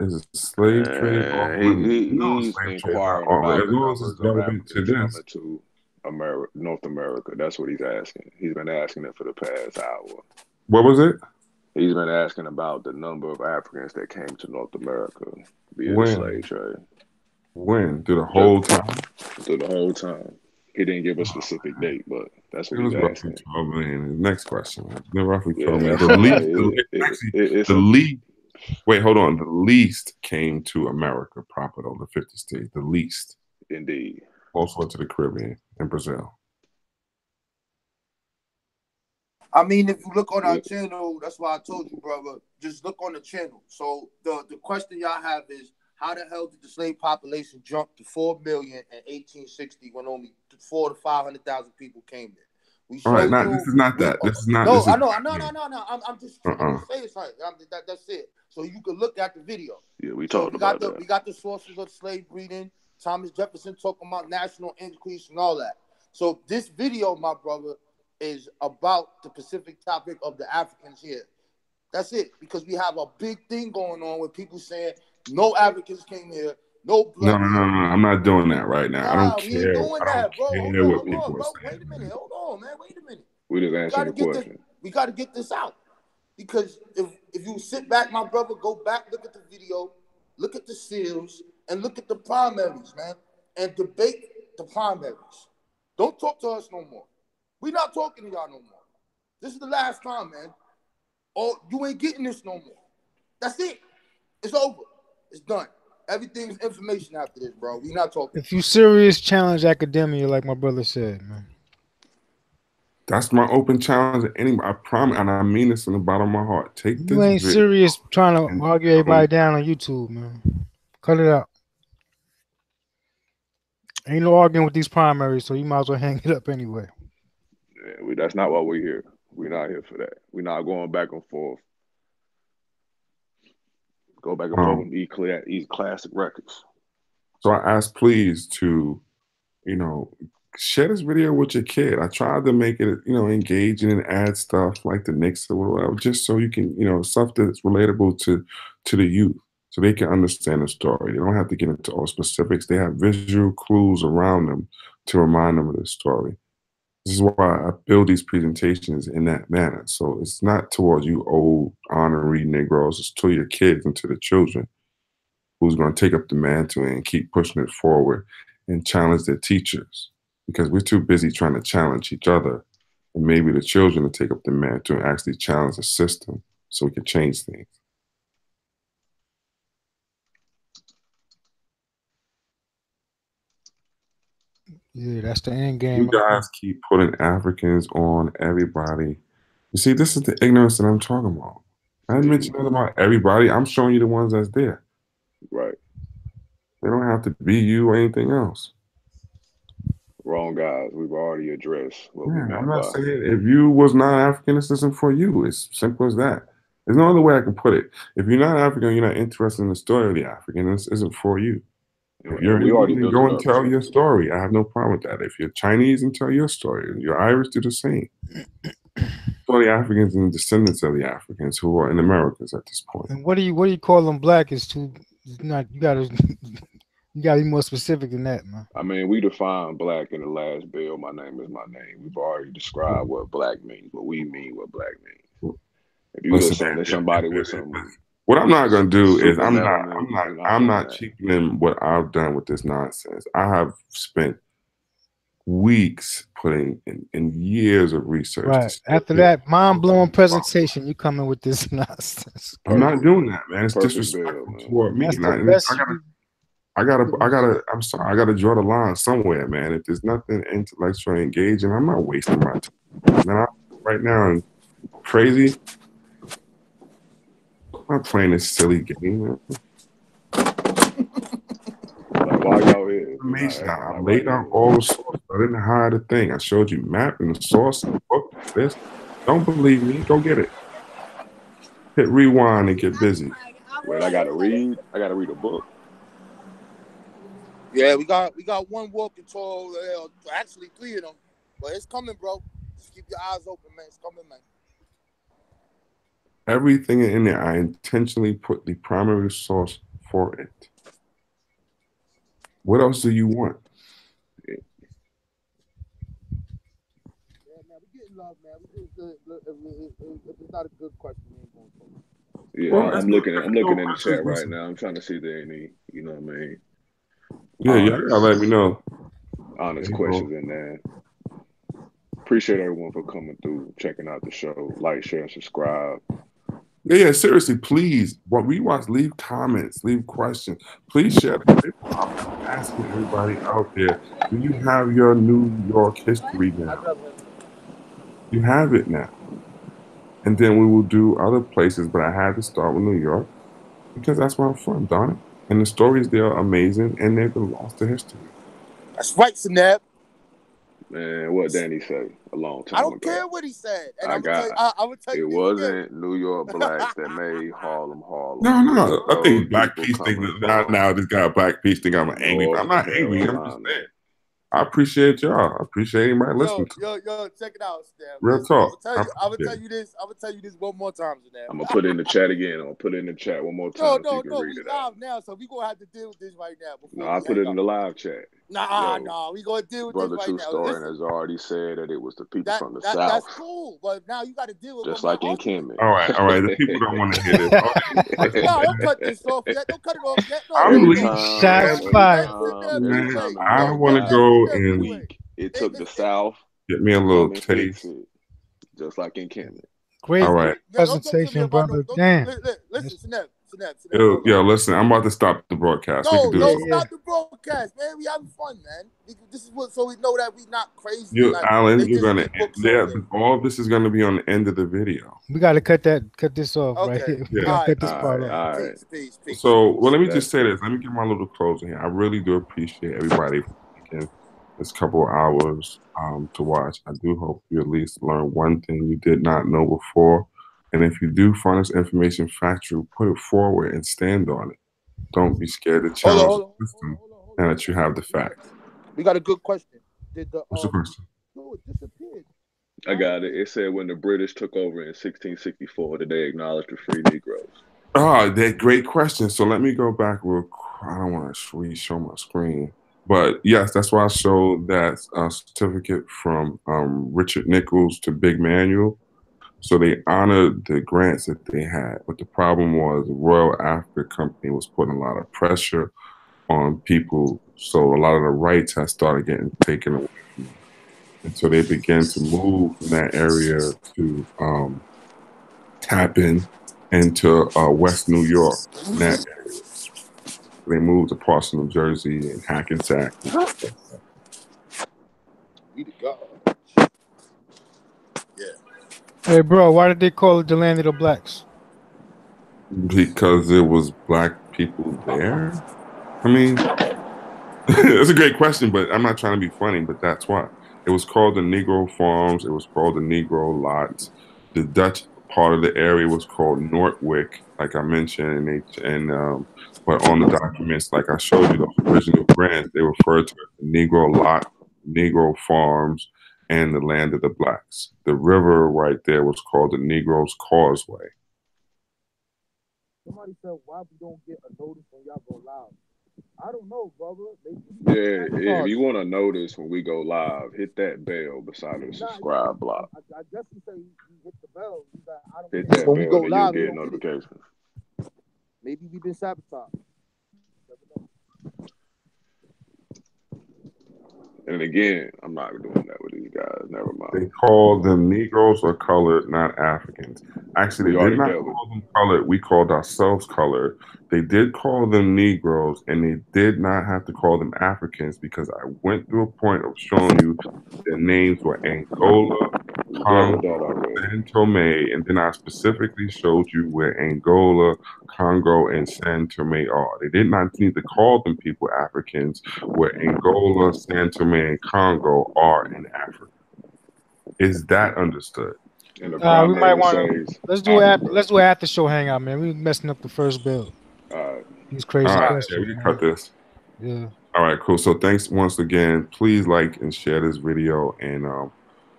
is it slave trade or Uh, he, he, no he's slave trade? inquiring Or, about as long as it's relevant to Africans this. to America, North America. That's what he's asking. He's been asking it for the past hour. What was it? He's been asking about the number of Africans that came to North America via When? the slave trade When? Through the whole time? through the whole time. He didn't give a specific date, but that's It was roughly asking. 12 million. Next question. The roughly Yeah, 12 million. that's The least, it- the, it- actually, it- the least, wait, hold on. The least came to America proper, though, the 50 states. The least. indeed. Also to the Caribbean and Brazil. I mean, if you look on our Yeah. channel, that's why I told you, brother. Just look on the channel. So the the question y'all have is, how the hell did the slave population jump to four million in 1860 when only four to five hundred thousand people came there? We All right, showed not, this is not that. This is not. no, this is, I know, I know, no, no, no. I'm, I'm just trying Uh-uh. to say something. I'm, that, that's it. So you can look at the video. Yeah, we So talked we got about the that. we got the sources of slave breeding. Thomas Jefferson talking about national increase and all that. So this video, my brother, is about the specific topic of the Africans here. That's it, because we have a big thing going on with people saying no Africans came here, no no, no, no, no. I'm not doing that right now. I don't care. ain't doing I that, don't bro. Hold care on, what hold people on, are saying. Wait a minute. Hold on, man. Wait a minute. We just We answered gotta the get this. question. We gotta get this out. Because if if you sit back, my brother, go back, look at the video, look at the seals, and look at the primaries, man, and debate the primaries. Don't talk to us no more. we not talking to y'all no more. This is the last time, man. Oh, you ain't getting this no more. That's it. It's over. It's done. Everything's information after this, bro. We not talking. If you serious, challenge academia, like my brother said, man. That's my open challenge to anybody. I promise, and I mean this from the bottom of my heart. Take this. You ain't vid- serious trying to argue everybody down on YouTube, man. Cut it out. Ain't no arguing with these primaries, so you might as well hang it up anyway. Yeah, we, that's not why we're here. We're not here for that. We're not going back and forth. Go back and Um, eat, cla- eat classic records. So I asked, please, to, you know, share this video with your kid. I tried to make it, you know, engaging and add stuff like the Knicks or whatever, just so you can, you know, stuff that's relatable to to the youth, so they can understand the story. They don't have to get into all specifics. They have visual clues around them to remind them of the story. This is why I build these presentations in that manner. So it's not towards you old honorary Negroes, it's to your kids and to the children who's going to take up the mantle and keep pushing it forward and challenge their teachers because we're too busy trying to challenge each other and maybe the children to take up the mantle and actually challenge the system so we can change things. Yeah, that's the end game. You guys keep putting Africans on everybody. You see, this is the ignorance that I'm talking about. I didn't mention nothing about everybody. I'm showing you the ones that's there. Right. They don't have to be you or anything else. Wrong guys. We've already addressed what Yeah, I'm by. not saying if you was not African, this isn't for you. It's simple as that. There's no other way I can put it. If you're not African, you're not interested in the story of the African. This isn't for you. If you're we already Indian, built go and tell your story. I have no problem with that. If you're Chinese, and tell your story. You're Irish, do the same. For the Africans and the descendants of the Africans who are in Americas at this point. And what do you what do you call them black is too not you gotta you gotta be more specific than that, man. I mean, we defined black in the last bill. My name is my name. We've already described what black means, what we mean, what black means. If you Listen, listen to somebody with some, What I'm not going to do is I'm not I'm not you're I'm not that. cheapening what I've done with this nonsense. I have spent weeks putting in, in years of research. Right. After that mind blowing presentation, you coming with this nonsense. I'm not doing that, man. It's Perfect disrespectful bill, man. toward me. That's And I, and. I gotta, I gotta, I gotta. I'm sorry, I gotta draw the line somewhere, man. If there's nothing intellectually engaging, I'm not wasting my time. Man, I, right now, I'm crazy. I'm not playing this silly game. Like, why y'all here? Information. Like, I like, laid why out y'all the source. I didn't hide a thing. I showed you map and the source and the book. This. Don't believe me? Go get it. Hit rewind and get busy. Wait, I gotta read. I gotta read a book. Yeah, we got we got one walking tall. Uh, actually, three of them, but it's coming, bro. Just keep your eyes open, man. It's coming, man. Everything in there, I intentionally put the primary source for it. What else do you want? Yeah, man, we getting love, man. We just, uh, if, it's not a good question, we ain't going to. Yeah, Well, I'm looking. not- I'm looking in the chat right now. I'm trying to see if there any. You know what I mean? Yeah, yeah, let me know. honest There you go. questions in there. Appreciate everyone for coming through, checking out the show. Like, share, and subscribe. Yeah, yeah, seriously, please. What we watch, leave comments, leave questions. Please share. I'm asking everybody out there, do you have your New York history now? You have it now. And then we will do other places, but I had to start with New York because that's where I'm from, darn it. And the stories there are amazing and they've been lost to history. That's right, Snap. Man, what Danny say a long time I don't ago. care what he said. And I I'm gonna tell you, got- I, I'm gonna tell It you this wasn't New York blacks that made Harlem Harlem. No, no, no. I think Black people Peace think coming now, now this guy Black Peace think I'm angry. I'm not Northern angry. I'm just Carolina. saying. I appreciate y'all. I appreciate anybody Yo, listening. to yo, yo, check it out, Snap. Real Listen, talk. I'm gonna tell you, I'm tell you this. I'm gonna tell you this one more time, Snap. I'm gonna put it in the chat again. I'm gonna put it in the chat one more No, time so no, you can no. read We it out. live now, so we gonna have to deal with this right now. No, I put hang it in the live chat. Nah, Yo, nah. We gonna deal with Brother this True right now. Story Listen, has already said that it was the people that, from the that South, that's cool, but now you got to deal with just like in uncle- Kemet. All right, all right. The people don't want to hear this. Okay. No, don't cut this off yet. Don't cut it off yet. No, I'm don't Every do leaving. that. time, Shots fired. time, Man, every time I wanna go Sit and- sit there. weak, it took the South Get me a little come and fix taste. just like in Kemet. Great All right. Yeah, don't talk to me presentation, brother. Damn. li- li- Listen, Snap, Snap, Snap. Yo, yo, listen, I'm about to stop the broadcast. we No, can do no, this. Yeah, yeah. stop the broadcast, man. We having fun, man. We- This is what so we know that we not crazy. You, like, Alan, you're gonna read yeah. all this is gonna be on the end of the video. We got to cut that, cut this off right Okay. here. Yeah. gotta cut this part right, off. all right. Peace, peace, peace. So, well, let me just say this. Let me give my little closing here. I really do appreciate everybody taking this couple of hours um, to watch. I do hope you at least learn one thing you did not know before. And if you do find this information factual, put it forward and stand on it. Don't be scared to hold challenge on, hold on, the hold on, system hold on, hold now on. that you have the facts. We got a good question. Did the What's the um, question? no, it disappeared. I got it. It said when the British took over in 1664, did they acknowledge the free Negroes? Ah, that great question. So let me go back real. qu- I don't want to re show my screen, but yes, that's why I showed that uh, certificate from um, Richard Nicolls to Big Manuel. So they honored the grants that they had, but the problem was the Royal Africa Company was putting a lot of pressure on people, so a lot of the rights had started getting taken away. And so they began to move from that area to um, tap in into uh, West New York. that area. They moved to parts of New Jersey and Hackensack. We the God. Hey, bro, why did they call it the land of the blacks? Because there was black people there. I mean, it's a great question, but I'm not trying to be funny. But that's why it was called the Negro Farms. It was called the Negro Lots. The Dutch part of the area was called Noordwijk, like I mentioned, and and um, but on the documents, like I showed you, the original grants, they referred to it the Negro Lot, Negro Farms, and the Land of the Blacks. The river right there was called the Negroes Causeway. Somebody said, why we don't get a notice when y'all go live? I don't know, brother. Maybe Yeah, if you want to notice when we go live, hit that bell beside the subscribe block. I, I guess you say you hit the bell. You got, I don't Hit know. that when we go bell, live, you'll get don't get it. notifications. Maybe we've been sabotaged. And again, I'm not doing that with these guys. Never mind. They called them Negroes or colored, not Africans. Actually, they did not call them colored. We called ourselves colored. They did call them Negroes, and they did not have to call them Africans because I went through a point of showing you their names were Angola, Congo, with that already. San Tome, and then I specifically showed you where Angola, Congo, and San Tome are. They did not need to call them people Africans, where Angola, San Tome, and Congo are in Africa. Is that understood? Uh, we might wanna- Let's do it. After, Africa. let's do it after show hangout, man. We were messing up the first Uh, These crazy All right, yeah, we can cut this. Yeah. All right, cool. So thanks once again. Please like and share this video and um,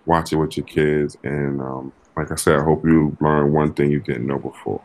watch it with your kids. And um, like I said, I hope you learn one thing you didn't know before.